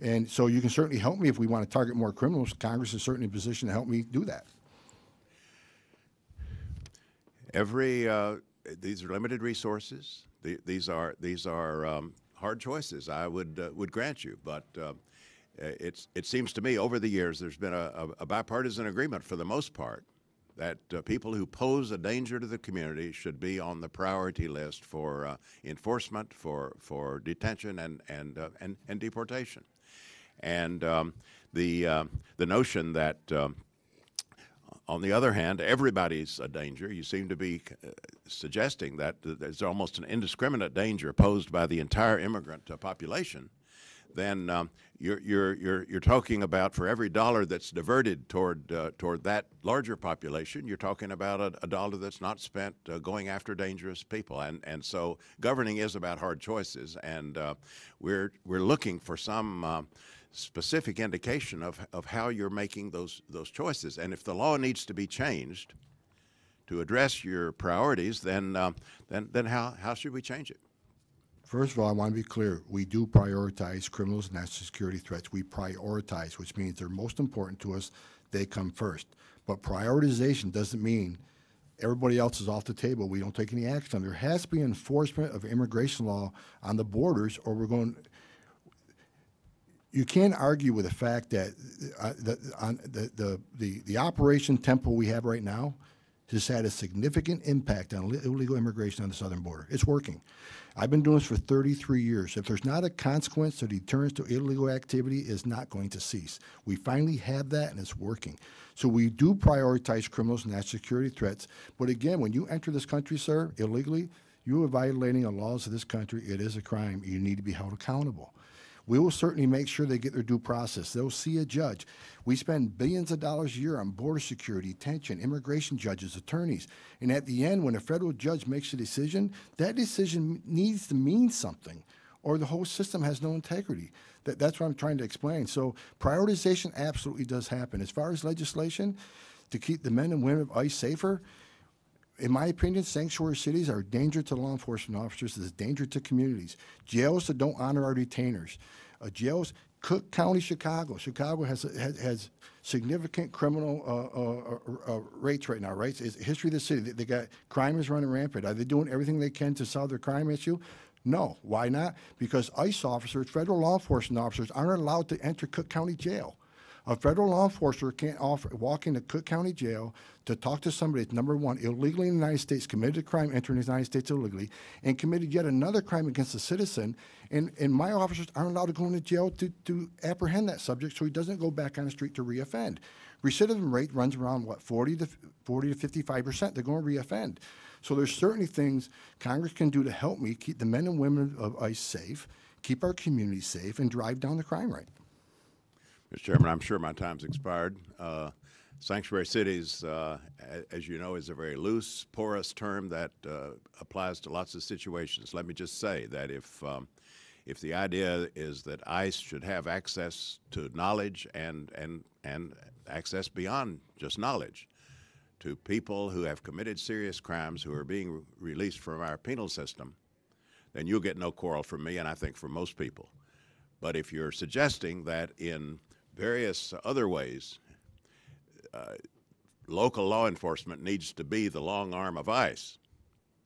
S6: And so you can certainly help me if we want to target more criminals. Congress is certainly in a position to help me do that.
S13: Every, uh, these are limited resources. The- These are, these are um, hard choices, I would, uh, would grant you. But uh, it's, it seems to me, over the years, there's been a a- bipartisan agreement, for the most part, that uh, people who pose a danger to the community should be on the priority list for uh, enforcement, for, for detention, and, and, uh, and and deportation. And um, the, uh, the notion that um, on the other hand, everybody's a danger. You seem to be uh, suggesting that th- there's almost an indiscriminate danger posed by the entire immigrant uh, population. Then um, you're, you're, you're, you're talking about for every dollar that's diverted toward, uh, toward that larger population, you're talking about a, a dollar that's not spent uh, going after dangerous people. And, and so governing is about hard choices. And uh, we're, we're looking for some. Specific indication of, of how you're making those, those choices. And if the law needs to be changed to address your priorities, then, uh, then, then how, how should we change it?
S6: First of all, I want to be clear. We do prioritize criminals and national security threats. We prioritize, which means they're most important to us. They come first. But prioritization doesn't mean everybody else is off the table. We don't take any action. There has to be enforcement of immigration law on the borders, or we're going. You can't argue with the fact that uh, the, on the, the, the, the operation tempo we have right now has had a significant impact on illegal immigration on the southern border. It's working. I've been doing this for 33 years. If there's not a consequence or deterrence to illegal activity, is not going to cease. We finally have that, and it's working. So we do prioritize criminals and national security threats. But again, when you enter this country, sir, illegally, you are violating the laws of this country. It is a crime. You need to be held accountable. We will certainly make sure they get their due process. They'll see a judge. We spend billions of dollars a year on border security, detention, immigration judges, attorneys. And at the end, when a federal judge makes a decision, that decision needs to mean something, or the whole system has no integrity. That, that's what I'm trying to explain. So prioritization absolutely does happen. As far as legislation, to keep the men and women of ICE safer, in my opinion, sanctuary cities are a danger to law enforcement officers. It's a danger to communities. Jails that don't honor our detainers. Uh, jails, Cook County, Chicago. Chicago has has, has significant criminal uh, uh, uh, rates right now. Right, it's history of the city. They, they got crime is running rampant. Are they doing everything they can to solve their crime issue? No. Why not? Because ICE officers, federal law enforcement officers, aren't allowed to enter Cook County Jail. A federal law enforcer can't offer, walk into Cook County Jail to talk to somebody that's, number one, illegally in the United States, committed a crime entering the United States illegally, and committed yet another crime against a citizen. And, and my officers aren't allowed to go into jail to, to apprehend that subject so he doesn't go back on the street to reoffend. Recidivism rate runs around, what, 40 to, 40 to 55 percent. They're going to reoffend. So there's certainly things Congress can do to help me keep the men and women of ICE safe, keep our communities safe, and drive down the crime rate.
S13: Mr. Chairman, I'm sure my time's expired. Uh, sanctuary cities, uh, as you know, is a very loose, porous term that uh, applies to lots of situations. Let me just say that if um, if the idea is that ICE should have access to knowledge and and and access beyond just knowledge to people who have committed serious crimes who are being re released from our penal system, then you'll get no quarrel from me, and I think from most people. But if you're suggesting that in various other ways, uh, local law enforcement needs to be the long arm of ICE.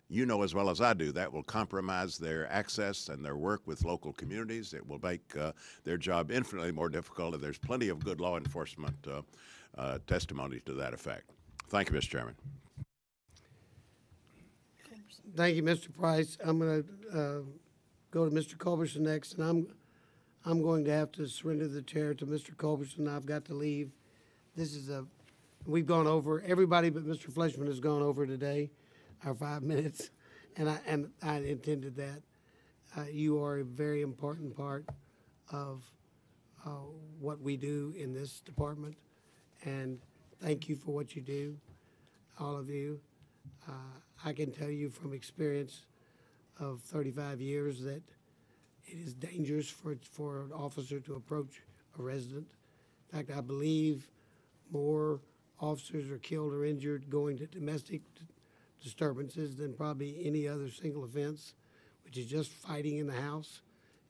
S13: You know as well as I do that will compromise their access and their work with local communities. It will make uh, their job infinitely more difficult, and there's plenty of good law enforcement uh, uh testimony to that effect. Thank you, Mr. Chairman.
S1: Thank you, Mr. Price. I'm going to uh, go to Mr. Culberson next, and I'm I'm going to have to surrender the chair to Mr. Culberson. I've got to leave. This is a, we've gone over, everybody but Mr. Fleischmann has gone over today, our five minutes, and I, and I intended that. Uh, you are a very important part of uh, what we do in this department, and thank you for what you do, all of you. Uh, I can tell you from experience of 35 years that it is dangerous for, for an officer to approach a resident. In fact, I believe more officers are killed or injured going to domestic disturbances than probably any other single offense, which is just fighting in the house,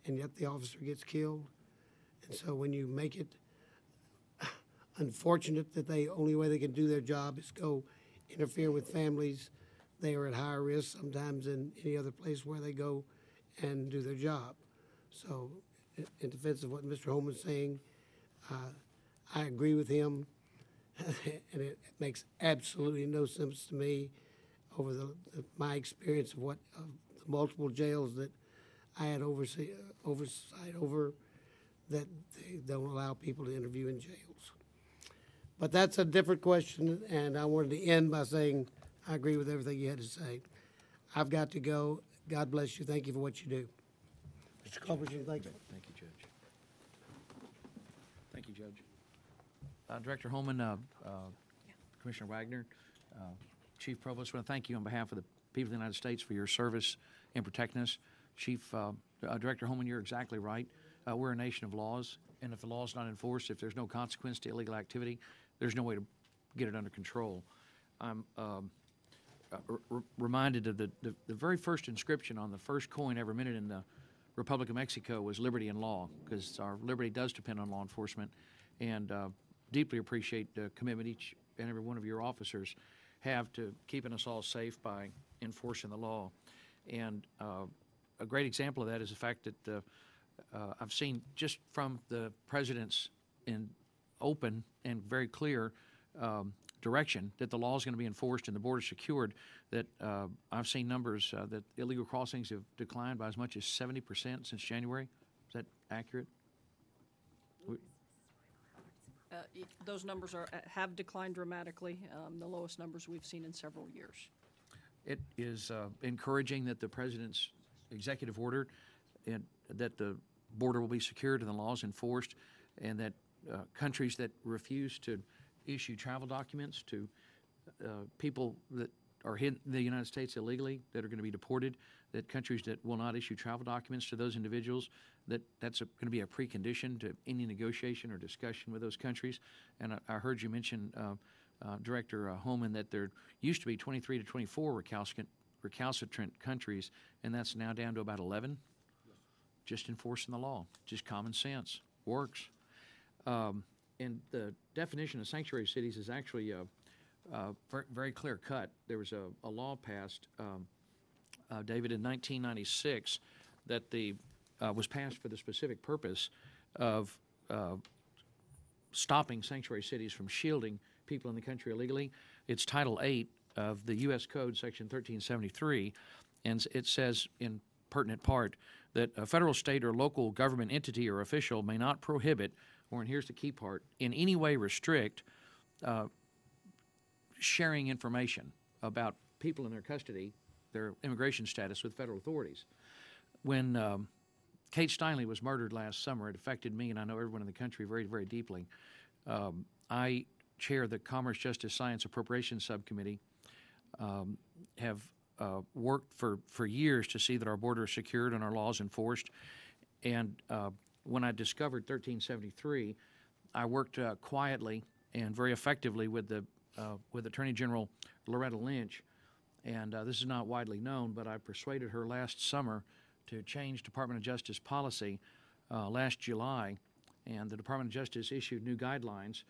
S1: and yet the officer gets killed. And so when you make it unfortunate that the only way they can do their job is go interfere with families, they are at higher risk sometimes than any other place where they go and do their job. So, in defense of what Mr. Homan's saying, uh, I agree with him, and it makes absolutely no sense to me over the, the my experience of what of the multiple jails that I had oversee, oversight over that they don't allow people to interview in jails. But that's a different question, and I wanted to end by saying I agree with everything you had to say. I've got to go. God bless you. Thank you for what you do. Mr. Culberson, thank you.
S14: Thank you, Judge. Thank you, Judge. Uh, Director Homan, uh, uh, Commissioner Wagner, uh, Chief Provost, I want to thank you on behalf of the people of the United States for your service in protecting us. Chief uh, uh, Director Homan, you're exactly right. we're a nation of laws, and if the law is not enforced, if there's no consequence to illegal activity, there's no way to get it under control. I'm um, reminded of the, the, the, very first inscription on the first coin ever minted in the Republic of Mexico was liberty and law, because our liberty does depend on law enforcement, and uh, deeply appreciate the commitment each and every one of your officers have to keeping us all safe by enforcing the law. And uh, a great example of that is the fact that the uh, I've seen just from the president's in open and very clear um, direction that the law is going to be enforced and the border secured, that uh, I've seen numbers uh, that illegal crossings have declined by as much as 70% since January. Is that accurate?
S4: Uh, Those numbers are, uh, have declined dramatically, um, the lowest numbers we've seen in several years.
S14: It is uh, encouraging that the president's executive order and that the border will be secured and the laws enforced, and that uh, countries that refuse to issue travel documents to uh, people that are in the United States illegally that are going to be deported, that countries that will not issue travel documents to those individuals, that that's going to be a precondition to any negotiation or discussion with those countries. And I, I heard you mention, uh, uh, Director uh, Homan, that there used to be 23 to 24 recalcitrant, recalcitrant countries, and that's now down to about 11. Just enforcing the law, just common sense, works. Um, and the definition of sanctuary cities is actually uh, uh, very clear cut. There was a, a law passed, um, uh, David, in 1996 that the uh, was passed for the specific purpose of uh, stopping sanctuary cities from shielding people in the country illegally. It's Title 8 of the U.S. Code, Section 1373, and it says in pertinent part that a federal, state, or local government entity or official may not prohibit, or and here's the key part, in any way restrict uh, sharing information about people in their custody, their immigration status with federal authorities. When um, Kate Steinle was murdered last summer, it affected me and I know everyone in the country very, very deeply. Um, I chair the Commerce, Justice, Science, Appropriations Subcommittee, um, have uh, worked for, for years to see that our border is secured and our laws enforced. And uh, when I discovered 1373, I worked uh, quietly and very effectively with the uh, with Attorney General Loretta Lynch, and uh, this is not widely known, but I persuaded her last summer to change Department of Justice policy uh, last July, and the Department of Justice issued new guidelines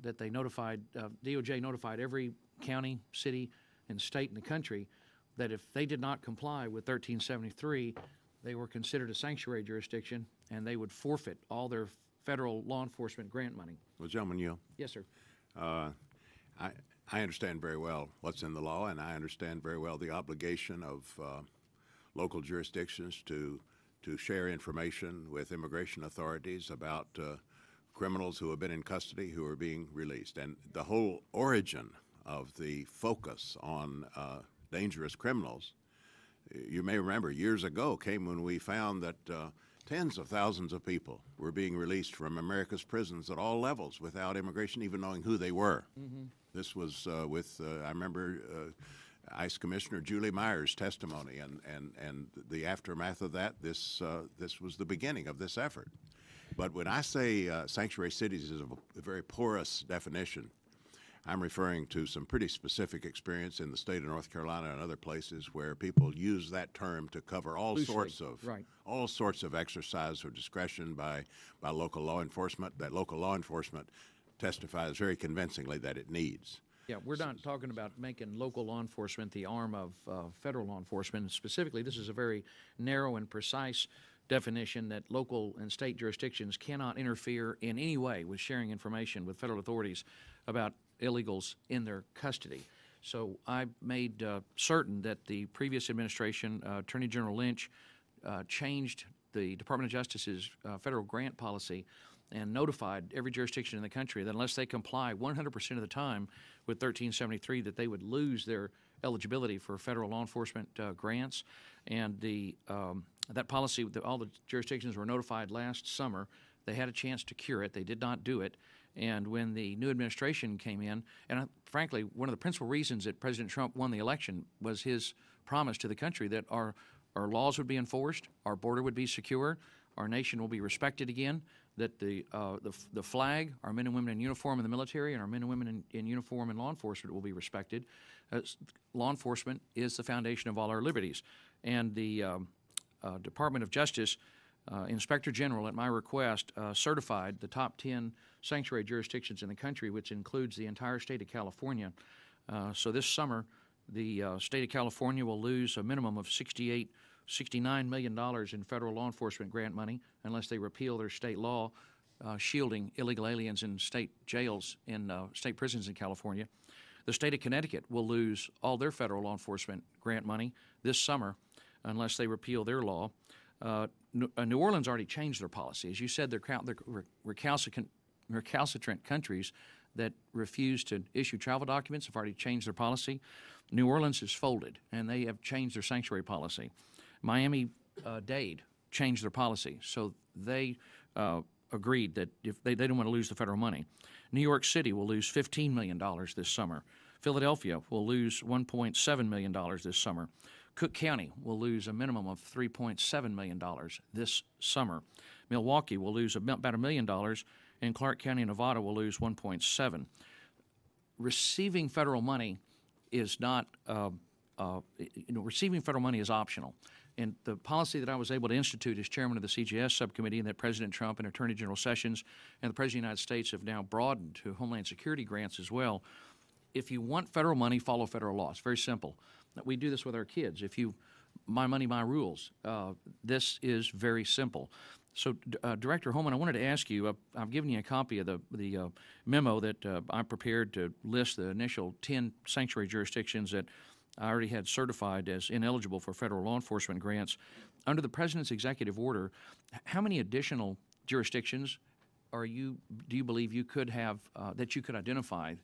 S14: that they notified uh, DOJ notified every county, city, and state in the country that if they did not comply with 1373, they were considered a sanctuary jurisdiction and they would forfeit all their federal law enforcement grant money.
S13: Well, gentlemen, you,
S14: Yes, sir.
S13: uh, I, I understand very well what's in the law, and I understand very well the obligation of uh, local jurisdictions to to share information with immigration authorities about uh, criminals who have been in custody who are being released. And the whole origin of the focus on uh, dangerous criminals, you may remember years ago, came when we found that uh, tens of thousands of people were being released from America's prisons at all levels without immigration even knowing who they were. This was uh, with, uh, I remember uh, ICE Commissioner Julie Myers' testimony, and, and, and the aftermath of that, this, uh, this was the beginning of this effort. But when I say uh, sanctuary cities is a, a very porous definition, I'm referring to some pretty specific experience in the state of North Carolina and other places where people use that term to cover all
S14: Loosely,
S13: sorts of
S14: right.
S13: all sorts of exercise or discretion by by local law enforcement that local law enforcement testifies very convincingly that it needs.
S14: Yeah, we're not talking about making local law enforcement the arm of uh, federal law enforcement. Specifically, this is a very narrow and precise definition that local and state jurisdictions cannot interfere in any way with sharing information with federal authorities about illegals in their custody. So I made uh, certain that the previous administration, uh, Attorney General Lynch, uh, changed the Department of Justice's uh, federal grant policy and notified every jurisdiction in the country that unless they comply 100% of the time with 1373, that they would lose their eligibility for federal law enforcement uh, grants. And the um, that policy, all the jurisdictions were notified last summer. They had a chance to cure it. They did not do it. And when the new administration came in, and uh, frankly, one of the principal reasons that President Trump won the election was his promise to the country that our our laws would be enforced, our border would be secure, our nation will be respected again, that the, uh, the, the flag, our men and women in uniform in the military, and our men and women in, in uniform in law enforcement will be respected. Uh, law enforcement is the foundation of all our liberties. And the um, uh, Department of Justice uh, Inspector General, at my request, uh, certified the top 10 sanctuary jurisdictions in the country, which includes the entire state of California. Uh, so this summer, the uh, state of California will lose a minimum of 68 $69 million in federal law enforcement grant money unless they repeal their state law uh, shielding illegal aliens in state jails in uh, state prisons in California. The state of Connecticut will lose all their federal law enforcement grant money this summer unless they repeal their law. Uh, New, uh, Orleans already changed their policy. As you said, they're, they're recalcitrant, recalcitrant countries that refuse to issue travel documents have already changed their policy. New Orleans has folded, and they have changed their sanctuary policy. Miami uh, Dade changed their policy, so they uh, agreed that if they, they don't want to lose the federal money. New York City will lose $15 million this summer. Philadelphia will lose $1.7 million this summer. Cook County will lose a minimum of $3.7 million this summer. Milwaukee will lose about a million dollars, and Clark County, Nevada will lose 1.7. Receiving federal money is not, uh, uh, you know, receiving federal money is optional. And the policy that I was able to institute as chairman of the CJS subcommittee, and that President Trump and Attorney General Sessions and the President of the United States have now broadened to Homeland Security grants as well. If you want federal money, follow federal law. It's very simple. We do this with our kids. If you, my money, my rules. Uh, this is very simple. So, uh, Director Homan, I wanted to ask you. Uh, I've given you a copy of the the uh, memo that uh, I prepared to list the initial ten sanctuary jurisdictions that I already had certified as ineligible for federal law enforcement grants. Under the President's executive order, how many additional jurisdictions are you? Do you believe you could have uh, that you could identify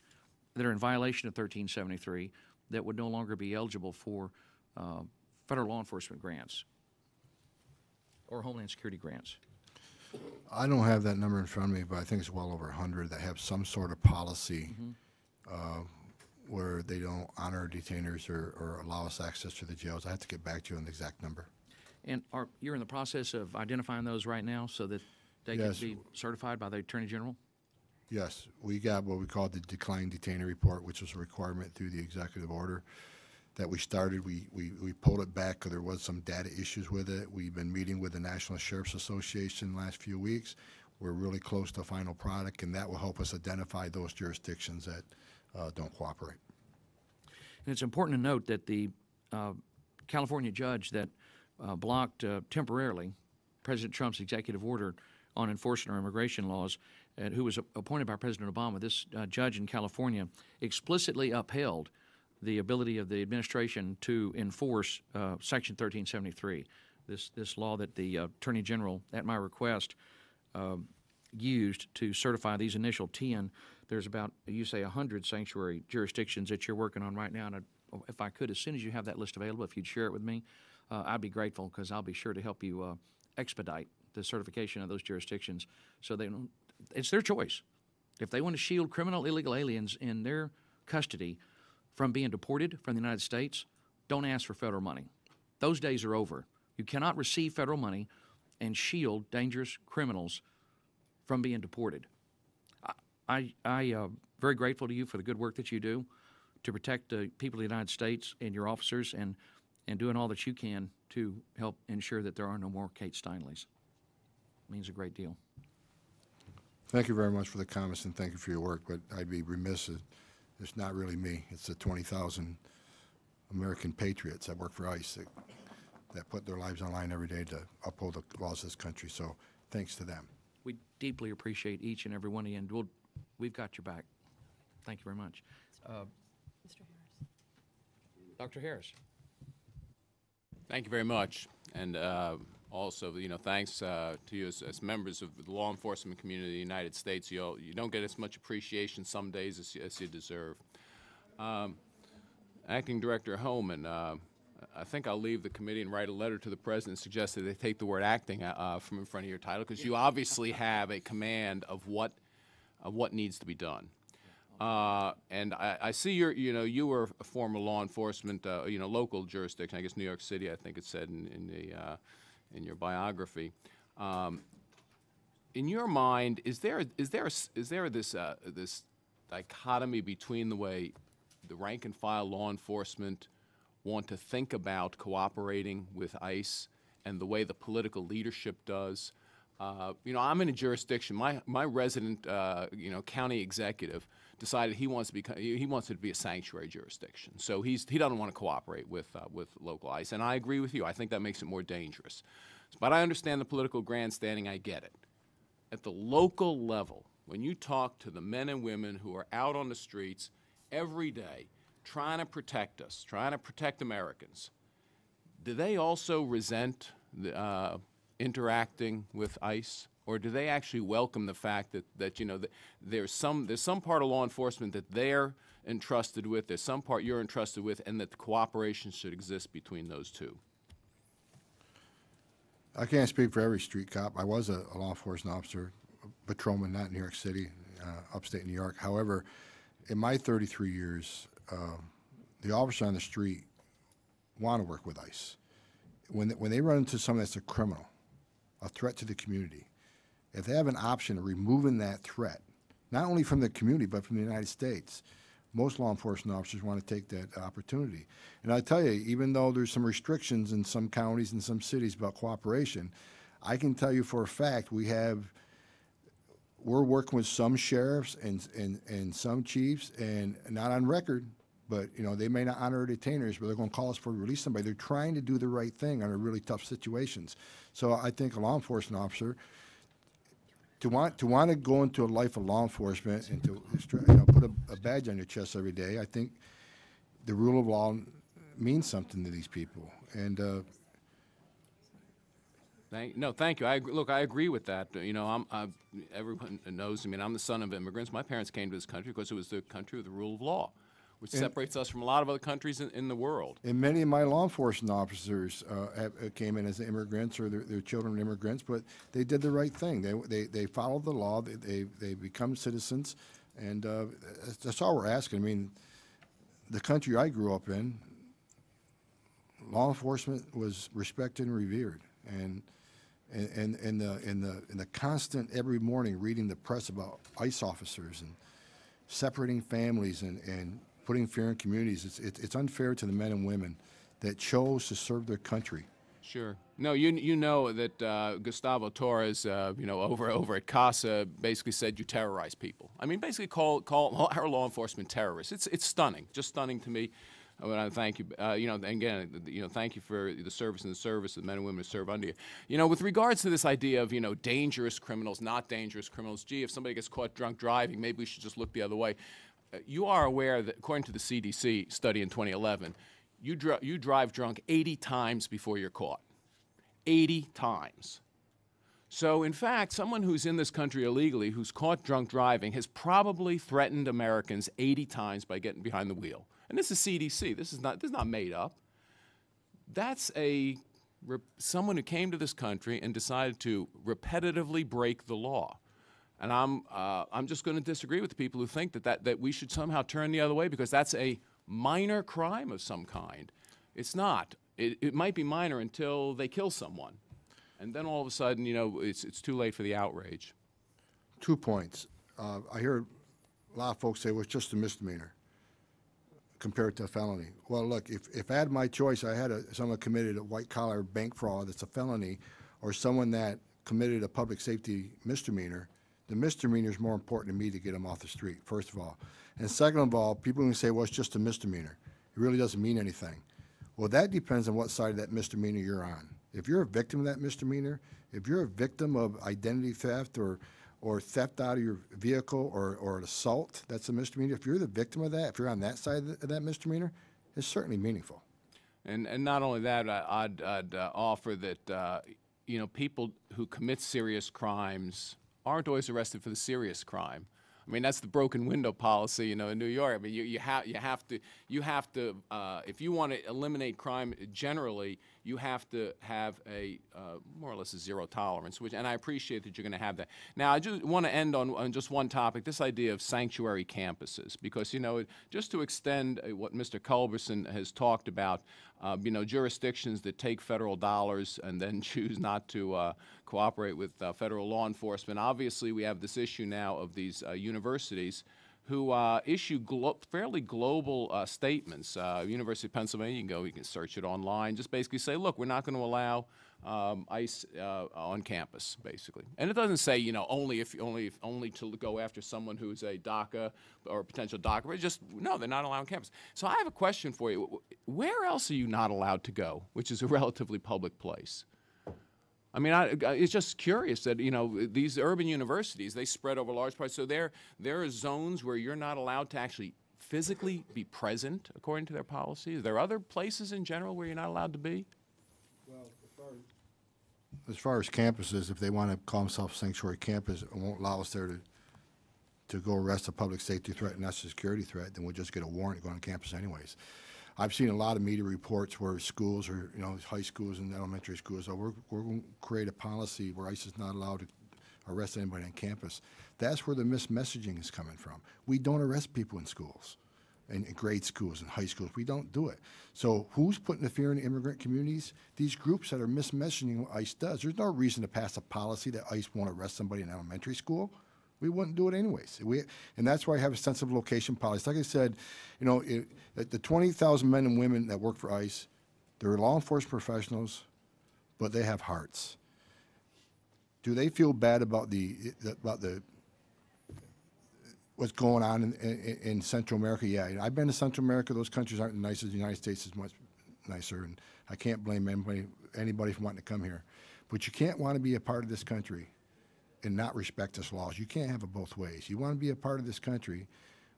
S14: that are in violation of 1373 that would no longer be eligible for uh, federal law enforcement grants or Homeland Security grants?
S6: I don't have that number in front of me, but I think it's well over 100 that have some sort of policy uh, where they don't honor detainers or, or allow us access to the jails. I have to get back to you on the exact number.
S14: And are, you're in the process of identifying those right now so that they
S6: Yes.
S14: can be certified by the Attorney General?
S6: Yes, we got what we called the decline detainer report, which was a requirement through the executive order that we started. We, we, we pulled it back because there was some data issues with it. We've been meeting with the National Sheriff's Association last few weeks. We're really close to final product, and that will help us identify those jurisdictions that uh, don't cooperate.
S14: And it's important to note that the uh, California judge that uh, blocked uh, temporarily President Trump's executive order on enforcing our immigration laws, and who was appointed by President Obama, this uh, judge in California explicitly upheld the ability of the administration to enforce uh, Section 1373, this this law that the uh, Attorney General, at my request, um, used to certify these initial 10. There's about, you say, 100 sanctuary jurisdictions that you're working on right now. And I'd- if I could, as soon as you have that list available, if you'd share it with me, uh, I'd be grateful because I'll be sure to help you uh, expedite the certification of those jurisdictions so they don't, it's their choice. If they want to shield criminal illegal aliens in their custody from being deported from the United States, don't ask for federal money. Those days are over. You cannot receive federal money and shield dangerous criminals from being deported. I, I, uh, very grateful to you for the good work that you do to protect the people of the United States and your officers, and and doing all that you can to help ensure that there are no more Kate Steinleys. It means a great deal.
S6: Thank you very much for the comments, and thank you for your work, but I'd be remiss, if- it's not really me. It's the 20,000 American patriots that work for ICE that, that put their lives on line every day to uphold the laws of this country, so thanks to them.
S14: We deeply appreciate each and every one of you, and we'll, we've got your back. Thank you very much. Uh, Dr. Harris.
S15: Thank you very much. And uh, also, you know, thanks uh, to you as, as members of the law enforcement community of the United States. You, you don't get as much appreciation some days as, you- as you deserve. Um, Acting Director Homan, uh, I think I'll leave the committee and write a letter to the president, suggest that they take the word acting uh, uh, from in front of your title, because you obviously have a command of what, of what needs to be done. Uh, and I, I see you're, you know, you were a former law enforcement, uh, you know, local jurisdiction, I guess New York City, I think it said in, in the, uh, in your biography. Um, in your mind, is there, is there, is there this, uh, this dichotomy between the way the rank and file law enforcement want to think about cooperating with ICE and the way the political leadership does? Uh, you know, I'm in a jurisdiction. My my resident, uh, you know, county executive decided he wants to be he wants it to be a sanctuary jurisdiction. So he's he doesn't want to cooperate with uh, with local ICE, and I agree with you. I think that makes it more dangerous. But I understand the political grandstanding. I get it. At the local level, when you talk to the men and women who are out on the streets every day trying to protect us, trying to protect Americans, do they also resent the, uh, interacting with ICE? Or do they actually welcome the fact that, that you know, that there's, some, there's some part of law enforcement that they're entrusted with, there's some part you're entrusted with, and that the cooperation should exist between those two?
S6: I can't speak for every street cop. I was a, a law enforcement officer, patrolman, not in New York City, uh, upstate New York. However, in my 33 years, um, the officer on the street want to work with ICE. When, they- when they run into someone that's a criminal, a threat to the community, if they have an option of removing that threat, not only from the community, but from the United States, most law enforcement officers want to take that opportunity. And I tell you, even though there's some restrictions in some counties and some cities about cooperation, I can tell you for a fact, we have, we're working with some sheriffs and, and, and some chiefs, and not on record, but, you know, they may not honor detainers, but they're going to call us for release somebody. They're trying to do the right thing under really tough situations. So I think a law enforcement officer, to want to want to go into a life of law enforcement and to you know, put a, a badge on your chest every day, I think the rule of law means something to these people. And uh,
S15: Thank, no, thank you. I look, I agree with that. You know, I'm, I, everyone knows. I mean, I'm the son of immigrants. My parents came to this country because it was the country of the rule of law, which
S6: And-
S15: separates us from a lot of other countries in, in the world.
S6: and many of my law enforcement officers uh, have, uh, came in as immigrants or their, their children immigrants, but they did the right thing. They they, they followed the law. They they, they become citizens, and uh, that's, all we're asking. I mean, the country I grew up in, law enforcement was respected and revered, and and and, and the and the and the constant every morning reading the press about ICE officers and separating families and, and putting fear in communities. It's, it, it's unfair to the men and women that chose to serve their country.
S15: Sure. No, you you know that uh, Gustavo Torres, uh, you know, over over at CASA, basically said you terrorize people. I mean, basically call call our law enforcement terrorists. It's it's stunning, just stunning to me. I want to thank you. Uh, you know, again, you know, thank you for the service and the service of the men and women who serve under you. You know, with regards to this idea of you know dangerous criminals, not dangerous criminals. Gee, if somebody gets caught drunk driving, maybe we should just look the other way. You are aware that according to the CDC study in 2011, you dri- you drive drunk 80 times before you're caught. 80 times. So, in fact, someone who's in this country illegally, who's caught drunk driving, has probably threatened Americans 80 times by getting behind the wheel. And this is CDC. This is not, this is not made up. That's a someone who came to this country and decided to repetitively break the law. And I'm, uh, I'm just going to disagree with the people who think that, that, that we should somehow turn the other way because that's a minor crime of some kind. It's not. It, it might be minor until they kill someone. And then all of a sudden, you know, it's, it's too late for the outrage.
S6: Two points. Uh, I hear a lot of folks say, well, it's just a misdemeanor compared to a felony. Well, look, if, if I had my choice, I had a, someone committed a white-collar bank fraud that's a felony, or someone that committed a public safety misdemeanor, the misdemeanor is more important to me to get them off the street, first of all. And second of all, people can say, well, it's just a misdemeanor. It really doesn't mean anything. Well, that depends on what side of that misdemeanor you're on. If you're a victim of that misdemeanor, if you're a victim of identity theft or, or theft out of your vehicle or, or an assault, that's a misdemeanor. If you're the victim of that, if you're on that side of, that misdemeanor, it's certainly meaningful.
S15: And, and not only that, I, I'd, I'd uh, offer that, uh, you know, people who commit serious crimes aren't always arrested for the serious crime. I mean, that's the broken window policy, you know, in New York. I mean, you, you, ha- you have to, you have to, uh, if you want to eliminate crime generally, you have to have a uh, more or less a zero tolerance. Which, and I appreciate that you're going to have that. Now, I just want to end on, on just one topic: this idea of sanctuary campuses, because you know, just to extend uh, what Mr. Culberson has talked about, uh, you know, jurisdictions that take federal dollars and then choose not to uh, cooperate with uh, federal law enforcement. Obviously, we have this issue now of these uh, universities who uh, issue glo- fairly global uh, statements. Uh, University of Pennsylvania, you can go, you can search it online. Just basically say, look, we're not going to allow um, ICE uh, on campus, basically. And it doesn't say, you know, only if only if, only to go after someone who's a DACA or a potential DACA. It's just no, they're not allowed on campus. So I have a question for you. Where else are you not allowed to go, which is a relatively public place? I mean, I, it's just curious that you know these urban universities they spread over large parts. So there there are zones where you're not allowed to actually physically be present according to their policies. Are there other places in general where you're not allowed to be?
S6: Well, as far as campuses, if they want to call themselves sanctuary campus, it won't allow us there to, to go arrest a public safety threat and that's a security threat, then we'll just get a warrant going on campus anyways. I've seen a lot of media reports where schools or, you know, high schools and elementary schools, oh, we're, we're going to create a policy where ICE is not allowed to arrest anybody on campus. That's where the mismessaging is coming from. We don't arrest people in schools, in grade schools and high schools. We don't do it. So who's putting the fear in immigrant communities? These groups that are mismessaging what ICE does. There's no reason to pass a policy that ICE won't arrest somebody in elementary school. We wouldn't do it anyways. We, and that's why I have a sense of location policy. Like I said, you know, it, the 20,000 men and women that work for ICE, they're law enforcement professionals, but they have hearts. Do they feel bad about the, about the, what's going on in, in, in Central America? Yeah, I've been to Central America. Those countries aren't as nice as the United States is much nicer, and I can't blame anybody, anybody for wanting to come here. But you can't want to be a part of this country and not respect its laws. You can't have it both ways. You want to be a part of this country,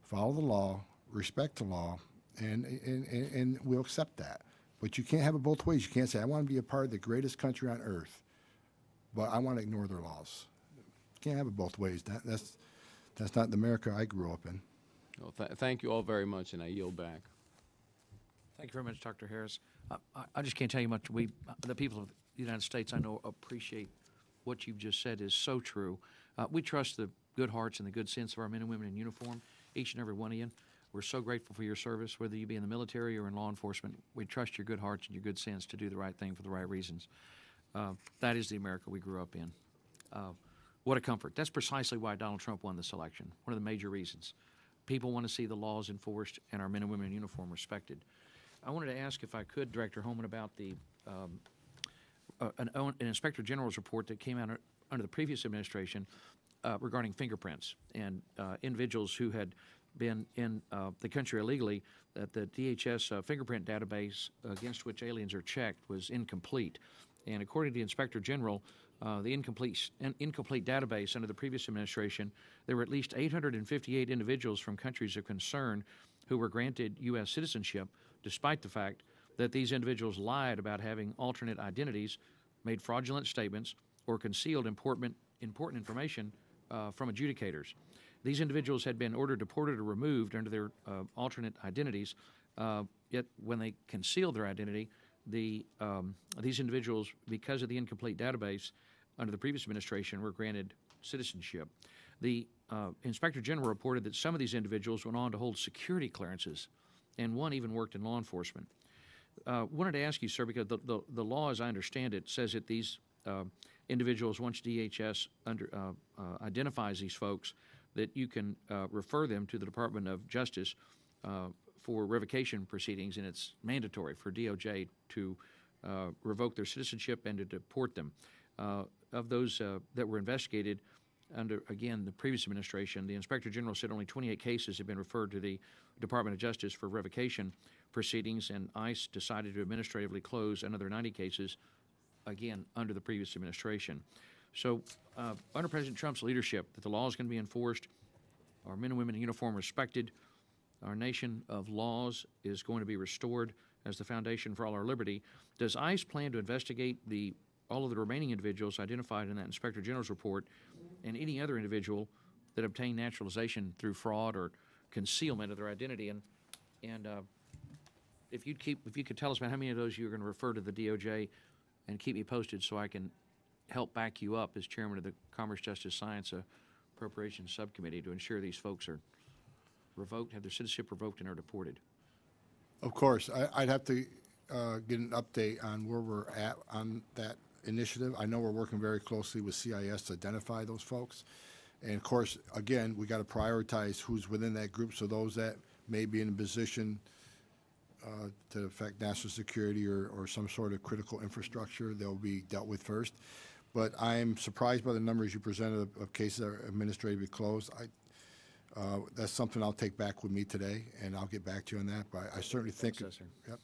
S6: follow the law, respect the law, and, and, and, and we'll accept that. But you can't have it both ways. You can't say, I want to be a part of the greatest country on earth, but I want to ignore their laws. You can't have it both ways. That, that's, that's not the America I grew up in.
S15: Well, th- thank you all very much, and I yield back.
S14: Thank you very much, Dr. Harris. I- I, I just can't tell you much. We, the people of the United States, I know, appreciate what you've just said is so true. Uh, we trust the good hearts and the good sense of our men and women in uniform, each and every one of you. We're so grateful for your service, whether you be in the military or in law enforcement. We trust your good hearts and your good sense to do the right thing for the right reasons. Uh, that is the America we grew up in. Uh, what a comfort. That's precisely why Donald Trump won this election. One of the major reasons. People want to see the laws enforced and our men and women in uniform respected. I wanted to ask if I could, Director Homan, about the um, an, an Inspector General's report that came out under the previous administration uh, regarding fingerprints and uh, individuals who had been in uh, the country illegally, that the DHS uh, fingerprint database against which aliens are checked was incomplete. And according to the Inspector General, uh, the incomplete, in- incomplete database under the previous administration, there were at least 858 individuals from countries of concern who were granted U.S. citizenship, despite the fact that these individuals lied about having alternate identities, made fraudulent statements, or concealed important, important information uh, from adjudicators. These individuals had been ordered deported or removed under their uh, alternate identities, uh, yet when they concealed their identity, the, um, these individuals, because of the incomplete database under the previous administration, were granted citizenship. The uh, Inspector General reported that some of these individuals went on to hold security clearances, and one even worked in law enforcement. Uh, wanted to ask you, sir, because the, the, the law, as I understand it, says that these uh, individuals, once DHS under, uh, uh, identifies these folks, that you can uh, refer them to the Department of Justice uh, for revocation proceedings, and it's mandatory for DOJ to revoke their citizenship and to deport them. Of those that were investigated under, again, the previous administration, the Inspector General said only 28 cases have been referred to the Department of Justice for revocation proceedings, and ICE decided to administratively close another 90 cases, again, under the previous administration. So, uh, under President Trump's leadership, that the law is going to be enforced, our men and women in uniform respected, our nation of laws is going to be restored as the foundation for all our liberty. Does ICE plan to investigate the all of the remaining individuals identified in that Inspector General's report and any other individual that obtained naturalization through fraud or concealment of their identity? And and uh, if you'd keep if you could tell us about how many of those you're going to refer to the DOJ and keep me posted so I can help back you up as chairman of the Commerce Justice Science Appropriations Subcommittee to ensure these folks are revoked, have their citizenship revoked, and are deported.
S6: Of course, I, I'd have to uh, get an update on where we're at on that initiative. I know we're working very closely with CIS to identify those folks. And of course, again, we got to prioritize who's within that group, so those that may be in a position uh, to affect national security or, or some sort of critical infrastructure, they'll be dealt with first. But I'm surprised by the numbers you presented of, of cases that are administratively closed. I, uh, that's something I'll take back with me today, and I'll get back to you on that. But I certainly think, yep,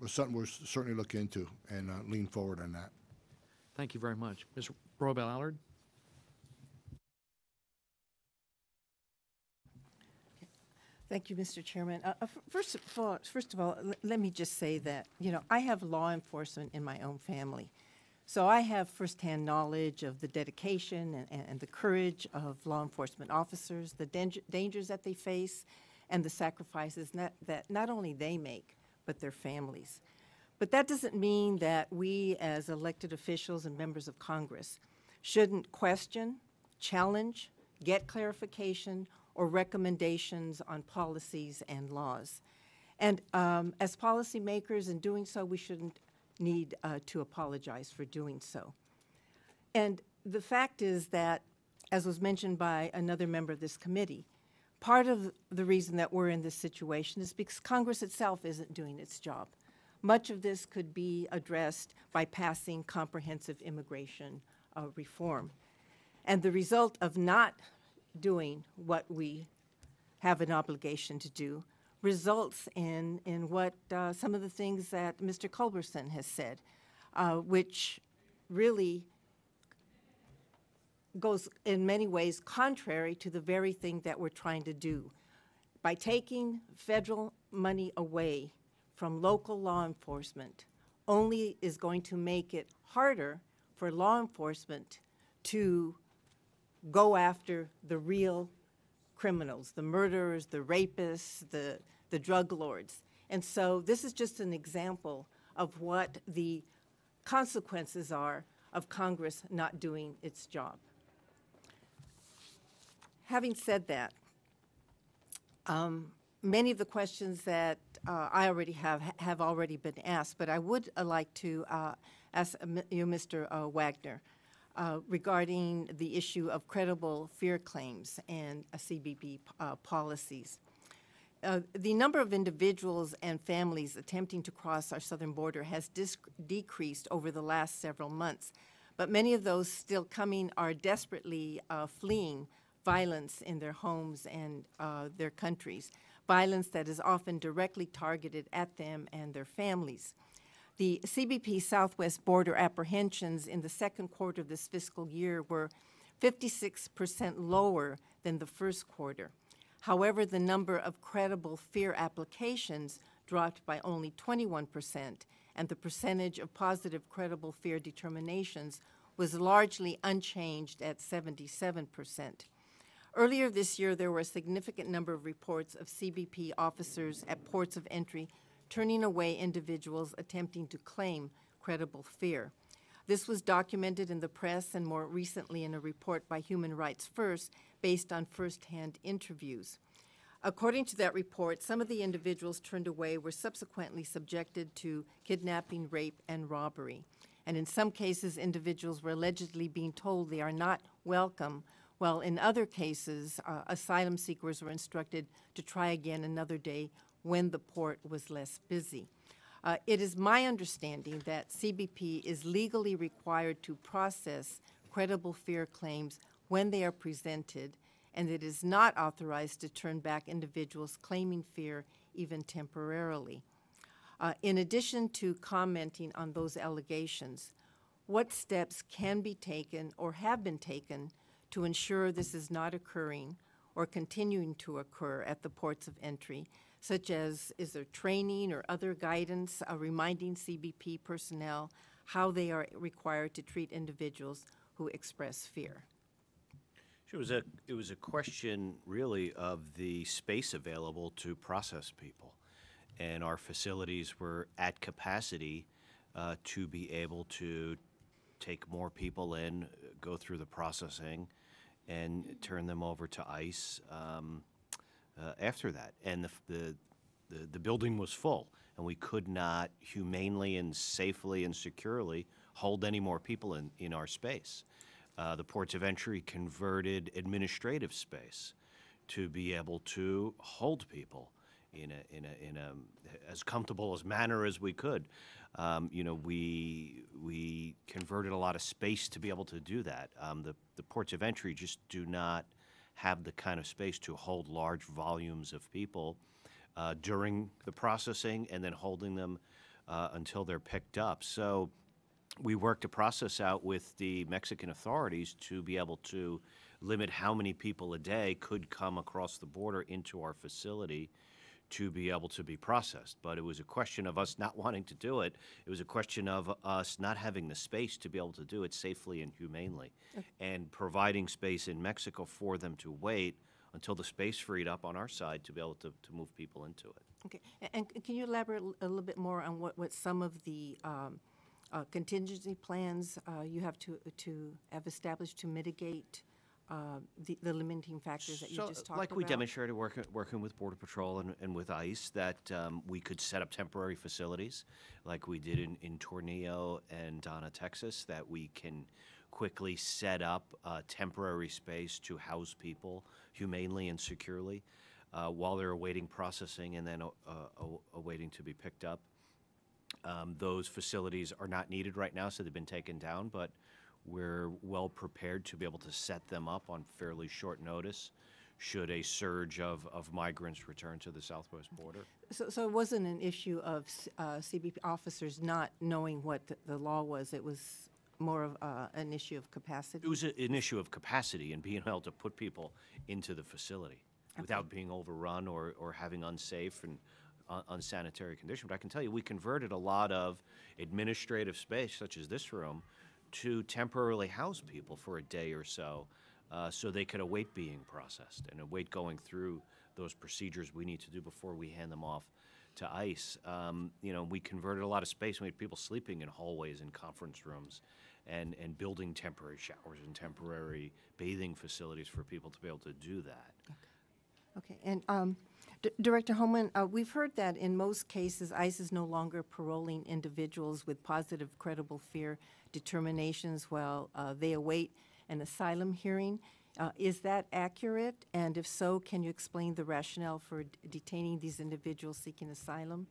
S6: was something we'll certainly look into and uh, lean forward on that.
S14: Thank you very much. Ms. Roybal Allard?
S2: Thank you, Mr. Chairman. Uh, uh, First of all, first of all, let me just say that, you know, I have law enforcement in my own family. So I have firsthand knowledge of the dedication and- and, and the courage of law enforcement officers, the danger, dangers that they face, and the sacrifices not, that not only they make, but their families. But that doesn't mean that we, as elected officials and members of Congress, shouldn't question, challenge, get clarification, or recommendations on policies and laws. And um, as policymakers, in doing so, we shouldn't need uh, to apologize for doing so. And the fact is that, as was mentioned by another member of this committee, part of the reason that we're in this situation is because Congress itself isn't doing its job. Much of this could be addressed by passing comprehensive immigration uh, reform. And the result of not doing what we have an obligation to do results in, in what uh, some of the things that Mr. Culberson has said, uh, which really goes in many ways contrary to the very thing that we're trying to do. By taking federal money away from local law enforcement, only is going to make it harder for law enforcement to go after the real criminals, the murderers, the rapists, the, the drug lords. And so this is just an example of what the consequences are of Congress not doing its job. Having said that, um, many of the questions that uh, I already have have already been asked, but I would uh, like to uh, ask uh, you, Mr. Uh, Wagner, uh, regarding the issue of credible fear claims and CBP policies. The number of individuals and families attempting to cross our southern border has decreased over the last several months, but many of those still coming are desperately fleeing violence in their homes and uh, their countries, violence that is often directly targeted at them and their families. The CBP Southwest border apprehensions in the second quarter of this fiscal year were 56% lower than the first quarter. However, the number of credible fear applications dropped by only 21%, and the percentage of positive credible fear determinations was largely unchanged at 77%. Earlier this year, there were a significant number of reports of CBP officers at ports of entry turning away individuals attempting to claim credible fear. This was documented in the press and more recently in a report by Human Rights First based on firsthand interviews. According to that report, some of the individuals turned away were subsequently subjected to kidnapping, rape, and robbery. And in some cases, individuals were allegedly being told they are not welcome, while in other cases, uh, asylum seekers were instructed to try again another day when the port was less busy. Uh, it is my understanding that CBP is legally required to process credible fear claims when they are presented, and it is not authorized to turn back individuals claiming fear even temporarily. Uh, in addition to commenting on those allegations, what steps can be taken or have been taken to ensure this is not occurring or continuing to occur at the ports of entry, such as is there training or other guidance uh, reminding CBP personnel how they are required to treat individuals who express fear?
S5: It was a, it was a question really of the space available to process people. And our facilities were at capacity uh, to be able to take more people in, go through the processing, and turn them over to ICE um, uh, after that. And the, the, the, the building was full, and we could not humanely and safely and securely hold any more people in, in our space. Uh, the ports of entry converted administrative space to be able to hold people in a, in a, in a, as comfortable as manner as we could. Um, you know, we, we converted a lot of space to be able to do that. Um, the, the ports of entry just do not have the kind of space to hold large volumes of people uh, during the processing and then holding them uh, until they're picked up. So we worked a process out with the Mexican authorities to be able to limit how many people a day could come across the border into our facility to be able to be processed. But it was a question of us not wanting to do it. It was a question of us not having the space to be able to do it safely and humanely, and providing space in Mexico for them to wait until the space freed up on our side to be able to, to move people into it.
S2: Okay, and can you elaborate a little bit more on what, what some of the um, uh, contingency plans uh, you have to, to have established to mitigate uh, the, the limiting factors that you
S5: So,
S2: just talked about?
S5: Like we demonstrated working, working with Border Patrol and, and with ICE, that um, we could set up temporary facilities, like we did in, in Tornillo and Donna, Texas, that we can quickly set up uh, temporary space to house people humanely and securely uh, while they're awaiting processing and then uh, uh, awaiting to be picked up. Um, Those facilities are not needed right now, so they've been taken down, but we're well prepared to be able to set them up on fairly short notice should a surge of, of migrants return to the southwest border.
S2: So, so it wasn't an issue of uh, CBP officers not knowing what the, the law was, it was more of uh, an issue of capacity?
S5: It was a- an issue of capacity and being able to put people into the facility without being overrun or, or having unsafe and un- unsanitary conditions. But I can tell you, we converted a lot of administrative space, such as this room, to temporarily house people for a day or so, uh, so they could await being processed and await going through those procedures we need to do before we hand them off to ICE. Um, you know, we converted a lot of space. We had people sleeping in hallways and conference rooms and, and building temporary showers and temporary bathing facilities for people to be able to do that.
S2: Okay, and um, D- Director Homan, uh, we've heard that in most cases, ICE is no longer paroling individuals with positive credible fear determinations while uh, they await an asylum hearing. Uh, Is that accurate? And if so, can you explain the rationale for detaining these individuals seeking asylum?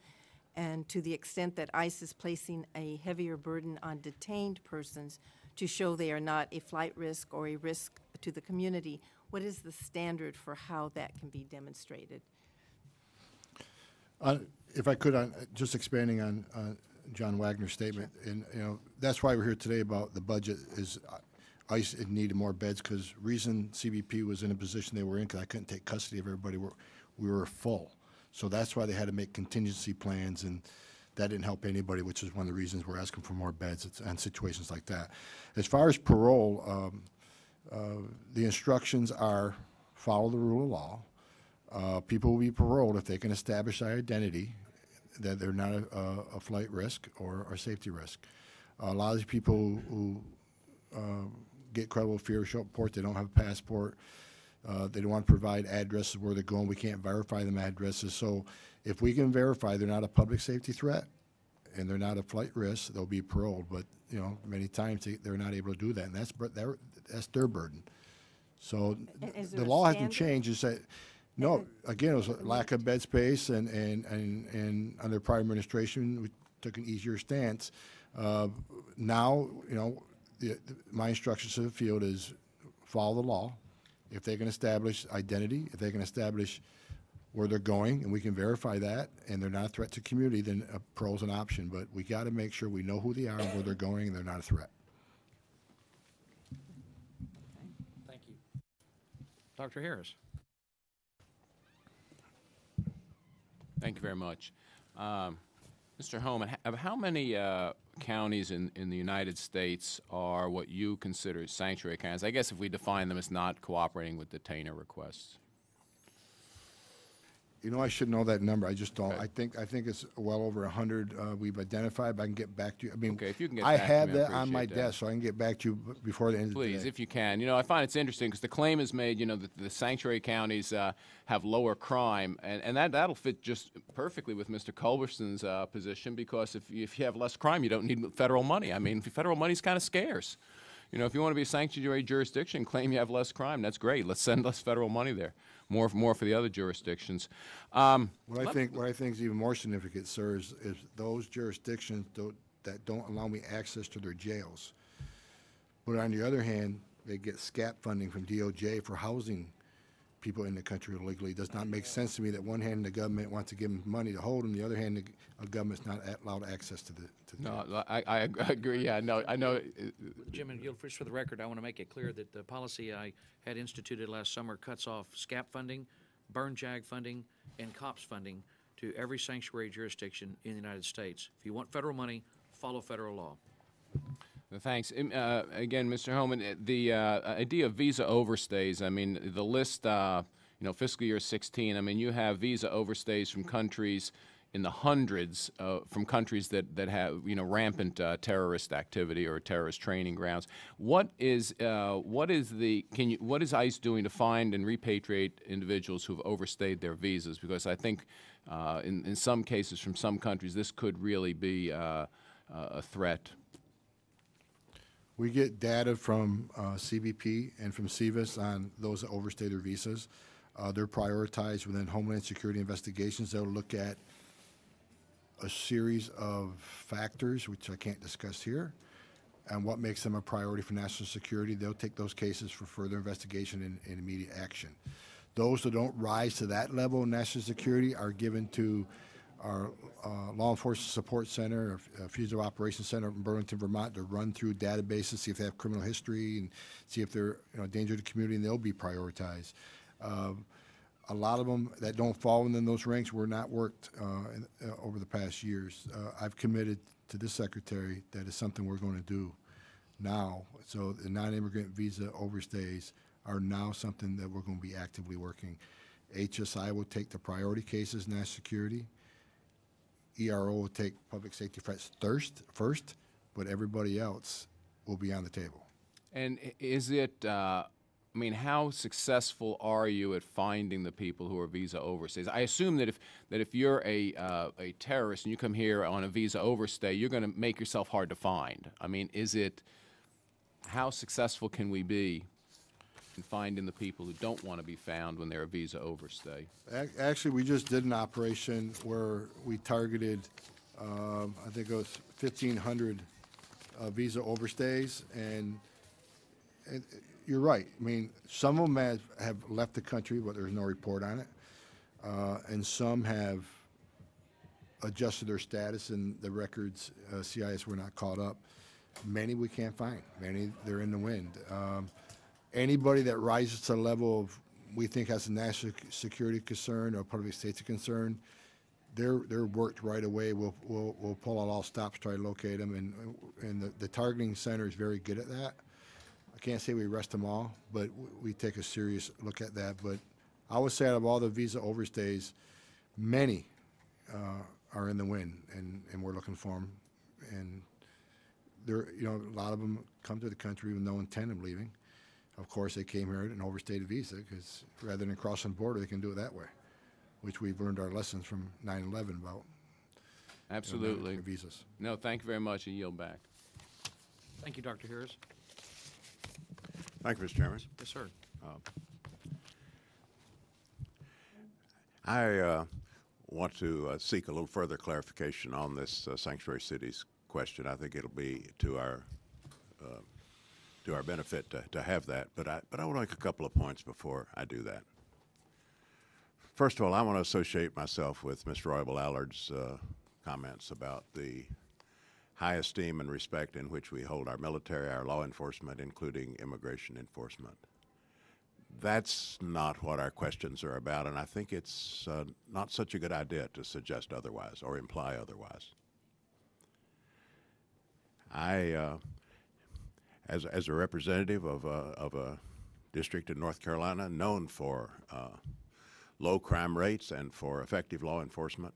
S2: And to the extent that ICE is placing a heavier burden on detained persons to show they are not a flight risk or a risk to the community, what is the standard for how that can be demonstrated?
S6: Uh, If I could, on, just expanding on, on John Wagner's statement, and, you know, that's why we're here today about the budget, is uh, ICE in need more beds, because reason CBP was in a position they were in, because I couldn't take custody of everybody, we're, we were full. So that's why they had to make contingency plans, and that didn't help anybody, which is one of the reasons we're asking for more beds and situations like that. As far as parole, um, uh, the instructions are follow the rule of law. Uh, people will be paroled if they can establish their identity, that they're not a, a, a flight risk or a safety risk. a lot of these people who uh, get credible fear, show up port, they don't have a passport, uh, they don't want to provide addresses where they're going, we can't verify them addresses. So if we can verify they're not a public safety threat and they're not a flight risk, they'll be paroled. But, you know, many times they, they're not able to do that, and that's, their- that's their burden. So the law hasn't changed, it's that, no, again, it was a lack of bed space, and, and, and, and under prior administration, we took an easier stance. Uh, Now, you know, the, the- my instructions to the field is follow the law. If they can establish identity, if they can establish where they're going, and we can verify that, and they're not a threat to community, then a parole's an option, but we gotta make sure we know who they are and where they're going, and they're not a threat.
S14: Thank you. Dr. Harris?
S15: Thank you very much. Um, Mr. Homan, how many uh, counties in, in the United States are what you consider sanctuary counties? I guess if we define them as not cooperating with detainer requests.
S6: You know, I should know that number, I just don't. I think, I think it's well over a hundred, uh, we've identified, but I can get back to you. I mean,
S15: Okay, if you can get
S6: I
S15: back to
S6: have
S15: me, I
S6: that on my
S15: that.
S6: desk, so I can get back to you before the end of the day.
S15: Please, if you can. You know, I find it's interesting because the claim is made, you know, that the sanctuary counties uh, have lower crime, and, and that, that'll fit just perfectly with Mr. Culberson's uh, position because if, you- if you have less crime, you don't need federal money. I mean, federal money's kind of scarce. You know, if you want to be a sanctuary jurisdiction, claim you have less crime. That's great. Let's send less federal money there. More, more for the other jurisdictions. Um,
S6: What I think, what I think is even more significant, sir, is, is those jurisdictions don't, that don't allow me access to their jails. But on the other hand, they get SCAAP funding from DOJ for housing people in the country illegally. It does not make sense to me that one hand the government wants to give them money to hold them, the other hand the a government's not allowed access to the, to the.
S15: No, I, I agree. Yeah, no, I know.
S14: Jim and Gil, just for the record, I want to make it clear that the policy I had instituted last summer cuts off SCAAP funding, Byrne JAG funding, and COPS funding to every sanctuary jurisdiction in the United States. If you want federal money, follow federal law.
S15: Thanks. Uh, again, Mr. Homan, uh, the uh, idea of visa overstays, I mean, the list, uh, you know, fiscal year 16, I mean, you have visa overstays from countries in the hundreds, uh, from countries that, that have, you know, rampant uh, terrorist activity or terrorist training grounds. What is, uh, what is the, can you, what is ICE doing to find and repatriate individuals who've overstayed their visas? Because I think in, in some cases from some countries, this could really be a threat.
S6: We get data from uh, CBP and from SEVIS on those that overstay their visas. Uh, They're prioritized within Homeland Security investigations. They'll look at a series of factors, which I can't discuss here, and what makes them a priority for national security. They'll take those cases for further investigation and, and immediate action. Those that don't rise to that level of national security are given to our uh, Law Enforcement Support Center, uh, Fugitive Operations Center in Burlington, Vermont, to run through databases, see if they have criminal history, and see if they're you know, a danger to the community, and they'll be prioritized. Um, a lot of them that don't fall within those ranks were not worked uh, in, uh, over the past years. Uh, I've committed to this secretary that is something we're going to do now. So the non-immigrant visa overstays are now something that we're going to be actively working. HSI will take the priority cases, national security. ERO will take public safety threats thirst first, but everybody else will be on the table.
S15: And is it, uh, I mean, how successful are you at finding the people who are visa overstays? I assume that if, that if you're a, uh, a terrorist and you come here on a visa overstay, you're going to make yourself hard to find. I mean, is it, how successful can we be in finding the people who don't want to be found when they're a visa overstay?
S6: Ac- Actually, we just did an operation where we targeted, um, I think it was 1,500 uh, visa overstays, and, and you're right. I mean, some of them have, have left the country, but there's no report on it, uh, and some have adjusted their status, and the records, uh, CIS were not caught up. Many we can't find. Many, they're in the wind. Um, Anybody that rises to the level of, we think has a national security concern or public safety concern, they're, they're worked right away. We'll, we'll, we'll pull out all stops, try to locate them, and, and the, the targeting center is very good at that. I can't say we arrest them all, but we take a serious look at that. But I would say out of all the visa overstays, many uh, are in the wind, and, and we're looking for them. And there, you know, a lot of them come to the country with no intent of leaving. Of course, they came here and overstayed a visa, because rather than crossing the border, they can do it that way, which we've learned our lessons from 9/11 about.
S15: Absolutely.
S6: Visas.
S15: No, thank you very much. I yield back.
S14: Thank you, Dr. Harris.
S13: Thank you, Mr. Chairman.
S14: Yes, sir.
S13: I uh, want to uh, seek a little further clarification on this uh, sanctuary cities question. I think it'll be to our uh, to our benefit to, to have that. But I but I want to make a couple of points before I do that. First of all, I want to associate myself with Mr. Roybal Allard's uh, comments about the high esteem and respect in which we hold our military, our law enforcement, including immigration enforcement that's not what our questions are about, and I think it's uh, not such a good idea to suggest otherwise or imply otherwise. I, uh, as, as a representative of a, of a district in North Carolina known for uh, low crime rates and for effective law enforcement,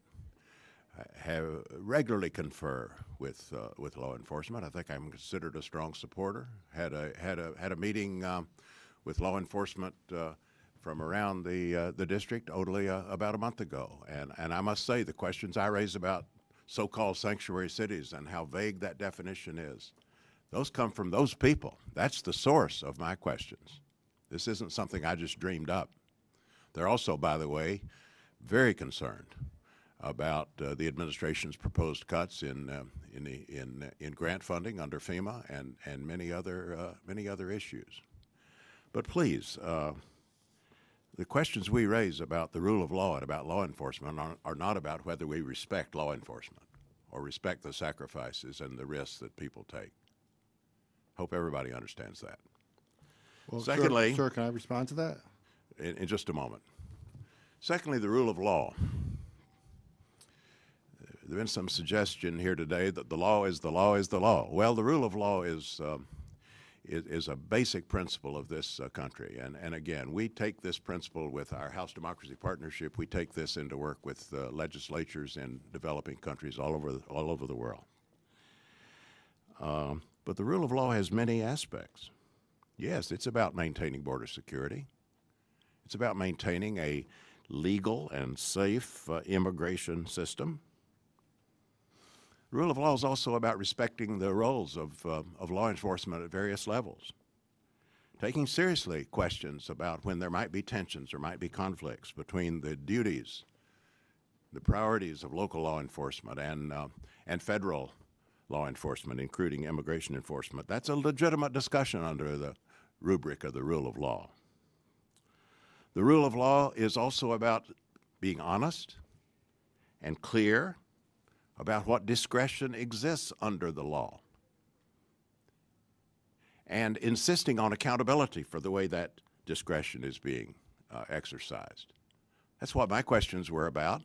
S13: have regularly confer with uh, with law enforcement. I think I'm considered a strong supporter. Had a had a had a meeting um, with law enforcement uh, from around the uh, the district only uh, about a month ago, and and I must say the questions I raise about so-called sanctuary cities and how vague that definition is, Those come from those people. That's the source of my questions. This isn't something I just dreamed up. They're also, by the way, very concerned about uh, the administration's proposed cuts in uh, in the in in grant funding under FEMA and and many other uh, many other issues. But please, uh, the questions we raise about the rule of law and about law enforcement are, are not about whether we respect law enforcement or respect the sacrifices and the risks that people take. Hope everybody understands that.
S6: Well, sir-
S13: Secondly,
S6: Sir, can I respond to that?
S13: in, in just a moment. Secondly, the rule of law. There's been some suggestion here today that the law is the law is the law. Well, the rule of law is um, is, is a basic principle of this uh, country, and and again, we take this principle with our House Democracy Partnership. We take this into work with uh, legislatures in developing countries all over the, all over the world. Um, but the rule of law has many aspects. Yes, it's about maintaining border security. It's about maintaining a legal and safe uh, immigration system. Rule of law is also about respecting the roles of, uh, of law enforcement at various levels, taking seriously questions about when there might be tensions or might be conflicts between the duties, the priorities of local law enforcement and, uh, and federal law enforcement, including immigration enforcement. That's a legitimate discussion under the rubric of the rule of law. The rule of law is also about being honest and clear about what discretion exists under the law and insisting on accountability for the way that discretion is being uh, exercised. That's what my questions were about.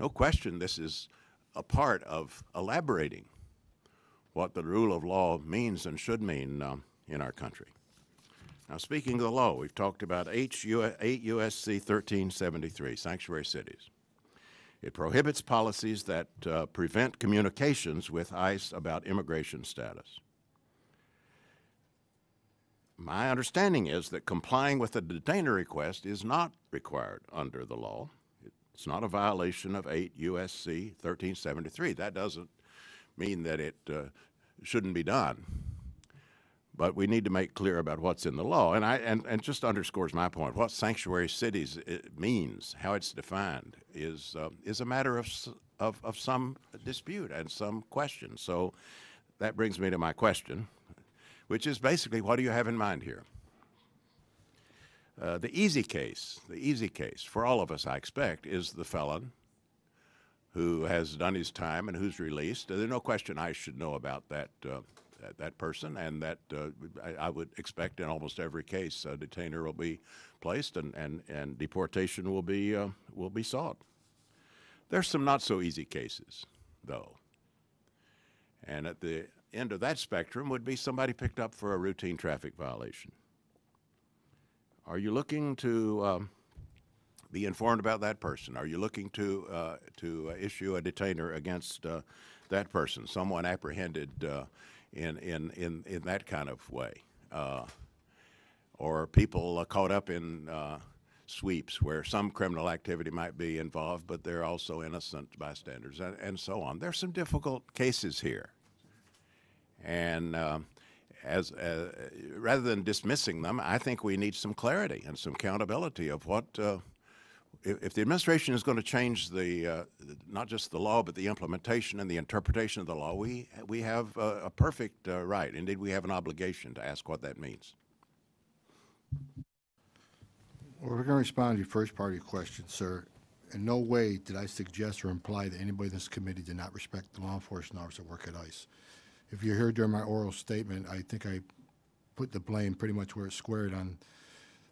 S13: No question, this is a part of elaborating what the rule of law means and should mean um, in our country. Now, speaking of the law, we've talked about 8 U.S.C. 1373, sanctuary cities. It prohibits policies that uh, prevent communications with ICE about immigration status. My understanding is that complying with a detainer request is not required under the law. It's not a violation of 8 U.S.C. 1373. That doesn't mean that it uh, shouldn't be done. But we need to make clear about what's in the law. And, I, and, and just underscores my point. What sanctuary cities it means, how it's defined, is, uh, is a matter of, of, of some dispute and some question. So that brings me to my question, which is basically what do you have in mind here? Uh, the easy case, the easy case for all of us, I expect, is the felon who has done his time and who's released. There's no question I should know about that, uh, that, person, and that uh, I, I would expect in almost every case a detainer will be placed and, and, and deportation will be, uh, will be sought. There's some not so easy cases, though. And at the end of that spectrum would be somebody picked up for a routine traffic violation. Are you looking to um, be informed about that person? Are you looking to uh, to issue a detainer against uh, that person, someone apprehended uh, in, in in in that kind of way, uh, or people caught up in uh, sweeps where some criminal activity might be involved, but they're also innocent bystanders, and, and so on. There's some difficult cases here, and. um as uh, rather than dismissing them, I think we need some clarity and some accountability of what. Uh, if, if the administration is going to change the uh, not just the law but the implementation and the interpretation of the law, we we have uh, a perfect uh, right. Indeed, we have an obligation to ask what that means.
S6: Well, we're going to respond to your first part of your question, sir. In no way did I suggest or imply that anybody in this committee did not respect the law enforcement officers that work at ICE. If you're here during my oral statement, I think I put the blame pretty much where it's squared on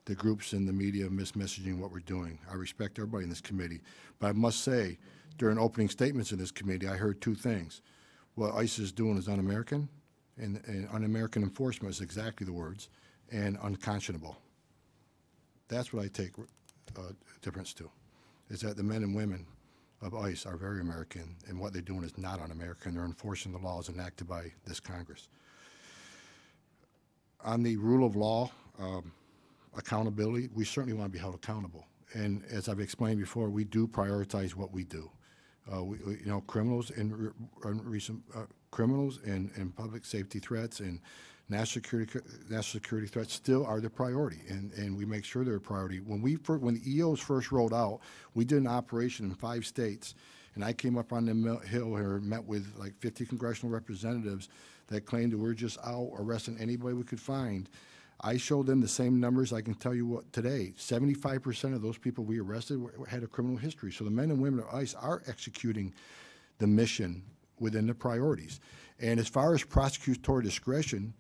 S6: the groups and the media mismessaging what we're doing. I respect everybody in this committee, but I must say, during opening statements in this committee, I heard two things. What ICE is doing is un-American, and, and un-American enforcement is exactly the words, and unconscionable. That's what I take uh, difference to, is that the men and women of ICE are very American, and what they're doing is not un-American. They're enforcing the laws enacted by this Congress. On the rule of law, um, accountability, we certainly want to be held accountable. And as I've explained before, we do prioritize what we do. Uh, we, we- you know, criminals and, re- recent uh, criminals and, and public safety threats and national security, national security threats still are the priority, and, and we make sure they're a priority. When we, when the EOs first rolled out, we did an operation in five states, and I came up on the hill here met with like 50 congressional representatives that claimed that we're just out arresting anybody we could find. I showed them the same numbers. I can tell you what today, 75% of those people we arrested were, had a criminal history. So the men and women of ICE are executing the mission within the priorities. And as far as prosecutorial discretion,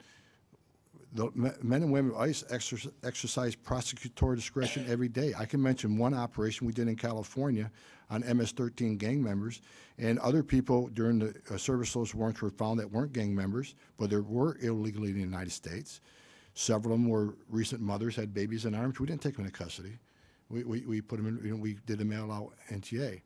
S6: the men and women of ICE exercise, prosecutorial discretion every day. I can mention one operation we did in California on MS-13 gang members, and other people during the uh, service those warrants were found that weren't gang members, but they were illegally in the United States. Several of them were recent mothers, had babies in arms. We didn't take them into custody. We, we, we put them in, you know, we did a mail-out NTA.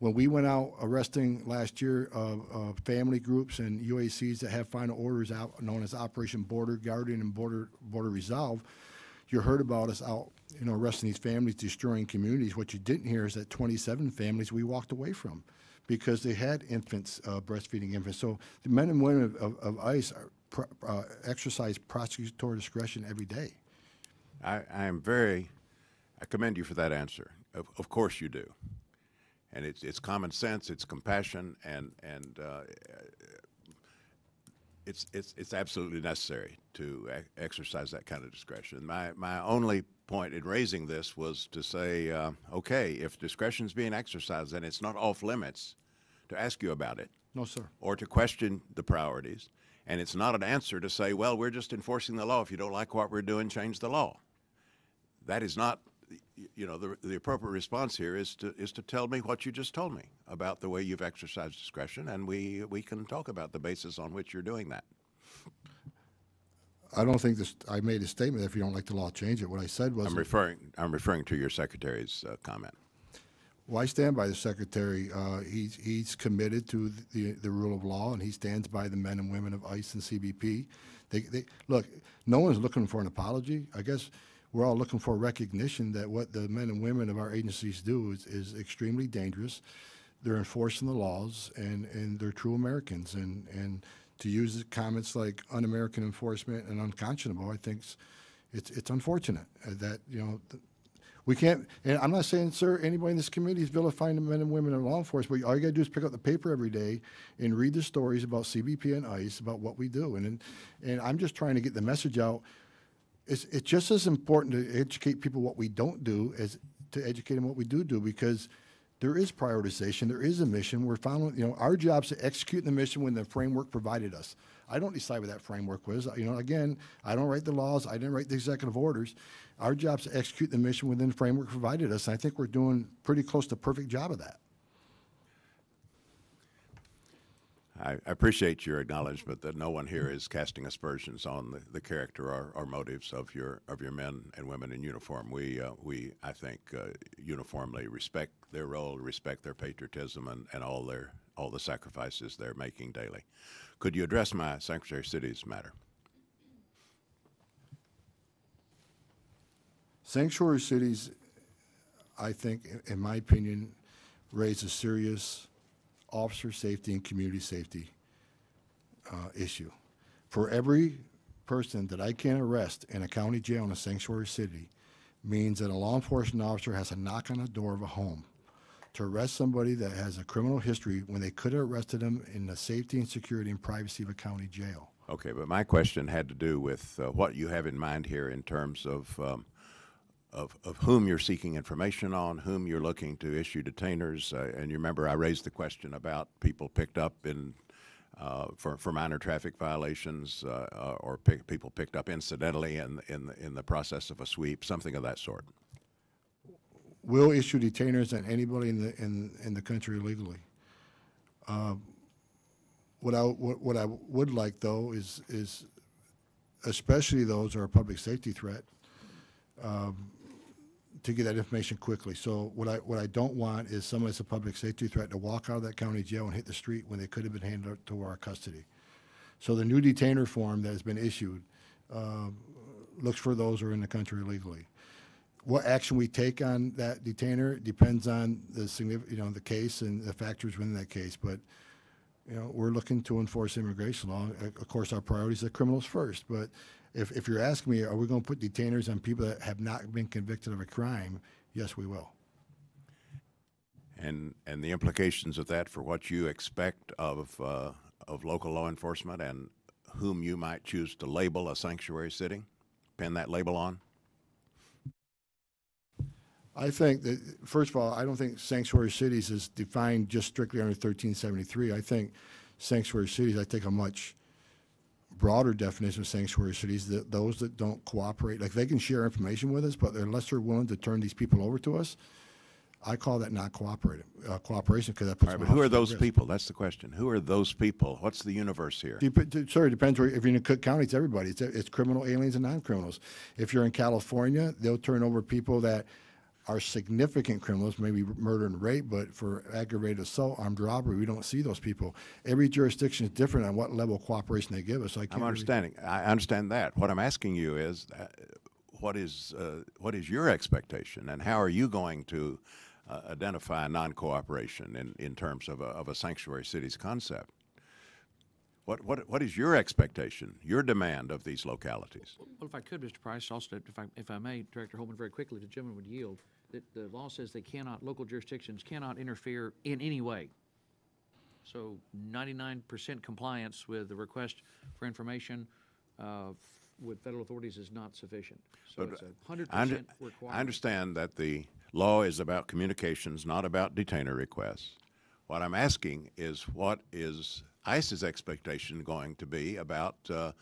S6: When we went out arresting last year, uh, uh, family groups and UACs that have final orders out, known as Operation Border Guardian and Border, Border Resolve, you heard about us out, you know, arresting these families, destroying communities. What you didn't hear is that 27 families we walked away from because they had infants, uh, breastfeeding infants. So the men and women of, of, of ICE uh, exercise prosecutorial discretion every day.
S13: I, I am very, I commend you for that answer. Of, of course you do. And it's, it's common sense, it's compassion, and, and uh, it's, it's, it's absolutely necessary to exercise that kind of discretion. My, my only point in raising this was to say, uh, okay, if discretion is being exercised, then it's not off limits to ask you about it
S6: No, sir.
S13: or to question the priorities. And it's not an answer to say, well, we're just enforcing the law. If you don't like what we're doing, change the law. That is not, you know, the, the appropriate response here is to, is to tell me what you just told me about the way you've exercised discretion, and we, we can talk about the basis on which you're doing that.
S6: I don't think this, I made a statement, if you don't like the law, change it. What I said was.
S13: I'm referring, I'm referring to your secretary's uh, comment.
S6: Well, I stand by the secretary. Uh, he's, he's committed to the, the rule of law, and he stands by the men and women of ICE and CBP. They, they, look, no one's looking for an apology. I guess we're all looking for recognition that what the men and women of our agencies do is, is extremely dangerous. They're enforcing the laws, and, and they're true Americans. And, and to use comments like un-American enforcement and unconscionable, I think it's, it's unfortunate that, you know, we can't, and I'm not saying, sir, anybody in this committee is vilifying the men and women in law enforcement, but all you gotta do is pick up the paper every day and read the stories about CBP and ICE, about what we do. And- and I'm just trying to get the message out. It's, it's just as important to educate people what we don't do as to educate them what we do do, because there is prioritization, there is a mission. We're following, you know, our job's to execute the mission when the framework provided us. I don't decide what that framework was. You know, again, I don't write the laws, I didn't write the executive orders. Our job's to execute the mission within the framework provided us, and I think we're doing pretty close to perfect job of that.
S13: I appreciate your acknowledgement that no one here is casting aspersions on the, the character or, or motives of your of your men and women in uniform. We uh, we I think uh, uniformly respect their role, respect their patriotism, and, and all their all the sacrifices they're making daily. Could you address my Secretary of City's matter?
S6: Sanctuary cities, I think, in my opinion, raise a serious officer safety and community safety uh, issue. For every person that I can arrest in a county jail in a sanctuary city means that a law enforcement officer has to knock on the door of a home to arrest somebody that has a criminal history when they could have arrested them in the safety and security and privacy of a county jail.
S13: Okay, but my question had to do with uh, what you have in mind here in terms of, um, of, of whom you're seeking information on, whom you're looking to issue detainers. Uh, and you remember I raised the question about people picked up in, uh, for, for minor traffic violations uh, uh, or pick, people picked up incidentally in, in, the- in the process of a sweep, something of that sort.
S6: We'll issue detainers on anybody in the, in, in the country illegally. Uh, What I, what, what I would like, though, is, is especially those who are a public safety threat, um, to get that information quickly. So what I, what I don't want is someone that's a public safety threat to walk out of that county jail and hit the street when they could have been handed to our custody. So the new detainer form that has been issued um, looks for those who are in the country illegally. What action we take on that detainer depends on the significant, you know, the case and the factors within that case. But, you know, we're looking to enforce immigration law. Uh, Of course, our priorities are criminals first, but if, if you're asking me, are we going to put detainers on people that have not been convicted of a crime? Yes, we will.
S13: And, and the implications of that for what you expect of, uh, of local law enforcement and whom you might choose to label a sanctuary city, pin that label on?
S6: I think that, first of all, I don't think sanctuary cities is defined just strictly under 1373. I think sanctuary cities, I take a much broader definition of sanctuary cities, that those that don't cooperate, like they can share information with us, but unless they're willing to turn these people over to us, I call that not cooperative, uh, cooperation, because that puts
S13: All right, but who are those
S6: risk.
S13: people? That's the question. Who are those people? What's the universe here?
S6: Dep- it depends where, if you're in Cook County, it's everybody. It's, it's criminal aliens and non-criminals. If you're in California, they'll turn over people that are significant criminals, maybe murder and rape, but for aggravated assault, armed robbery, we don't see those people. Every jurisdiction is different on what level of cooperation they give us. I can't
S13: I'm
S6: really-
S13: understanding. I understand that. What I'm asking you is, uh, what is, uh, what is your expectation, and how are you going to uh, identify non-cooperation in, in terms of a, of a sanctuary cities concept? What, what, what is your expectation, your demand of these localities?
S14: Well, if I could, Mr. Price, also, if I, if I may, Director Homan, very quickly, the gentleman would yield, that the law says they cannot, local jurisdictions cannot interfere in any way. So ninety-nine percent compliance with the request for information, uh, with federal authorities is not sufficient. So
S13: But
S14: it's a hundred
S13: I under-. I understand that the law is about communications, not about detainer requests. What I'm asking is what is ICE's expectation going to be about uh,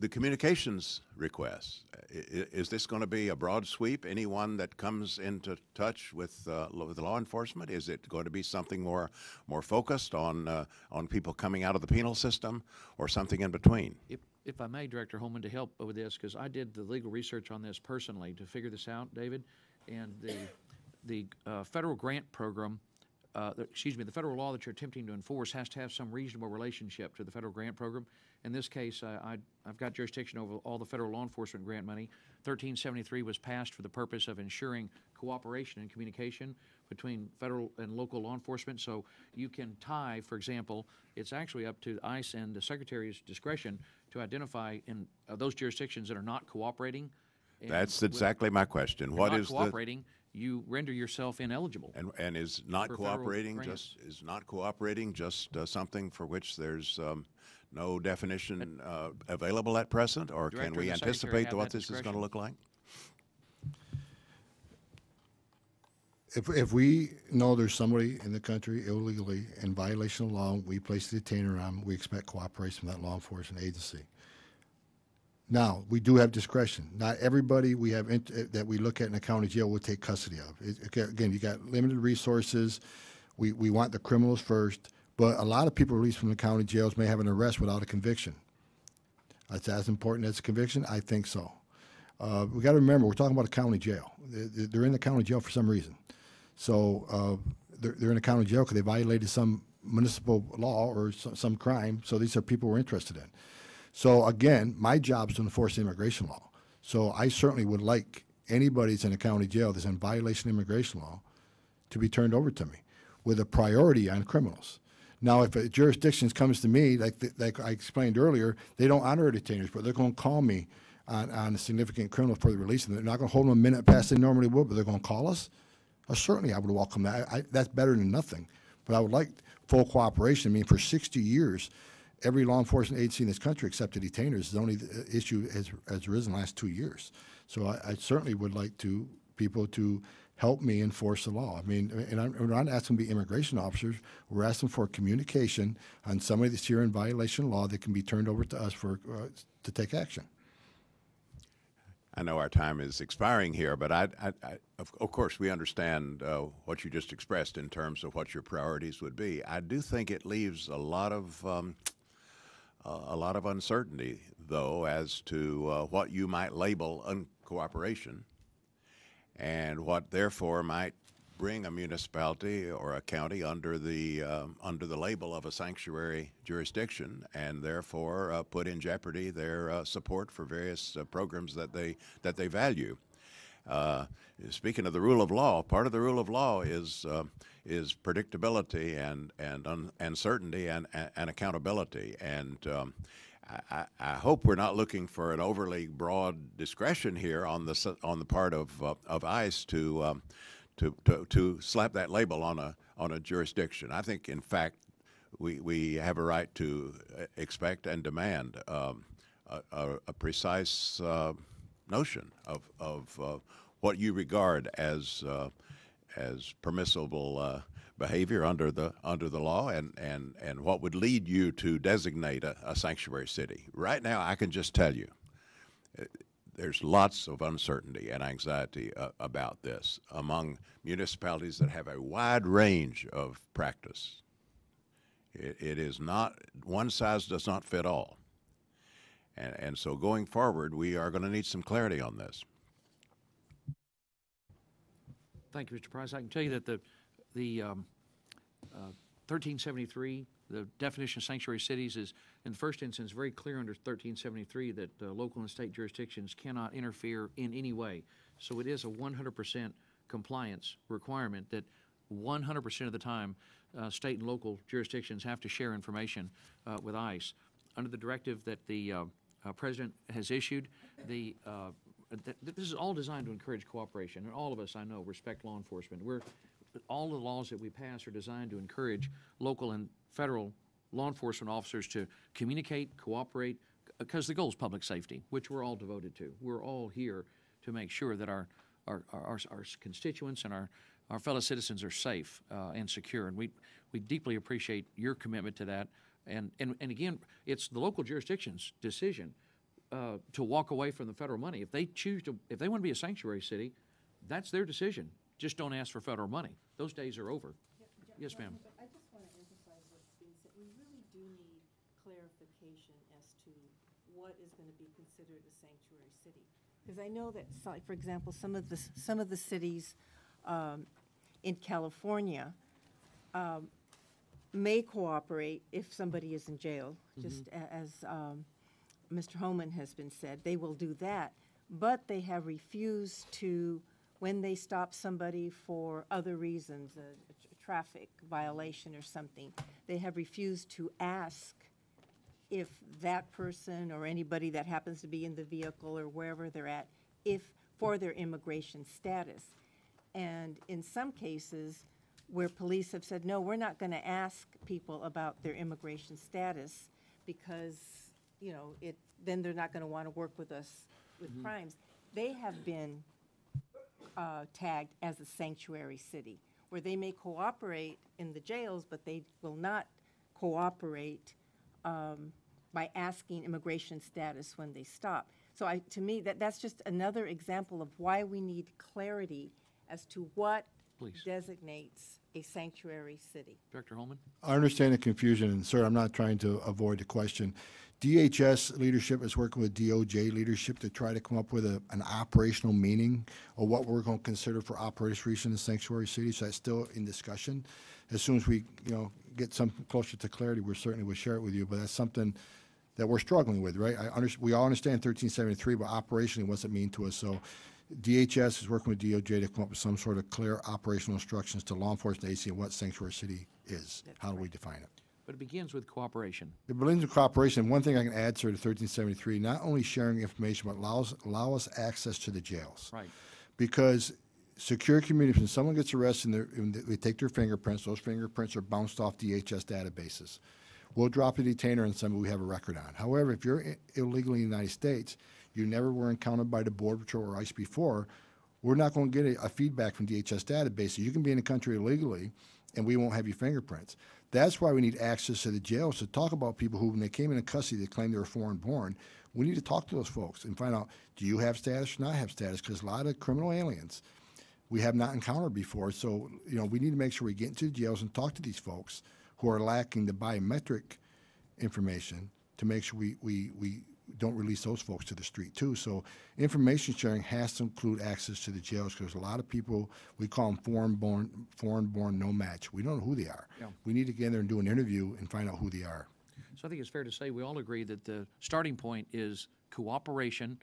S13: the communications requests? Is this going to be a broad sweep? Anyone that comes into touch with, uh, with law enforcement? Is it going to be something more, more focused on, uh, on people coming out of the penal system or something in between?
S14: If, if I may, Director Homan, to help with this, because I did the legal research on this personally to figure this out, David, and the, the uh, federal grant program, uh, the- excuse me, the federal law that you're attempting to enforce has to have some reasonable relationship to the federal grant program. In this case, I, I, I've got jurisdiction over all the federal law enforcement grant money. 1373 was passed for the purpose of ensuring cooperation and communication between federal and local law enforcement. So you can tie, for example, it's actually up to ICE and the Secretary's discretion to identify in uh, those jurisdictions that are not cooperating.
S13: That's exactly my question. What is
S14: not
S13: the?
S14: Cooperating, you render yourself ineligible.
S13: And, and is not cooperating just, is not cooperating just uh, something for which there's um, no definition uh, available at present? Or can we
S14: and the Secretary
S13: anticipate what
S14: that
S13: this is going to look like?
S6: If, if we know there's somebody in the country illegally in violation of law, we place a detainer on, 'em, we expect cooperation from that law enforcement agency. Now, we do have discretion. Not everybody we have, eh, that we look at in a county jail will take custody of. It- Again, you got limited resources. We, we want the criminals first, but a lot of people released from the county jails may have an arrest without a conviction. That's as important as a conviction? I think so. Uh, we got to remember, we're talking about a county jail. They're, they're in the county jail for some reason. So uh, they're, they're in a county jail because they violated some municipal law or some, some crime. So these are people we're interested in. So again, my job is to enforce immigration law. So I certainly would like anybody that's in a county jail that's in violation of immigration law to be turned over to me with a priority on criminals. Now, if a jurisdiction comes to me, like, th- like I explained earlier, they don't honor detainers, but they're going to call me on, on a significant criminal for the release. And they're not going to hold them a minute past they normally would, but they're going to call us. Uh, certainly, I would welcome that. I, that's better than nothing. But I would like full cooperation. I mean, for 60 years, every law enforcement agency in this country except the detainers. Is the only uh, issue has, has arisen the last two years. So I, I certainly would like to people to help me enforce the law. I mean, and I'm, we're not asking to be immigration officers. We're asking for communication on somebody that's here in violation of law that can be turned over to us for uh, to take action.
S13: I know our time is expiring here, but I, I, I of, of course, we understand uh, what you just expressed in terms of what your priorities would be. I do think it leaves a lot of um, a lot of uncertainty, though, as to uh, what you might label uncooperation, and what therefore might bring a municipality or a county under the um, under the label of a sanctuary jurisdiction, and therefore uh, put in jeopardy their uh, support for various uh, programs that they that they value. Uh, speaking of the rule of law, part of the rule of law is uh, is predictability and and un- and certainty and, and, and accountability. And um, I, I- I hope we're not looking for an overly broad discretion here on the on the part of uh, of ICE to, um, to to to slap that label on a on a jurisdiction. I think, in fact, we we have a right to uh, expect and demand um, a, a, a precise uh, notion of of uh, what you regard as uh, as permissible uh, behavior under the under the law, and and and what would lead you to designate a, a sanctuary city. Right now, I can just tell you, uh, there's lots of uncertainty and anxiety uh, about this among municipalities that have a wide range of practice. It, it is not one size does not fit all. And, and so going forward, we are going to need some clarity on this.
S14: Thank you, Mr. Price. I can tell you that the, the um, uh, 1373, the definition of sanctuary cities is, in the first instance, very clear under 1373 that uh, local and state jurisdictions cannot interfere in any way. So it is a 100% compliance requirement that 100% of the time, uh, state and local jurisdictions have to share information uh, with ICE. Under the directive that the uh, President has issued, the uh, th- this is all designed to encourage cooperation, and all of us, I know, respect law enforcement. We're, all the laws that we pass are designed to encourage local and federal law enforcement officers to communicate, cooperate, because the goal is public safety, which we're all devoted to. We're all here to make sure that our, our, our, our constituents and our, our fellow citizens are safe uh, and secure, and we, we deeply appreciate your commitment to that. And, and, and again, it's the local jurisdiction's decision uh, to walk away from the federal money. If they choose to, if they want to be a sanctuary city, that's their decision. Just don't ask for federal money. Those days are over. Yes, ma'am.
S2: But I just want to emphasize what's being said. We really do need clarification as to what is going to be considered a sanctuary city. Because I know that, like, for example, some of the, some of the cities um, in California um, may cooperate if somebody is in jail, just a- as um, Mr. Homan has been said, they will do that. But they have refused to, when they stop somebody for other reasons, a, a tr- traffic violation or something, they have refused to ask if that person or anybody that happens to be in the vehicle or wherever they're at, if, for their immigration status. And in some cases, where police have said, no, we're not going to ask people about their immigration status because, you know, it, then they're not going to want to work with us with crimes. They have been uh, tagged as a sanctuary city, where they may cooperate in the jails, but they will not cooperate um, by asking immigration status when they stop. So I, to me, that, that's just another example of why we need clarity as to what
S14: Please.
S2: designates a sanctuary city.
S14: Director Homan?
S6: I understand the confusion, and sir, I'm not trying to avoid the question. DHS leadership is working with DOJ leadership to try to come up with a, an operational meaning of what we're going to consider for operational in sanctuary cities. So that's still in discussion. As soon as we, you know, get some closer to clarity, we certainly will share it with you. But that's something that we're struggling with, right? I under, we all understand 1373, but operationally, what's it mean to us? So DHS is working with DOJ to come up with some sort of clear operational instructions to law enforcement agency on what sanctuary city is. How do we define it?
S14: But it begins with cooperation.
S6: The Berlin Cooperation, one thing I can add, sir, to 1373, not only sharing information, but allows, allow us access to the jails.
S14: Right.
S6: Because secure communities, when someone gets arrested and, they're- and they take their fingerprints, those fingerprints are bounced off DHS databases. We'll drop a detainer on somebody we have a record on. However, if you're i- illegally in the United States, you never were encountered by the Border Patrol or ICE before, we're not going to get a, a feedback from DHS database. So you can be in the country illegally, and we won't have your fingerprints. That's why we need access to the jails to talk about people who, when they came into custody, they claimed they were foreign born. We need to talk to those folks and find out, do you have status or not have status? Because a lot of criminal aliens we have not encountered before. So, you know, we need to make sure we get into the jails and talk to these folks who are lacking the biometric information to make sure we, we, we don't release those folks to the street too. So information sharing has to include access to the jails because a lot of people, we call them foreign born, foreign born no match. We don't know who they are.
S14: Yeah.
S6: We need to get in there and do an interview and find out who they are.
S14: So I think it's fair to say we all agree that the starting point is cooperation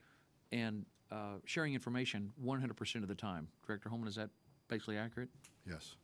S14: and uh, sharing information 100% of the time. Director Homan, is that basically accurate?
S6: Yes.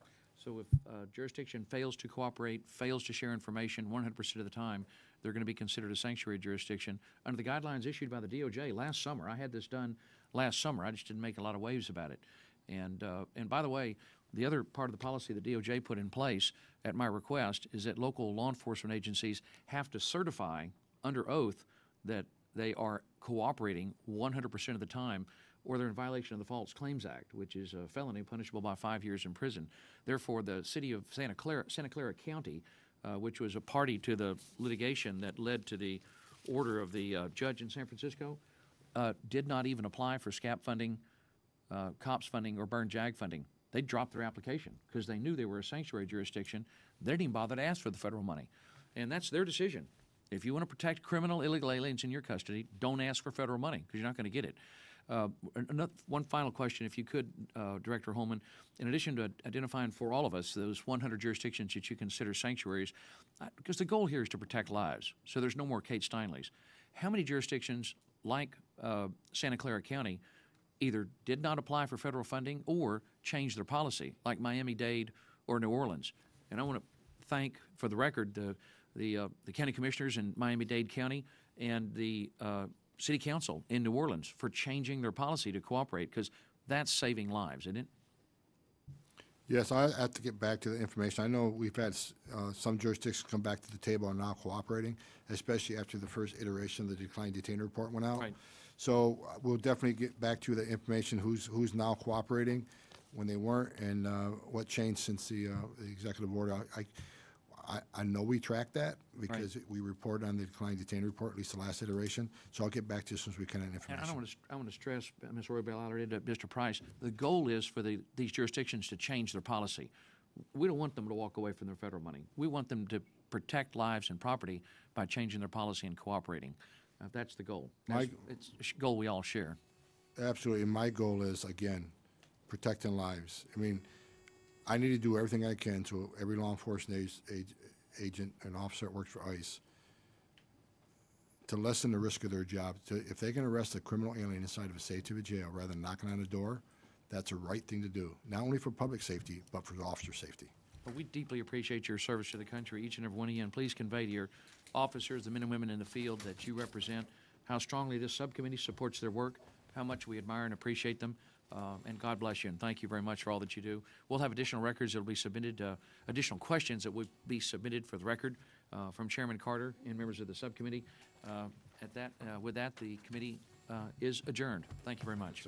S14: So if uh, jurisdiction fails to cooperate, fails to share information 100% of the time, they're going to be considered a sanctuary jurisdiction under the guidelines issued by the DOJ last summer. I had this done last summer. I just didn't make a lot of waves about it. And, uh, and by the way, the other part of the policy the DOJ put in place at my request is that local law enforcement agencies have to certify under oath that they are cooperating 100% of the time or they're in violation of the False Claims Act, which is a felony punishable by five years in prison. Therefore, the city of Santa Clara, Santa Clara County, uh, which was a party to the litigation that led to the order of the uh, judge in San Francisco, uh, did not even apply for SCAAP funding, uh, COPS funding, or Byrne JAG funding. They dropped their application because they knew they were a sanctuary jurisdiction. They didn't even bother to ask for the federal money. And that's their decision. If you want to protect criminal illegal aliens in your custody, don't ask for federal money because you're not going to get it. Uh, another, one final question, if you could, uh, Director Homan. In addition to identifying for all of us those 100 jurisdictions that you consider sanctuaries, uh, because the goal here is to protect lives, so there's no more Kate Steinleys. How many jurisdictions like uh, Santa Clara County either did not apply for federal funding or changed their policy, like Miami-Dade or New Orleans? And I want to thank, for the record, the the, uh, the county commissioners in Miami-Dade County and the uh, city council in New Orleans for changing their policy to cooperate because that's saving lives, isn't it?
S6: Yes, I have to get back to the information. I know we've had uh, some jurisdictions come back to the table and now cooperating, especially after the first iteration of the declined detained report went out.
S14: Right.
S6: So uh, we'll definitely get back to the information, who's, who's now cooperating, when they weren't, and uh, what changed since the, uh, the executive order. I, I- I, I know we track that because we report on the declined detained report, at least the last iteration. So I'll get back to you as soon as we can on
S14: And I
S6: information.
S14: want to, I want to stress, uh, Ms. Roybal and, uh, Mr. Price, the goal is for the, these jurisdictions to change their policy. We don't want them to walk away from their federal money. We want them to protect lives and property by changing their policy and cooperating. Uh, That's the goal. That's- It's a sh- goal we all share.
S6: Absolutely, and my goal is, again, protecting lives. I mean, I need to do everything I can to every law enforcement ag- ag- agent and officer that works for ICE to lessen the risk of their job. To, if they can arrest a criminal alien inside of a safety of a jail rather than knocking on a door, that's the right thing to do, not only for public safety, but for officer safety.
S14: We deeply appreciate your service to the country, each and every one of you, and please convey to your officers, the men and women in the field that you represent, how strongly this subcommittee supports their work, how much we admire and appreciate them, uh, and God bless you, and thank you very much for all that you do. We'll have additional records that will be submitted, uh, additional questions that will be submitted for the record uh, from Chairman Carter and members of the subcommittee. Uh, At that, uh, with that, the committee uh, is adjourned. Thank you very much.